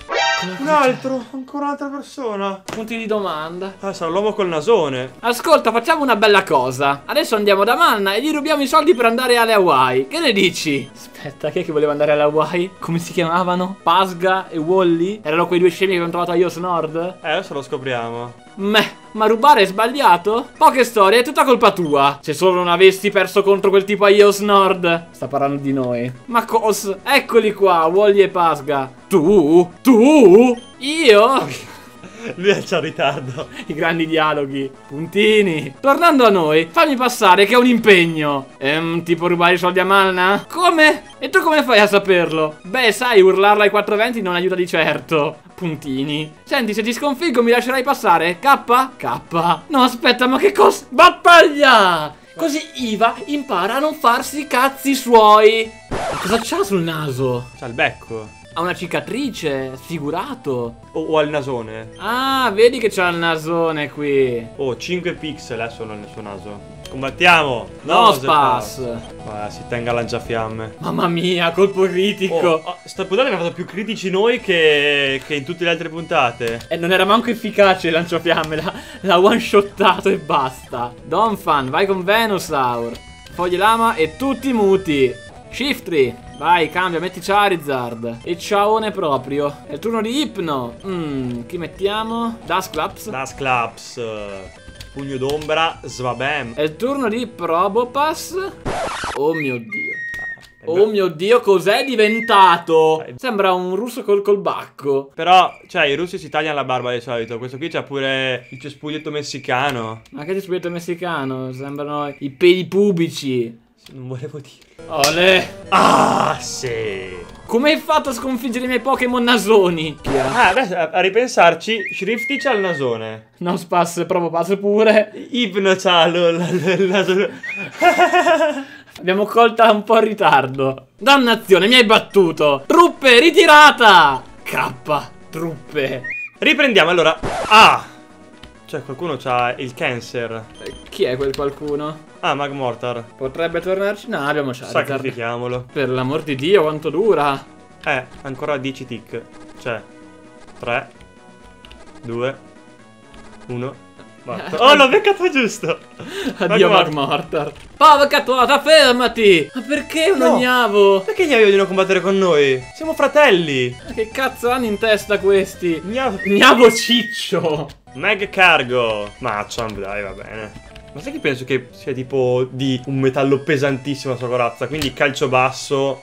Un altro, ancora un'altra persona. Punti di domanda. Ah, sarà l'uomo col nasone. Ascolta, facciamo una bella cosa. Adesso andiamo da Manna e gli rubiamo i soldi per andare alle Hawaii. Che ne dici? Aspetta, chi è che voleva andare alle Hawaii? Come si chiamavano? Pasga e Wally? Erano quei due scemi che abbiamo trovato a Ios Nord? Eh, adesso lo scopriamo. Meh, ma rubare è sbagliato? Poche storie, è tutta colpa tua. Se solo non avessi perso contro quel tipo a Ios Nord. Sta parlando di noi. Ma cos? Eccoli qua, Wally e Pasga. Tu? Tu? Io? Lui è già in ritardo. I grandi dialoghi. Puntini. Tornando a noi, fammi passare che ho un impegno. Ehm, tipo rubare i soldi a Malna? Come? E tu come fai a saperlo? Beh, sai, urlarla ai 420 non aiuta di certo. Puntini. Senti, se ti sconfiggo mi lascerai passare? K? K. No, aspetta, ma che cosa? Battaglia! Così Iva impara a non farsi i cazzi suoi. Ma cosa c'ha sul naso? C'ha il becco. Ha una cicatrice, sfigurato. O, o al nasone. Ah, vedi che c'ha il nasone qui. Oh, 5 pixel eh, sono nel suo naso. Combattiamo. No, Zephyr. Spas. Ma si tenga lanciafiamme. Mamma mia, colpo critico. Oh, oh, sta puntata abbiamo fatto più critici noi che, che in tutte le altre puntate. E non era manco efficace il lanciafiamme, l'ha, l'ha one shottato e basta. Donphan, vai con Venusaur. Foglie lama e tutti muti. Shiftry, vai, cambia, metti Charizard. E ciaone proprio. È il turno di Hypno. Mmm, chi mettiamo? Dusclaps. Das Claps. eh, Pugno d'ombra. Svabam. È il turno di Probopass. Oh mio dio. Ah, Oh mio dio, cos'è diventato? Sembra un russo col colbacco. Però, cioè, i russi si tagliano la barba di solito. Questo qui c'ha pure il cespuglietto messicano. Ma che spirito messicano? Sembrano i peli pubici. Non volevo dire. Ole. Ah, sì. Come hai fatto a sconfiggere i miei Pokémon nasoni? Ah, adesso a, ripensarci, Shrifty c'ha il nasone. No, Spas, proprio passo pure. Ipno c'ha il naso. Abbiamo colta un po' in ritardo. Dannazione, mi hai battuto. Truppe, ritirata. K, truppe. Riprendiamo allora. Ah! Cioè, qualcuno c'ha il cancer. Chi è quel qualcuno? Ah, Magmortar. Potrebbe tornarci? No, abbiamo Charizard. Sacrifichiamolo. Per l'amor di Dio, quanto dura? Eh, ancora 10 tick. Cioè, 3, 2, 1. Oh, l'ho beccato giusto. Addio Magmortar. Magmortar. Porca tuota, fermati! Ma perché un No. ognavo? Perché gli vogliono combattere con noi? Siamo fratelli. Ma Che cazzo hanno in testa questi? Gnav- Gnavo ciccio! Meg Cargo. Machamp, dai, va bene. Ma sai che penso che sia tipo di un metallo pesantissimo la sua corazza, quindi calcio basso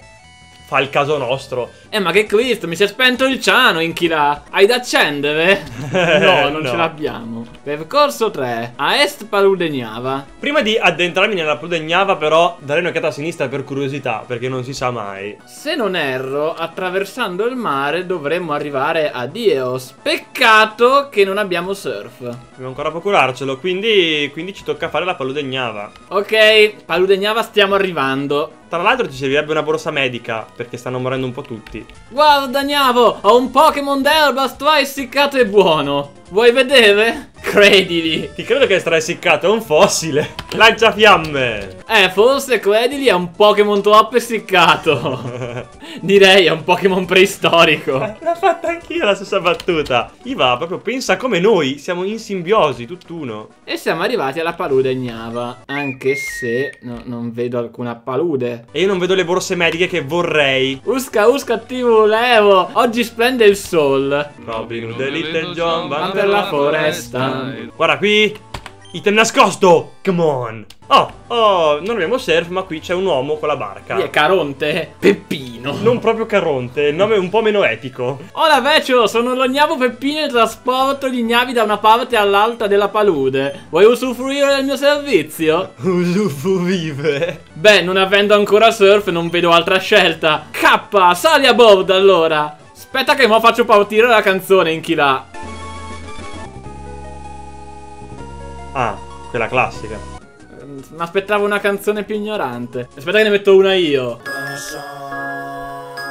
fa il caso nostro. Eh ma che Cristo, mi si è spento il ciano in chi là? Hai da accendere? no, non No. ce l'abbiamo. Percorso 3. A est Paludegnava. Prima di addentrarmi nella Prudegnava, però, darei un'occhiata a sinistra per curiosità, perché non si sa mai. Se non erro, attraversando il mare dovremmo arrivare a Dios. Peccato che non abbiamo surf. Dobbiamo ancora procurarcelo, quindi, quindi ci tocca fare la Paludegnava. Ok, Paludegnava stiamo arrivando. Tra l'altro ci servirebbe una borsa medica, perché stanno morendo un po' tutti. Guarda Gnavo, ho un Pokémon d'erba, sto essiccato e buono. Vuoi vedere? Credili. Ti credo che stai essiccato, è un fossile. Lancia fiamme. Eh, forse Credili è un Pokémon troppo essiccato. Direi è un Pokémon preistorico. L'ha fatta anch'io la stessa battuta. Iva proprio pensa come noi, siamo in simbiosi, tutt'uno. E siamo arrivati alla palude Gnava. Anche se no, non vedo alcuna palude. E io non vedo le borse mediche che vorrei. Usca, usca, ti volevo. Oggi splende il sol. Robin Hood e Little John van per la foresta. Guarda qui. Item nascosto. Come on. Oh, oh, non abbiamo surf, ma qui c'è un uomo con la barca. Chi è Caronte? Peppino. Non proprio Caronte, il nome è un po' meno epico. Hola vecchio, sono lo gnavo Peppino e trasporto gli gnavi da una parte all'altra della palude. Vuoi usufruire del mio servizio? Usufruire. Beh, non avendo ancora surf non vedo altra scelta. K, sali a bordo allora. Aspetta che mo faccio partire la canzone in chi là. Ah, quella classica. Mi aspettavo una canzone più ignorante. Aspetta che ne metto una io.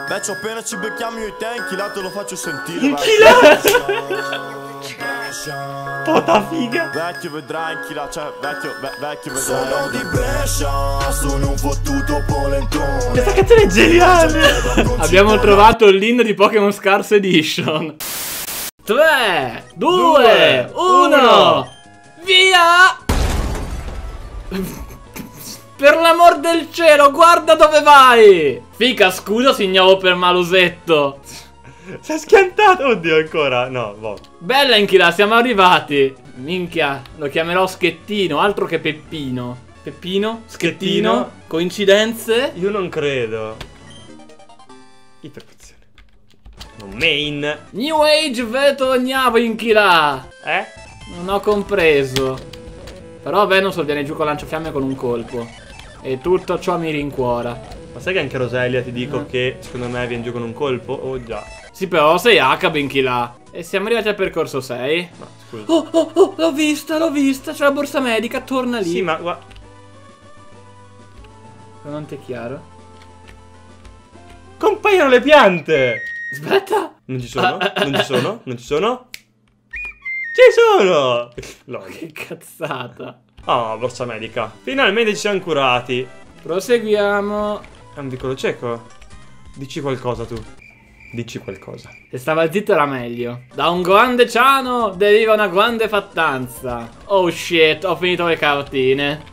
Vecchio appena ci becchiamo io e te in chi là te lo faccio sentire In vai. chi là? Tota figa. Vecchio vedrai in chi là cioè vecchio ve- vecchio vedrai Sono di Brescia Sono un fottuto polentone Questa canzone è geniale. Abbiamo trovato l'inno di Pokémon Scars Edition. 3, 2, Due, 1. Via! Per l'amor del cielo, guarda dove vai! Fica, scusa, signoro per malusetto. Si è schiantato. Oddio, ancora. No, boh. Bella Inchila, siamo arrivati. Minchia, lo chiamerò Schettino, altro che Peppino. Peppino? Schettino? Schettino. Coincidenze? Io non credo. Iperfazione. Non main. New Age vetognavo Inchila! Eh? Non ho compreso. Però Venusaur viene giù con lanciafiamme con un colpo. E tutto ciò mi rincuora. Ma sai che anche Roselia ti dico che secondo me viene giù con un colpo? Oh già. Sì, però sei H, Inchila. E siamo arrivati al percorso 6. Ma scusa. Oh, oh, oh, l'ho vista, l'ho vista. C'è la borsa medica, torna lì. Sì, ma gua- Non ti è chiaro? Compaiono le piante! Aspetta. Non ci sono? Non ci sono? Non ci sono? Ci sono! Lol. Che cazzata. Oh, borsa medica. Finalmente ci siamo curati. Proseguiamo. È un piccolo cieco. Dici qualcosa tu. Dici qualcosa. Se stava zitto era meglio. Da un grande ciano deriva una grande fattanza. Oh shit, ho finito le cartine.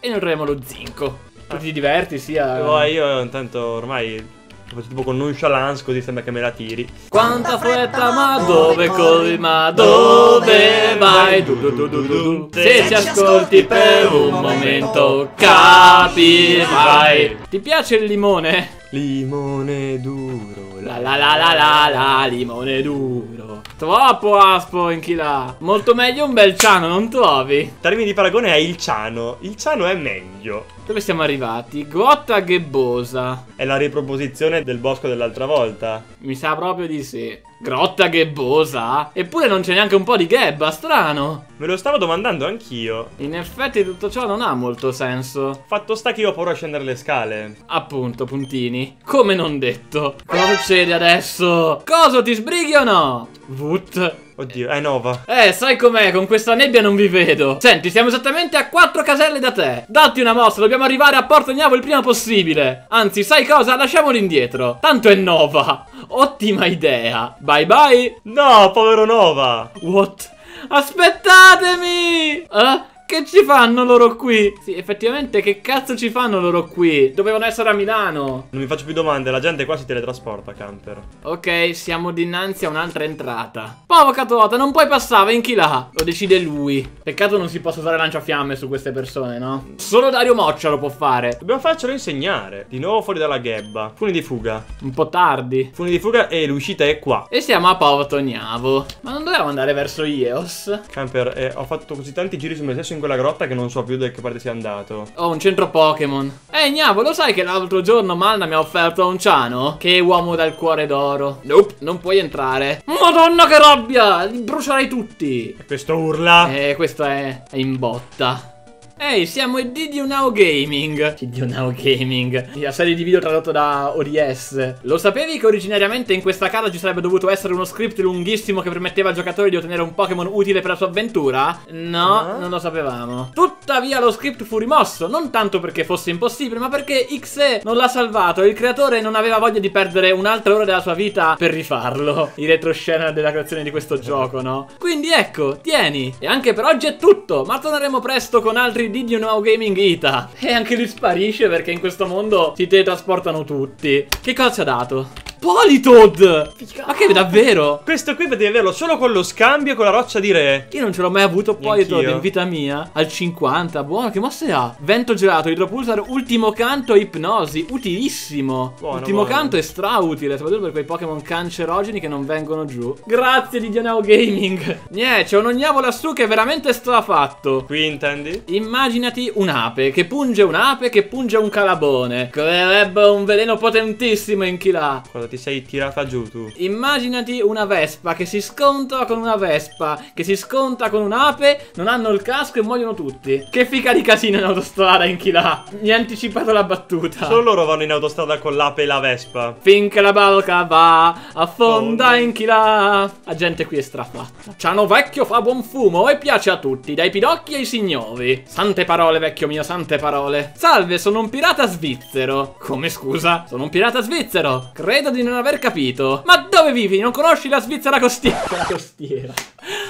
E noi troviamo lo zinco. Tu ti diverti sia. Oh, io intanto ormai lo faccio tipo con nonchalance così sembra che me la tiri. Quanta fretta, ma dove corri, ma dove vai? Du, du, du, du, du, du. Se ci ascolti per un momento capirai. Ti piace il limone? Limone duro. La la la la la la, limone duro. Troppo aspro in chi là. Molto meglio un bel ciano, non trovi? Termine di paragone è il ciano. Il ciano è meglio. Dove siamo arrivati? Grotta Ghebbosa. È la riproposizione del bosco dell'altra volta. Mi sa proprio di sì. Grotta Ghebbosa? Eppure non c'è neanche un po' di ghebba, strano. Me lo stavo domandando anch'io. In effetti tutto ciò non ha molto senso. Fatto sta che io ho paura a scendere le scale. Appunto, puntini. Come non detto. Cosa succede adesso? Cosa ti sbrighi o no? Vut. Oddio, è Nova. Eh, sai com'è? Con questa nebbia non vi vedo. Senti, siamo esattamente a quattro caselle da te. Datti una mossa, dobbiamo arrivare a Porto Gnavo il prima possibile. Anzi, sai cosa? Lasciamolo indietro. Tanto è Nova. Ottima idea. Bye bye. No, povero Nova. What? Aspettatemi! Eh? Che ci fanno loro qui? Sì, effettivamente, che cazzo ci fanno loro qui? Dovevano essere a Milano. Non mi faccio più domande, la gente qua si teletrasporta, camper. Ok, siamo dinanzi a un'altra entrata. Povero Catota, non puoi passare, in chi là? Lo decide lui. Peccato non si possa usare lanciafiamme su queste persone, no? Solo Dario Moccia lo può fare. Dobbiamo farcelo insegnare. Di nuovo fuori dalla ghebba. Funi di fuga. Un po' tardi. Funi di fuga e l'uscita è qua. E siamo a Porto Gnavo. Ma non dovevamo andare verso Ios? Camper, eh, ho fatto così tanti giri su me stesso in quella grotta che non so più da che parte sia andato. Ho un centro Pokémon. Ehi, Gnavo, lo sai che l'altro giorno Malna mi ha offerto un ciano? Che uomo dal cuore d'oro. Nope, non puoi entrare. Madonna che rabbia! Li brucerai tutti. E questo urla. Eh, questo è, è in botta. Ehi, siamo i Didio Now Gaming. Didio Now Gaming. La serie di video tradotto da ODS. Lo sapevi che originariamente in questa casa ci sarebbe dovuto essere uno script lunghissimo che permetteva al giocatore di ottenere un Pokémon utile per la sua avventura? No, No. non lo sapevamo. Tuttavia lo script fu rimosso, non tanto perché fosse impossibile, ma perché XE non l'ha salvato e il creatore non aveva voglia di perdere un'altra ora della sua vita per rifarlo. I retroscena della creazione di questo gioco, no? Quindi ecco, tieni. E anche per oggi è tutto, ma torneremo presto con altri Did You Know Gaming Ita. E anche lui sparisce perché in questo mondo si teletrasportano tutti. Che cosa ci ha dato? Politoad! Ma che davvero? Questo qui potevi averlo solo con lo scambio e con la roccia di re. Io non ce l'ho mai avuto Neanch'io. in vita mia. Al 50, buono, che mosse ha? Vento gelato, idropulsar, ultimo canto, ipnosi. Utilissimo. Buono, ultimo buono. canto è strautile, soprattutto per quei Pokémon cancerogeni che non vengono giù. Grazie di Dionao Gaming. Niente, c'è un ognavo lassù che è veramente strafatto. Qui intendi? Immaginati un'ape che punge un'ape che punge un calabone. Creerebbe un veleno potentissimo in chi là. Cosa ti sei tirata giù tu? Immaginati una vespa che si scontra con una vespa, che si scontra con un'ape, non hanno il casco e muoiono tutti. Che fica di casino in autostrada in chi là. Mi ha anticipato la battuta. Solo loro vanno in autostrada con l'ape e la vespa. Finché la barca va, affonda Fonda. in chi là. La gente qui è strafatta. Ciano vecchio fa buon fumo e piace a tutti, dai pidocchi ai signori. Sante parole, vecchio mio, sante parole. Salve, sono un pirata svizzero. Come scusa? Sono un pirata svizzero. Credo di non aver capito. Ma dove vivi? Non conosci la Svizzera costiera? La costiera.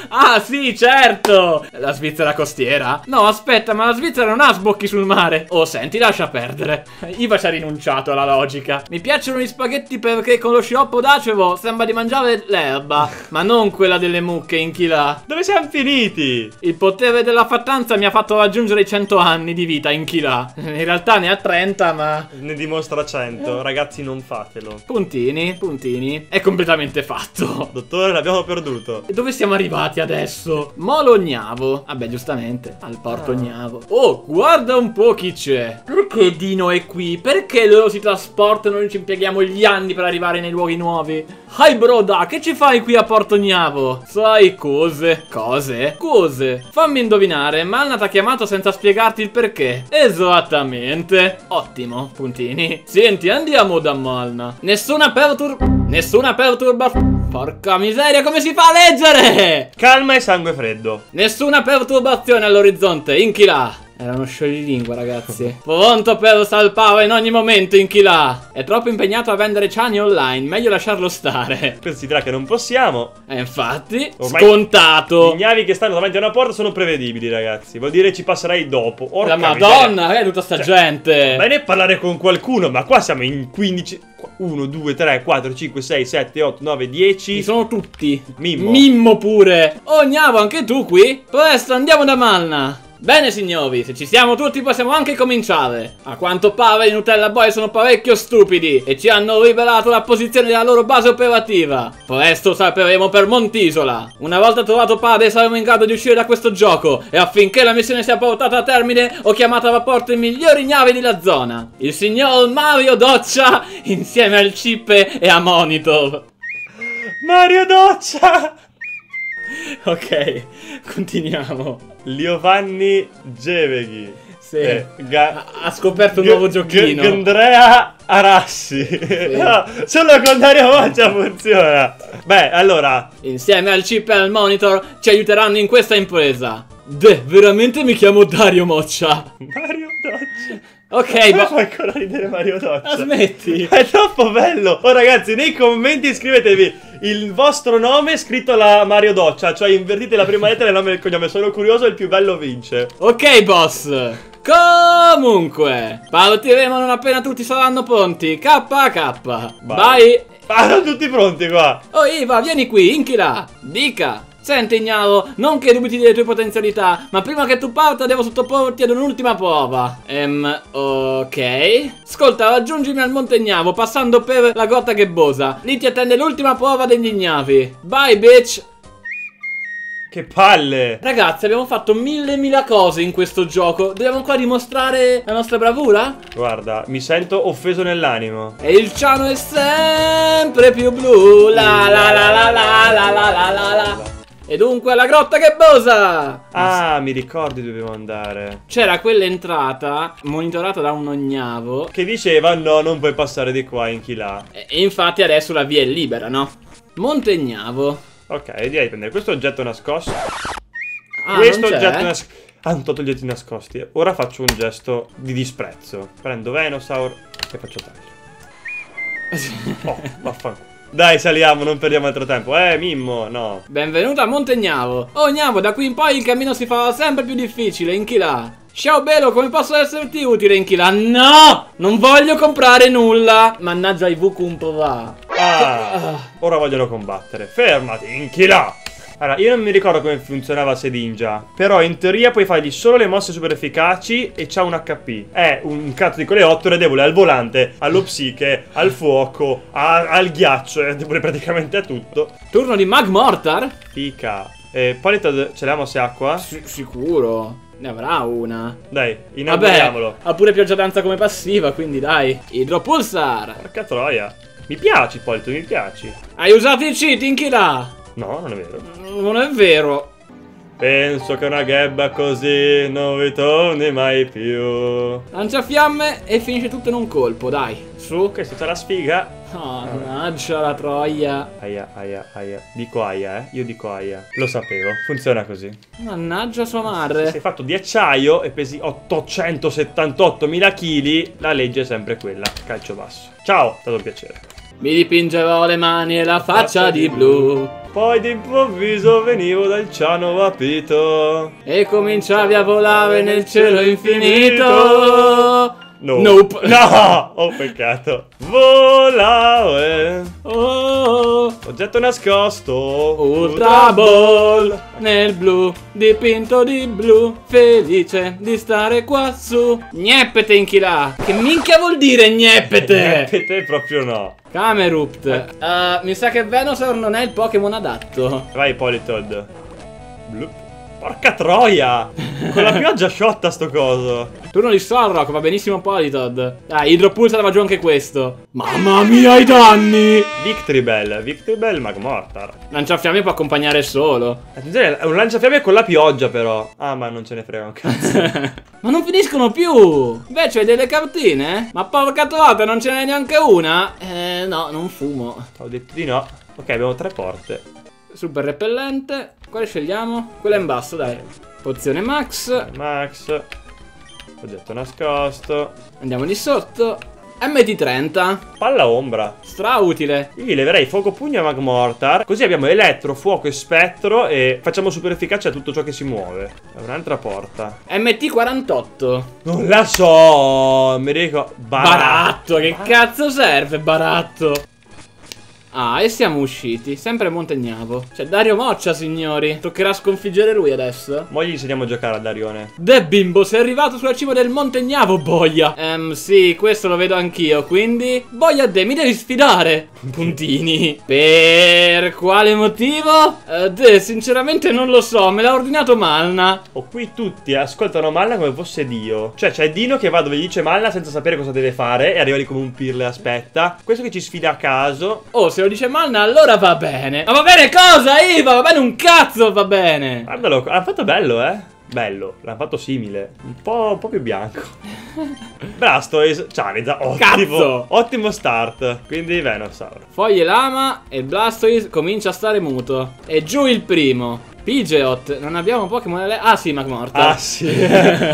Ah, sì, certo! La Svizzera costiera? No, aspetta, ma la Svizzera non ha sbocchi sul mare. Oh, senti, lascia perdere. Iva ci ha rinunciato alla logica. Mi piacciono gli spaghetti perché con lo sciroppo d'acevo sembra di mangiare l'erba, ma non quella delle mucche in chi là. Dove siamo finiti? Il potere della fattanza mi ha fatto raggiungere i 100 anni di vita in chi là. In realtà ne ha 30, ma... Ne dimostra 100. Ragazzi, non fatelo. Puntini, puntini. È completamente fatto. Dottore, l'abbiamo perduto. E dove siamo arrivati adesso? Molo Gnavo. Vabbè, giustamente, al porto Ah. Gnavo. Oh, guarda un po' chi c'è. Perché Dino è qui? Perché loro si trasportano e noi ci impieghiamo gli anni per arrivare nei luoghi nuovi? Hi broda, che ci fai qui a Porto Gnavo? Sai cose? Cose? Cose? Fammi indovinare, Malna ti ha chiamato senza spiegarti il perché. Esattamente. Ottimo, puntini. Senti, andiamo da Malna. Nessuna pertur... Nessuna perturbazione... Porca miseria, come si fa a leggere? Calma e sangue freddo. Nessuna perturbazione all'orizzonte, in chi là? Era uno scioglilingua, ragazzi. Pronto per salpare in ogni momento, in chi là? È troppo impegnato a vendere ciani online, meglio lasciarlo stare. Dirà che non possiamo. E infatti, Ormai- scontato. I gnavi che stanno davanti a una porta sono prevedibili, ragazzi. Vuol dire ci passerai dopo. Orca La madonna, che è tutta sta Cioè, gente. Bene parlare con qualcuno, ma qua siamo in 15. 1, 2, 3, 4, 5, 6, 7, 8, 9, 10. Ci sono tutti. Mimmo. Mimmo pure. Oh, Gnavo, anche tu qui? Presto, andiamo da Malna. Bene signori, se ci siamo tutti possiamo anche cominciare. A quanto pare i Nutella Boy sono parecchio stupidi e ci hanno rivelato la posizione della loro base operativa. Presto sapremo per Montisola. Una volta trovato Pade saremo in grado di uscire da questo gioco e affinché la missione sia portata a termine ho chiamato a rapporto i migliori gnavi della zona. Il signor Mario Doccia insieme al Cippe e a Monitor. Mario Doccia! Ok, continuiamo. Giovanni Geveghi. Sì. Eh, Ga- Ha, scoperto un G- nuovo G- giochino. Andrea Arassi. No, solo con Dario Moccia funziona. Beh, allora, Insieme al chip e al monitor ci aiuteranno in questa impresa. De, veramente mi chiamo Dario Moccia. Mario Doccia. Ok, ma... fa ancora ridere Mario Doccia? Ma smetti. È troppo bello! Oh ragazzi, nei commenti iscrivetevi il vostro nome scritto alla Mario Doccia, cioè invertite la prima lettera e il nome il cognome. Sono curioso, il più bello vince. Ok, boss. Comunque, partiremo non appena tutti saranno pronti. KK. Vai. Ah, sono tutti pronti qua. Oh, Iva, vieni qui, inchila. Dica. Senti, Ignaro, non che dubiti delle tue potenzialità, ma prima che tu parta devo sottoporti ad un'ultima prova. Ehm, ok. Ascolta, raggiungimi al Monte Ignavo passando per la grotta Ghebbosa. Lì ti attende l'ultima prova degli ignavi. Bye, bitch. Che palle. Ragazzi, abbiamo fatto mille mila cose in questo gioco. Dobbiamo ancora dimostrare la nostra bravura? Guarda, mi sento offeso nell'animo. E il ciano è sempre più blu. La la la la la la la la la la. E dunque alla grotta Ghebbosa! Ah, mi ricordi dove dobbiamo andare. C'era quell'entrata monitorata da un ognavo. Che diceva no, non puoi passare di qua in chi là. E infatti adesso la via è libera, no? Monte Ignavo. Ok, direi di prendere questo oggetto nascosto. Ah, questo non oggetto nascosto. Ah, hanno tolto gli oggetti nascosti. Ora faccio un gesto di disprezzo. Prendo Venusaur e faccio taglio. Oh, vaffanculo. Dai, saliamo, non perdiamo altro tempo. Eh, Mimmo, no. Benvenuto a Monte Ignavo. Oh, Ignavo, da qui in poi il cammino si farà sempre più difficile. Inchila. Ciao Belo, come posso esserti utile Inchila? No! Non voglio comprare nulla. Mannaggia i Vukum va. Ah, ora vogliono combattere. Fermati, inchila! Allora, io non mi ricordo come funzionava Sedinja. Però in teoria puoi fargli solo le mosse super efficaci e c'ha un HP. È un cazzo di coleottero, è debole al volante, allo psiche, al fuoco, a- al ghiaccio, è debole praticamente a tutto. Turno di Mag Mortar? Fica. E Politod, ce l'abbiamo se acqua? Si- sicuro. Ne avrà una. Dai, Vabbè, inauguriamolo. ha pure pioggia danza come passiva, quindi dai. Idropulsar. Porca troia. Mi piaci, Politod, mi piaci. Hai usato il cheat, Inchila. No, non è vero. Non è vero. Penso che una gabba così non ritorni mai più. Lancia fiamme e finisce tutto in un colpo, dai. Su. Questa c'è la sfiga. Oh, mannaggia la troia. Aia, aia, aia. Dico aia, eh. Io dico aia. Lo sapevo. Funziona così. Mannaggia sua Se madre. sei fatto di acciaio e pesi 878.000 kg, la legge è sempre quella. Calcio basso. Ciao, è stato un piacere. Mi dipingerò le mani e la faccia di blu. Poi d'improvviso venivo dal ciano vapito. E cominciavi a volare nel cielo infinito. No. Nope. No! Oh, peccato. Volare. Oh, Oggetto nascosto. Ultra Ball nel blu, dipinto di blu, felice di stare qua su. Gneppete inchilà. Che minchia vuol dire gneppete? E te proprio no. Camerupt. Eh, mi sa che Venusaur non è il Pokémon adatto. Vai, Politoad. Blup. Porca troia! Con la pioggia sciotta sto coso. Turno di Sorrock, va benissimo Politoad. Dai, Idropulsar va giù anche questo. Mamma mia, i danni! Victory Bell. Victory Bell Magmortar. Lanciafiamme può accompagnare solo. Attenzione, è un lanciafiamme con la pioggia però. Ah, ma non ce ne frega un cazzo. Ma non finiscono più! Invece hai delle cartine? Ma porca trovata, non ce n'è neanche una? Eh, no, non fumo. Ho detto di no. Ok, abbiamo tre porte. Super repellente. Quale scegliamo? Quella in basso, dai. Pozione max. Max. Oggetto nascosto. Andiamo di sotto. MT30. Palla ombra. Stra utile. Io gli leverei fuoco pugno a Magmortar. Così abbiamo elettro, fuoco e spettro. E facciamo super efficace a tutto ciò che si muove. È un'altra porta. MT48. Non la so. Mi ricordo. Baratto, che cazzo serve baratto? Ah, e siamo usciti, sempre Montegnavo. C'è Dario Moccia, signori. Toccherà sconfiggere lui adesso. Mo gli insegniamo a giocare a Darione. De bimbo, sei arrivato sulla cima del Montegnavo, boia. Ehm, sì, questo lo vedo anch'io, quindi... Boia De, mi devi sfidare. Puntini. Per quale motivo? Eh, De, sinceramente non lo so, me l'ha ordinato Malna. O qui tutti ascoltano Malna come fosse Dio. Cioè, c'è Dino che va dove gli dice Malna senza sapere cosa deve fare e arriva lì come un pirla e aspetta. Questo che ci sfida a caso. Oh, se lo dice Malna, allora va bene. Ma va bene cosa, Iva? Va bene un cazzo, va bene. Guardalo, l'ha fatto bello, eh. Bello, l'ha fatto simile. Un po', un po' più bianco. Blastoise, Charizard, ottimo. Cazzo! Ottimo start. Quindi Venusaur. Foglie lama e Blastoise comincia a stare muto. E giù il primo. Pidgeot, non abbiamo Pokémon ele- Ah sì, Magmortar. Ah sì,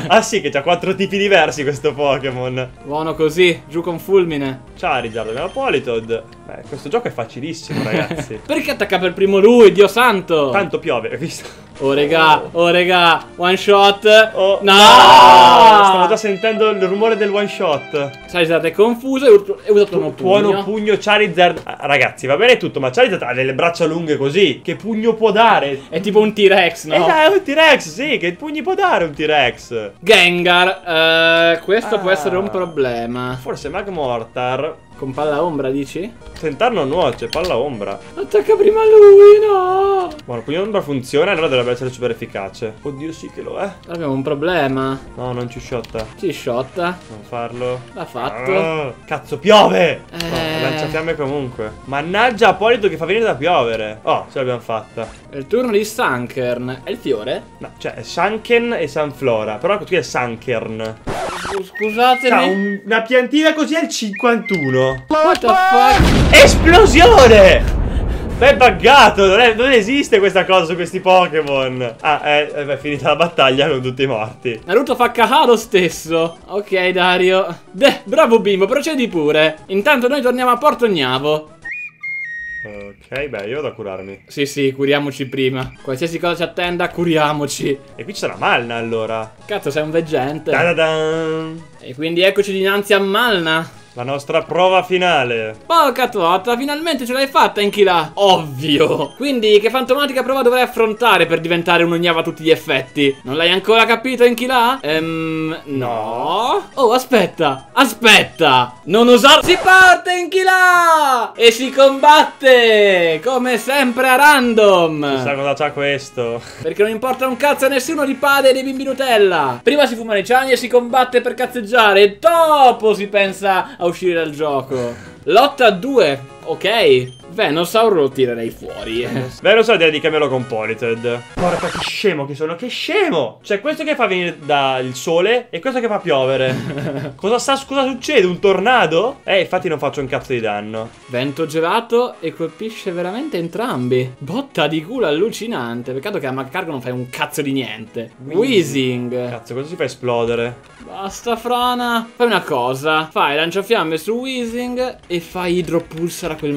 ah sì che c'ha quattro tipi diversi questo Pokémon. Buono così, giù con fulmine. Charizard, abbiamo Politoed. Eh, questo gioco è facilissimo ragazzi. Perché attacca per primo lui, Dio santo? Tanto piove, hai visto? Oh regà, oh regà, one shot. Oh, no! Stavo già sentendo il rumore del one shot. Charizard è confuso e e usato uno pugno. pugno Charizard. Ah, Ragazzi, va bene tutto, ma Charizard ha delle braccia lunghe così. Che pugno può dare? È tipo un T-Rex, no? Eh, è un T-Rex, sì, che pugni può dare un T-Rex? Gengar, eh, questo può Ah. essere un problema. Forse Magmortar. Con palla ombra, dici? Tentar non nuoce, palla ombra. Attacca prima lui, no! Buono, pugno ombra funziona, allora dovrebbe essere super efficace. Oddio, sì che lo è. Abbiamo un problema. No, non ci shotta. Ci shotta. Non farlo. L'ha fatto. Ah, cazzo, piove! Eh. No, lanciafiamme comunque. Mannaggia Apolito che fa venire da piovere. Oh, ce l'abbiamo fatta. È il turno di Sankern. È il fiore? No, cioè è Sanken e Sanflora. Però qui è Sankern. Scu- Scusatemi. C'ha un- una piantina così al 51. What the fuck? Esplosione! Ma è buggato, non, è- non esiste questa cosa su questi Pokémon. Ah, è, è- è finita la battaglia con tutti morti. Naruto fa caca lo stesso. Ok, Dario. Beh, bravo bimbo, procedi pure. Intanto noi torniamo a Porto Gnavo. Ok, beh, io vado a curarmi. Sì, sì, curiamoci prima. Qualsiasi cosa ci attenda, curiamoci. E qui c'è la Malna allora. Cazzo, sei un veggente. Ta-da-dan! E quindi eccoci dinanzi a Malna. La nostra prova finale. Porca tota, finalmente ce l'hai fatta Inchila. Ovvio. Quindi che fantomatica prova dovrai affrontare per diventare un ognava a tutti gli effetti? Non l'hai ancora capito Inchila? Ehm, no. Oh, aspetta. Aspetta. Non usare... Si parte Inchila! E si combatte! Come sempre a random. Chissà cosa c'ha questo. Perché non importa un cazzo a nessuno di Pade e dei bimbi Nutella. Prima si fumano i ciani e si combatte per cazzeggiare. E dopo si pensa a uscire dal gioco. Lotta a due. Ok. Venusaur lo tirerei fuori. Lo so, direi di cambiarlo con Polited. Porca che scemo che sono, che scemo! C'è questo che fa venire dal sole e questo che fa piovere. cosa, sta, cosa succede? Un tornado? Eh, infatti non faccio un cazzo di danno. Vento gelato e colpisce veramente entrambi. Botta di culo allucinante. Peccato che a Maccargo non fai un cazzo di niente. Weezing. Cazzo, cosa si fa esplodere? Basta, frana. Fai una cosa. Fai lanciafiamme su Weezing e fai idropulsar a quel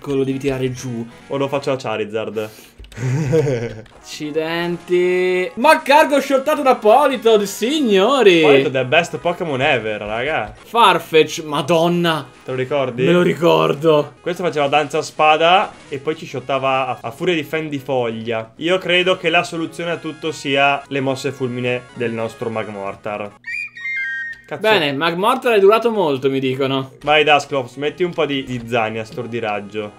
Maccargo. Lo devi tirare giù. O lo faccio a Charizard? Accidenti. Maccargo shottato da Politoed, signori. Polited è best Pokémon ever, raga. Farfetch, madonna. Te lo ricordi? Me lo ricordo. Questo faceva danza a spada e poi ci shottava a, a furia di fendifoglia. Io credo che la soluzione a tutto sia le mosse fulmine del nostro Magmortar. Cazzo. Bene, Magmortar è durato molto, mi dicono. Vai Dusclops, metti un po' di, di zanni a stordiraggio.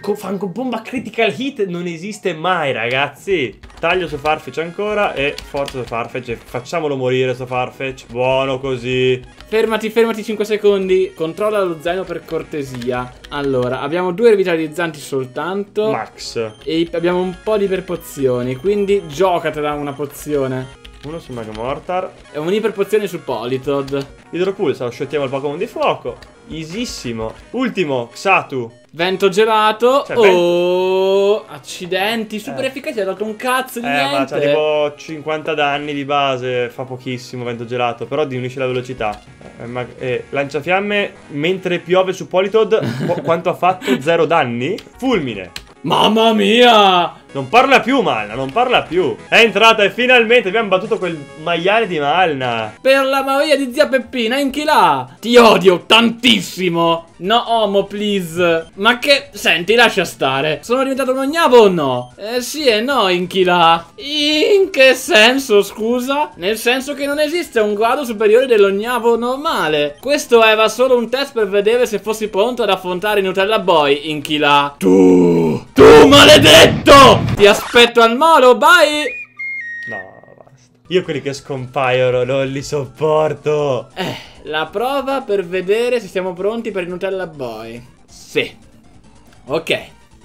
Con fan con bomba critical hit non esiste mai, ragazzi. Taglio su Farfetch ancora e forza su Farfetch e facciamolo morire su Farfetch. Buono così. Fermati, fermati 5 secondi. Controlla lo zaino per cortesia. Allora, abbiamo due revitalizzanti soltanto. Max. E abbiamo un po' di iperpozioni. Quindi giocatela una pozione. Uno su Magmortar. E un'iperpozione su Politoed. Idropulsa, lo shottiamo il Pokémon di fuoco. Easissimo. Ultimo, Xatu. Vento gelato. Cioè, oh, accidenti. Super Eh. efficace. Ha dato un cazzo di Eh, ma niente. c'ha tipo 50 danni di base, fa pochissimo vento gelato, però diminuisce la velocità. Eh, ma- eh, lanciafiamme mentre piove su Politoed, qu- quanto ha fatto? Zero danni? Fulmine. Mamma mia. Non parla più Malna, non parla più. È entrata e finalmente abbiamo battuto quel maiale di Malna. Per la magia di zia Peppina, inchilà! Ti odio tantissimo! No, homo, please! Ma che... Senti, lascia stare! Sono diventato un ognavo o no? Eh sì e no, inchilà! In che senso, scusa? Nel senso che non esiste un grado superiore dell'ognavo normale. Questo era solo un test per vedere se fossi pronto ad affrontare Nutella Boy, inchilà. Tu! Tu, maledetto! Ti aspetto al molo, bye! Io quelli che scompaiono non li sopporto. Eh, la prova per vedere se siamo pronti per il Nutella Boy. Sì. Ok.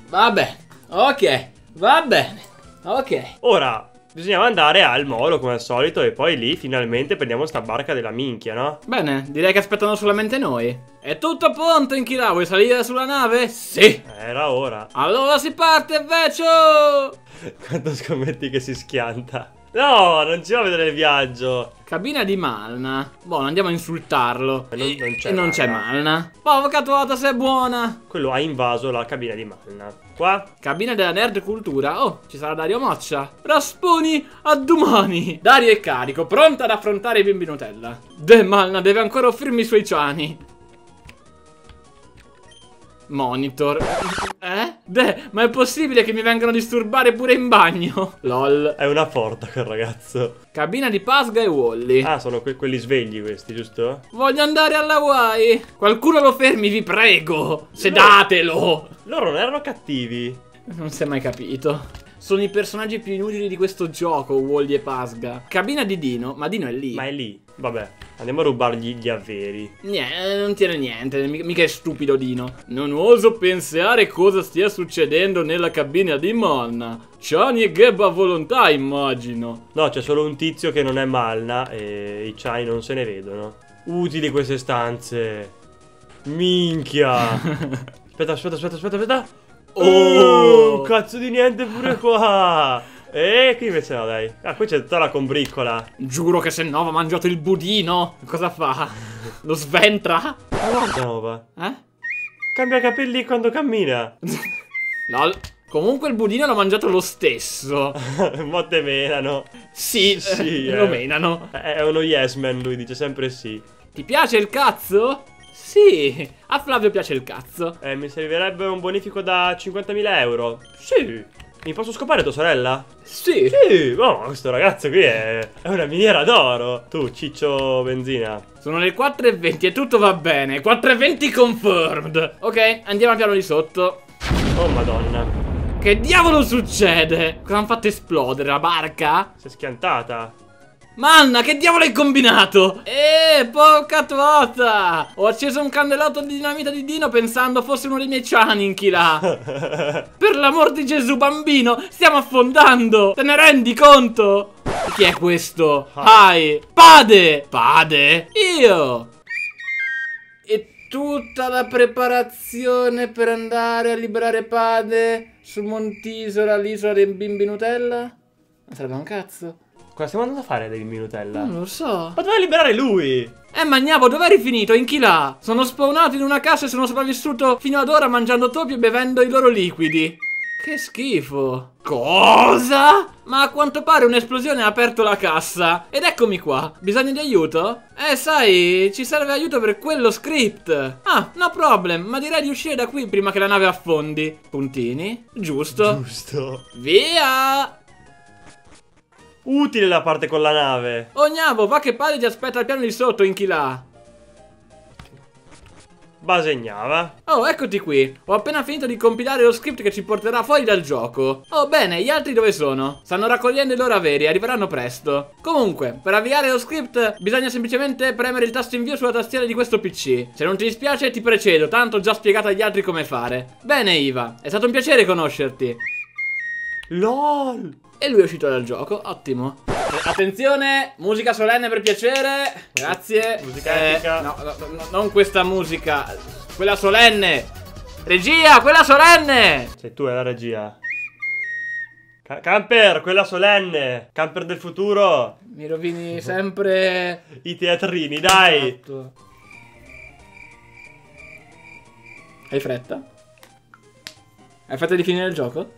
Va bene. Ok. Va bene. Ok. Ora, Bisognava andare al molo come al solito e poi lì finalmente prendiamo sta barca della minchia, no? Bene, direi che aspettano solamente noi. È tutto a ponto, Inchila. Vuoi salire sulla nave? Sì. Era ora. Allora si parte, Vecio! Quanto scommetti che si schianta? No, non ci va a vedere il viaggio. Cabina di Malna. Buono, andiamo a insultarlo. E non- non c'è E non c'è Malna. Malna. Oh, avvocato, se è buona. Quello ha invaso la cabina di Malna. Qua? Cabina della nerd cultura. Oh, ci sarà Dario Moccia. Rasponi a domani. Dario è carico, pronta ad affrontare i bimbi Nutella. De Malna deve ancora offrirmi i suoi ciani. Monitor. Eh? De, ma è possibile che mi vengano a disturbare pure in bagno? Lol. È una porta quel ragazzo. Cabina di Pasga e Wally. Ah, sono que- quelli svegli questi, giusto? Voglio andare alla Hawaii. Qualcuno lo fermi, vi prego. Sedatelo. Loro non erano cattivi. Non si è mai capito. Sono i personaggi più inutili di questo gioco, Wally e Pasga. Cabina di Dino, ma Dino è lì. Ma è lì. Vabbè, andiamo a rubargli gli avveri. Niente, non tiene niente, mica è stupido Dino. Non oso pensare cosa stia succedendo nella cabina di Monna. Ciani e Geb a volontà, immagino. No, c'è solo un tizio che non è Malna e i Chai non se ne vedono. Utili queste stanze. Minchia. aspetta, aspetta, aspetta, aspetta, aspetta. Oh! Oh, cazzo di niente pure qua. E qui invece no, dai. Ah, qui c'è tutta la combriccola. Giuro che se no va mangiato il budino. Cosa fa? Lo sventra? Nova. Eh? Cambia capelli quando cammina. Lol. Comunque il budino l'ho mangiato lo stesso. Motte menano. Sì, Sì, eh, eh. lo menano. È uno yes man, lui dice sempre sì. Ti piace il cazzo? Sì, a Flavio piace il cazzo. Eh, mi servirebbe un bonifico da 50.000 euro. Sì. Mi posso scopare tua sorella? Sì. Sì, oh, questo ragazzo qui è, è una miniera d'oro. Tu, ciccio benzina. Sono le 4.20 e tutto va bene. 4.20 confirmed. Ok, andiamo al piano di sotto. Oh, madonna. Che diavolo succede? Cosa hanno fatto esplodere? La barca? Si è schiantata. Manna, che diavolo hai combinato? Eh, porca trota! Ho acceso un candelotto di dinamita di Dino pensando fosse uno dei miei ciani in là. Per l'amor di Gesù, bambino, stiamo affondando! Te ne rendi conto? Chi è questo? Hai! Pade! Pade? Io! E tutta la preparazione per andare a liberare Pade su Montisola, l'isola dei bimbi Nutella? Non sarebbe un cazzo? Cosa stiamo andando a fare del Minutella? Non lo so. Ma doveva liberare lui! Eh, Magnavo, dove eri finito? In chi là? Sono spawnato in una casa e sono sopravvissuto fino ad ora mangiando topi e bevendo i loro liquidi. Che schifo. Cosa? Ma a quanto pare un'esplosione ha aperto la cassa. Ed eccomi qua. Bisogno di aiuto? Eh, sai, ci serve aiuto per quello script. Ah, no problem, ma direi di uscire da qui prima che la nave affondi. Puntini. Giusto. Giusto. Via! Utile la parte con la nave. Oh, Gnavo, va che padre ti aspetta al piano di sotto, in chi là. Basegnava. Oh, eccoti qui. Ho appena finito di compilare lo script che ci porterà fuori dal gioco. Oh, bene, gli altri dove sono? Stanno raccogliendo i loro averi, arriveranno presto. Comunque, per avviare lo script bisogna semplicemente premere il tasto invio sulla tastiera di questo PC. Se non ti dispiace ti precedo, tanto ho già spiegato agli altri come fare. Bene, Iva, è stato un piacere conoscerti. LOL. E lui è uscito dal gioco, ottimo. Eh, Attenzione, musica solenne per piacere. Grazie. Musica Eh, epica. no, no, no, non questa musica, quella solenne. Regia, quella solenne. Sei tu, è la regia. Ca- camper, quella solenne. Camper del futuro. Mi rovini sempre. I teatrini, dai. Esatto. Hai fretta? Hai fretta di finire il gioco?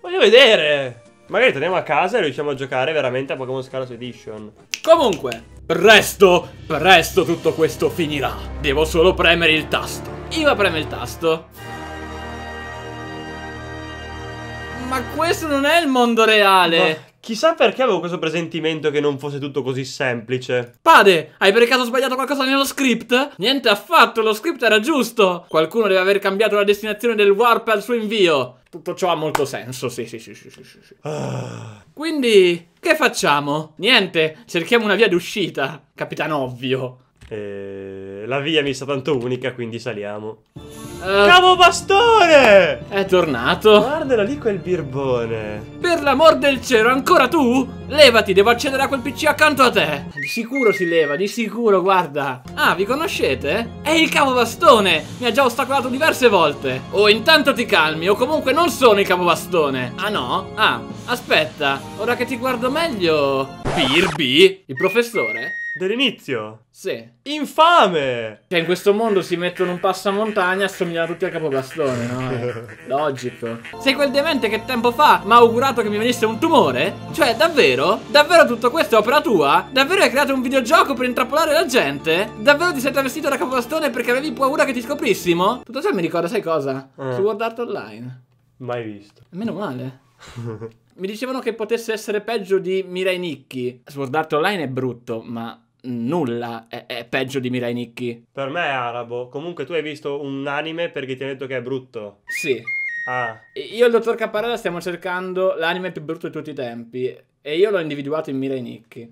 Voglio vedere. Magari torniamo a casa e riusciamo a giocare veramente a Pokémon Scarlet Edition. Comunque, presto, presto tutto questo finirà. Devo solo premere il tasto. Iva preme il tasto. Ma questo non è il mondo reale. Ma chissà perché avevo questo presentimento che non fosse tutto così semplice. Pade, hai per caso sbagliato qualcosa nello script? Niente affatto, lo script era giusto. Qualcuno deve aver cambiato la destinazione del warp al suo invio. Tutto ciò ha molto senso, sì, sì, sì, sì, sì, sì. Ah, Quindi, che facciamo? Niente, cerchiamo una via d'uscita, capitano ovvio. e la via mi sa tanto unica, quindi saliamo. Eh, Cavo bastone! è tornato. Guardala lì quel birbone. Per l'amor del cielo, ancora tu? Levati, devo accedere a quel PC accanto a te. Di sicuro si leva, di sicuro, guarda. Ah, vi conoscete? È il cavo bastone. Mi ha già ostacolato diverse volte. Oh, intanto ti calmi, o comunque non sono il cavo bastone. Ah no? Ah, aspetta, ora che ti guardo meglio. Birby? Il professore? Dell'inizio. Sì. Infame! Cioè, in questo mondo si mettono un passamontagna e assomigliano tutti al capobastone, no? Eh, Logico. Sei quel demente che tempo fa mi ha augurato che mi venisse un tumore? Cioè, davvero? Davvero tutto questo è opera tua? Davvero hai creato un videogioco per intrappolare la gente? Davvero ti sei travestito da capobastone perché avevi paura che ti scoprissimo? Tutto ciò mi ricorda, sai cosa? Eh. Su World Art Online. Mai visto. Meno male. Mi dicevano che potesse essere peggio di Mirai Nikki. Sword Art Online è brutto, ma nulla è, è peggio di Mirai Nikki. Per me è arabo. Comunque tu hai visto un anime perché ti ha detto che è brutto. Sì. Ah. Io e il dottor Caparella stiamo cercando l'anime più brutto di tutti i tempi. E io l'ho individuato in Mirai Nikki.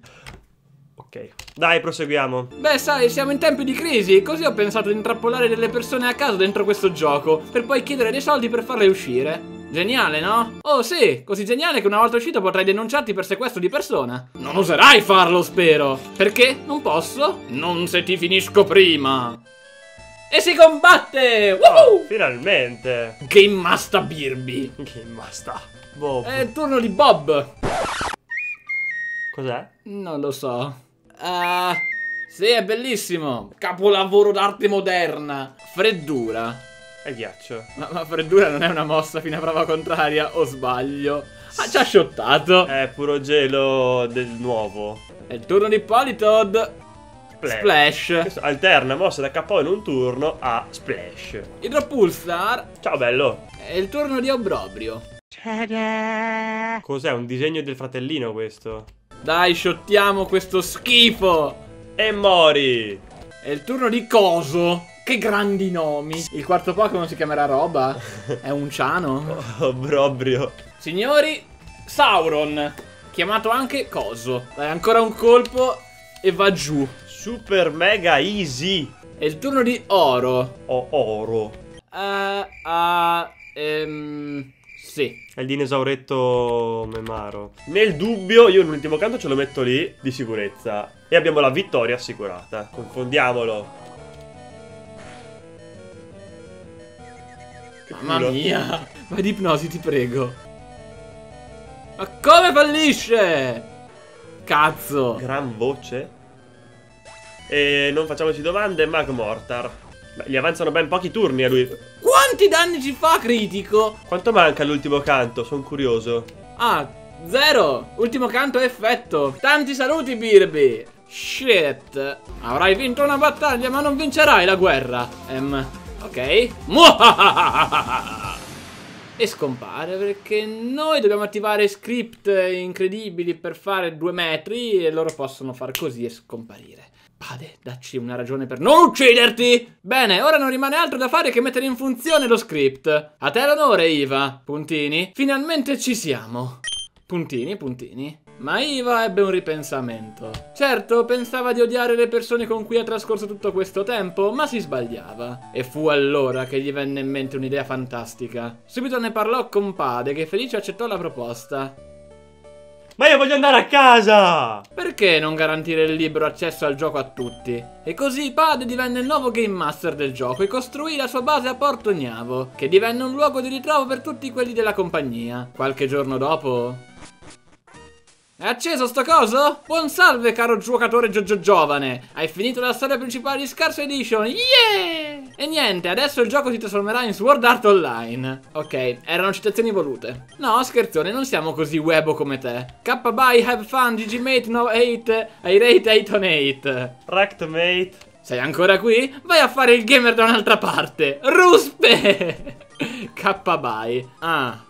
Ok. Dai, proseguiamo. Beh, sai, siamo in tempi di crisi. Così ho pensato di intrappolare delle persone a caso dentro questo gioco. Per poi chiedere dei soldi per farle uscire. Geniale, no? Oh sì, così geniale che una volta uscito potrai denunciarti per sequestro di persona. Non oserai farlo, spero. Perché? Non posso? Non se ti finisco prima. E si combatte! Oh, Woohoo! finalmente. Game Master Birby. Che basta. Boh. È il turno di Bob. Cos'è? Non lo so. Ah, sì, è bellissimo. Capolavoro d'arte moderna. Freddura. È ghiaccio. Ma, ma freddura non è una mossa fino a prova contraria, o sbaglio? Ah, ci ha shottato. È puro gelo del nuovo. È il turno di Politoad. Splash. Splash. Alterna mossa da KO in un turno a Splash. Idropulsar. Ciao bello. È il turno di Obrobrio. Cos'è? Un disegno del fratellino questo? Dai, shottiamo questo schifo. E mori! È il turno di Coso. Che grandi nomi. Il quarto Pokémon si chiamerà Roba. È un ciano. Oh, brobrio. Signori, Sauron, chiamato anche Coso. Dai, ancora un colpo e va giù. Super mega easy. È il turno di Oro. O oro. Eh, ah, ehm, sì. È il dinosauretto memaro. Nel dubbio, io l'ultimo canto ce lo metto lì di sicurezza. E abbiamo la vittoria assicurata. Confondiamolo. Mamma culo. mia. Vai di ipnosi, ti prego. Ma come fallisce? Cazzo. Gran voce. E non facciamoci domande, Magmortar. Beh, gli avanzano ben pochi turni a lui. Quanti danni ci fa critico? Quanto manca all'ultimo canto? Sono curioso. Ah, zero. Ultimo canto effetto. Tanti saluti, Birby. Shit. Avrai vinto una battaglia, ma non vincerai la guerra. Ehm, ok. E scompare perché noi dobbiamo attivare script incredibili per fare due metri e loro possono far così e scomparire. Pade, dacci una ragione per non ucciderti! Bene, ora non rimane altro da fare che mettere in funzione lo script. A te l'onore, Iva. Puntini. Finalmente ci siamo. Puntini, puntini. Ma Iva ebbe un ripensamento. Certo, pensava di odiare le persone con cui ha trascorso tutto questo tempo, ma si sbagliava. E fu allora che gli venne in mente un'idea fantastica. Subito ne parlò con Pade, che felice accettò la proposta. Ma io voglio andare a casa! Perché non garantire il libero accesso al gioco a tutti? E così Pade divenne il nuovo Game Master del gioco e costruì la sua base a Porto Gnavo, che divenne un luogo di ritrovo per tutti quelli della compagnia. Qualche giorno dopo... È acceso sto coso? Buon salve caro giocatore gio- gio- giovane Hai finito la storia principale di Scarso Edition Yeah E niente adesso il gioco si trasformerà in Sword Art Online Ok erano citazioni volute No scherzone non siamo così webo come te K bye have fun GGmate no 8 I rate 8 on 8 Ractmate. Sei ancora qui? Vai a fare il gamer da un'altra parte Ruspe K bye Ah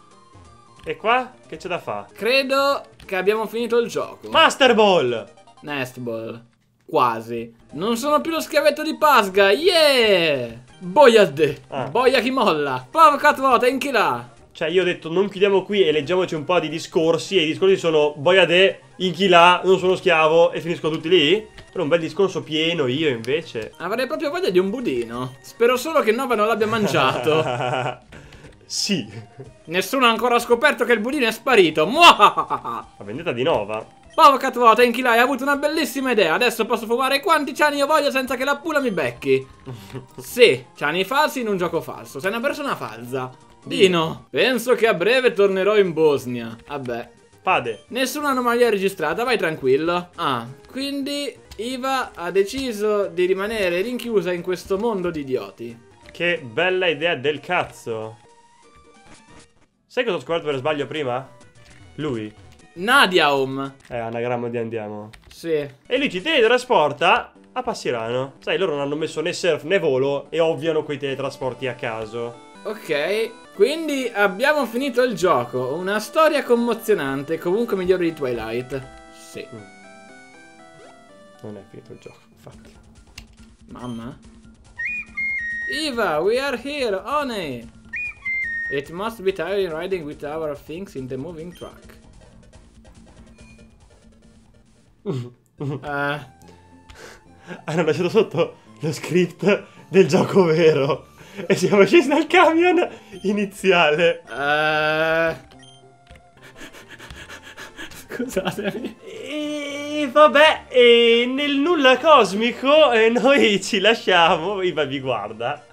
E qua? Che c'è da fare? Credo che abbiamo finito il gioco Master Ball! Nestball. Quasi. Non sono più lo schiavetto di Pasga. Yeah! Boia de. Ah. Boia chi molla. Pavcat vota, in chi là. Cioè, io ho detto non chiudiamo qui e leggiamoci un po' di discorsi. E i discorsi sono Boiade, Inchila, non sono schiavo e finiscono tutti lì. Però un bel discorso pieno io invece. Avrei proprio voglia di un budino. Spero solo che Nova non l'abbia mangiato. sì. Nessuno ha ancora scoperto che il budino è sparito. Muahahaha. La vendetta di Nova. Bravo Catvuota, Inchilai, hai avuto una bellissima idea. Adesso posso fumare quanti ciani io voglio senza che la pula mi becchi. sì, ciani falsi in un gioco falso. Sei una persona falsa. Dino, penso che a breve tornerò in Bosnia. Vabbè. Pade. Nessuna anomalia registrata, vai tranquillo. Ah, quindi Iva ha deciso di rimanere rinchiusa in questo mondo di idioti. Che bella idea del cazzo. Sai cosa ho scoperto per sbaglio prima? Lui. Nadia Home. È anagramma di andiamo. Sì. E lui ci teletrasporta a Passirano. Sai, loro non hanno messo né surf né volo e ovviano quei teletrasporti a caso. Ok, quindi abbiamo finito il gioco. Una storia commozionante, comunque migliore di Twilight. Sì. Non è finito il gioco, infatti. Mamma? Eva, we are here, One! It must be tiring riding with our things in the moving truck. Eh, Hanno lasciato sotto lo script del gioco vero. E siamo scesi dal camion iniziale. eh... Scusatemi. E vabbè, e nel nulla cosmico e noi ci lasciamo. Iva vi guarda.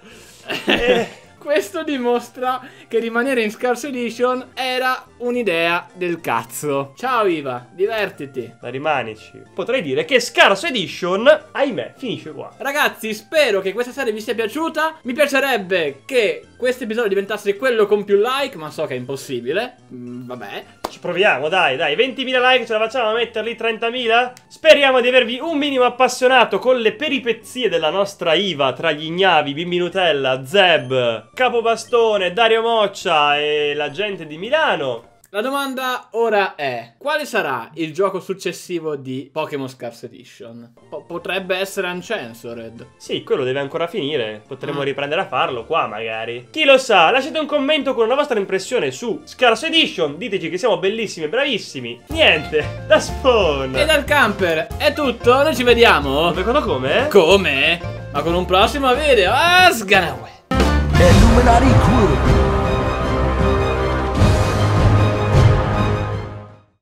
E- Questo dimostra che rimanere in Scarce Edition era un'idea del cazzo. Ciao Iva, divertiti. Ma rimanici. Potrei dire che Scarso Edition, ahimè, finisce qua. Ragazzi, spero che questa serie vi sia piaciuta. Mi piacerebbe che questo episodio diventasse quello con più like, ma so che è impossibile. Mm, vabbè. Ci proviamo, dai, dai. 20.000 like, ce la facciamo a metterli 30.000? Speriamo di avervi un minimo appassionato con le peripezie della nostra Iva tra gli ignavi, Bimbi Nutella, Zeb, Capobastone, Dario Moccia e la gente di Milano. La domanda ora è: quale sarà il gioco successivo di Pokémon Scarce Edition? Po- potrebbe essere Uncensored. Sì, quello deve ancora finire. Potremmo Ah. riprendere a farlo qua, magari. Chi lo sa? Lasciate un commento con una vostra impressione su Scarso Edition. Diteci che siamo bellissimi e bravissimi. Niente, da spawn. E dal camper è tutto. Noi ci vediamo. Secondo come? Come? Ma con un prossimo video. Ah, sganawe. Illuminati Group.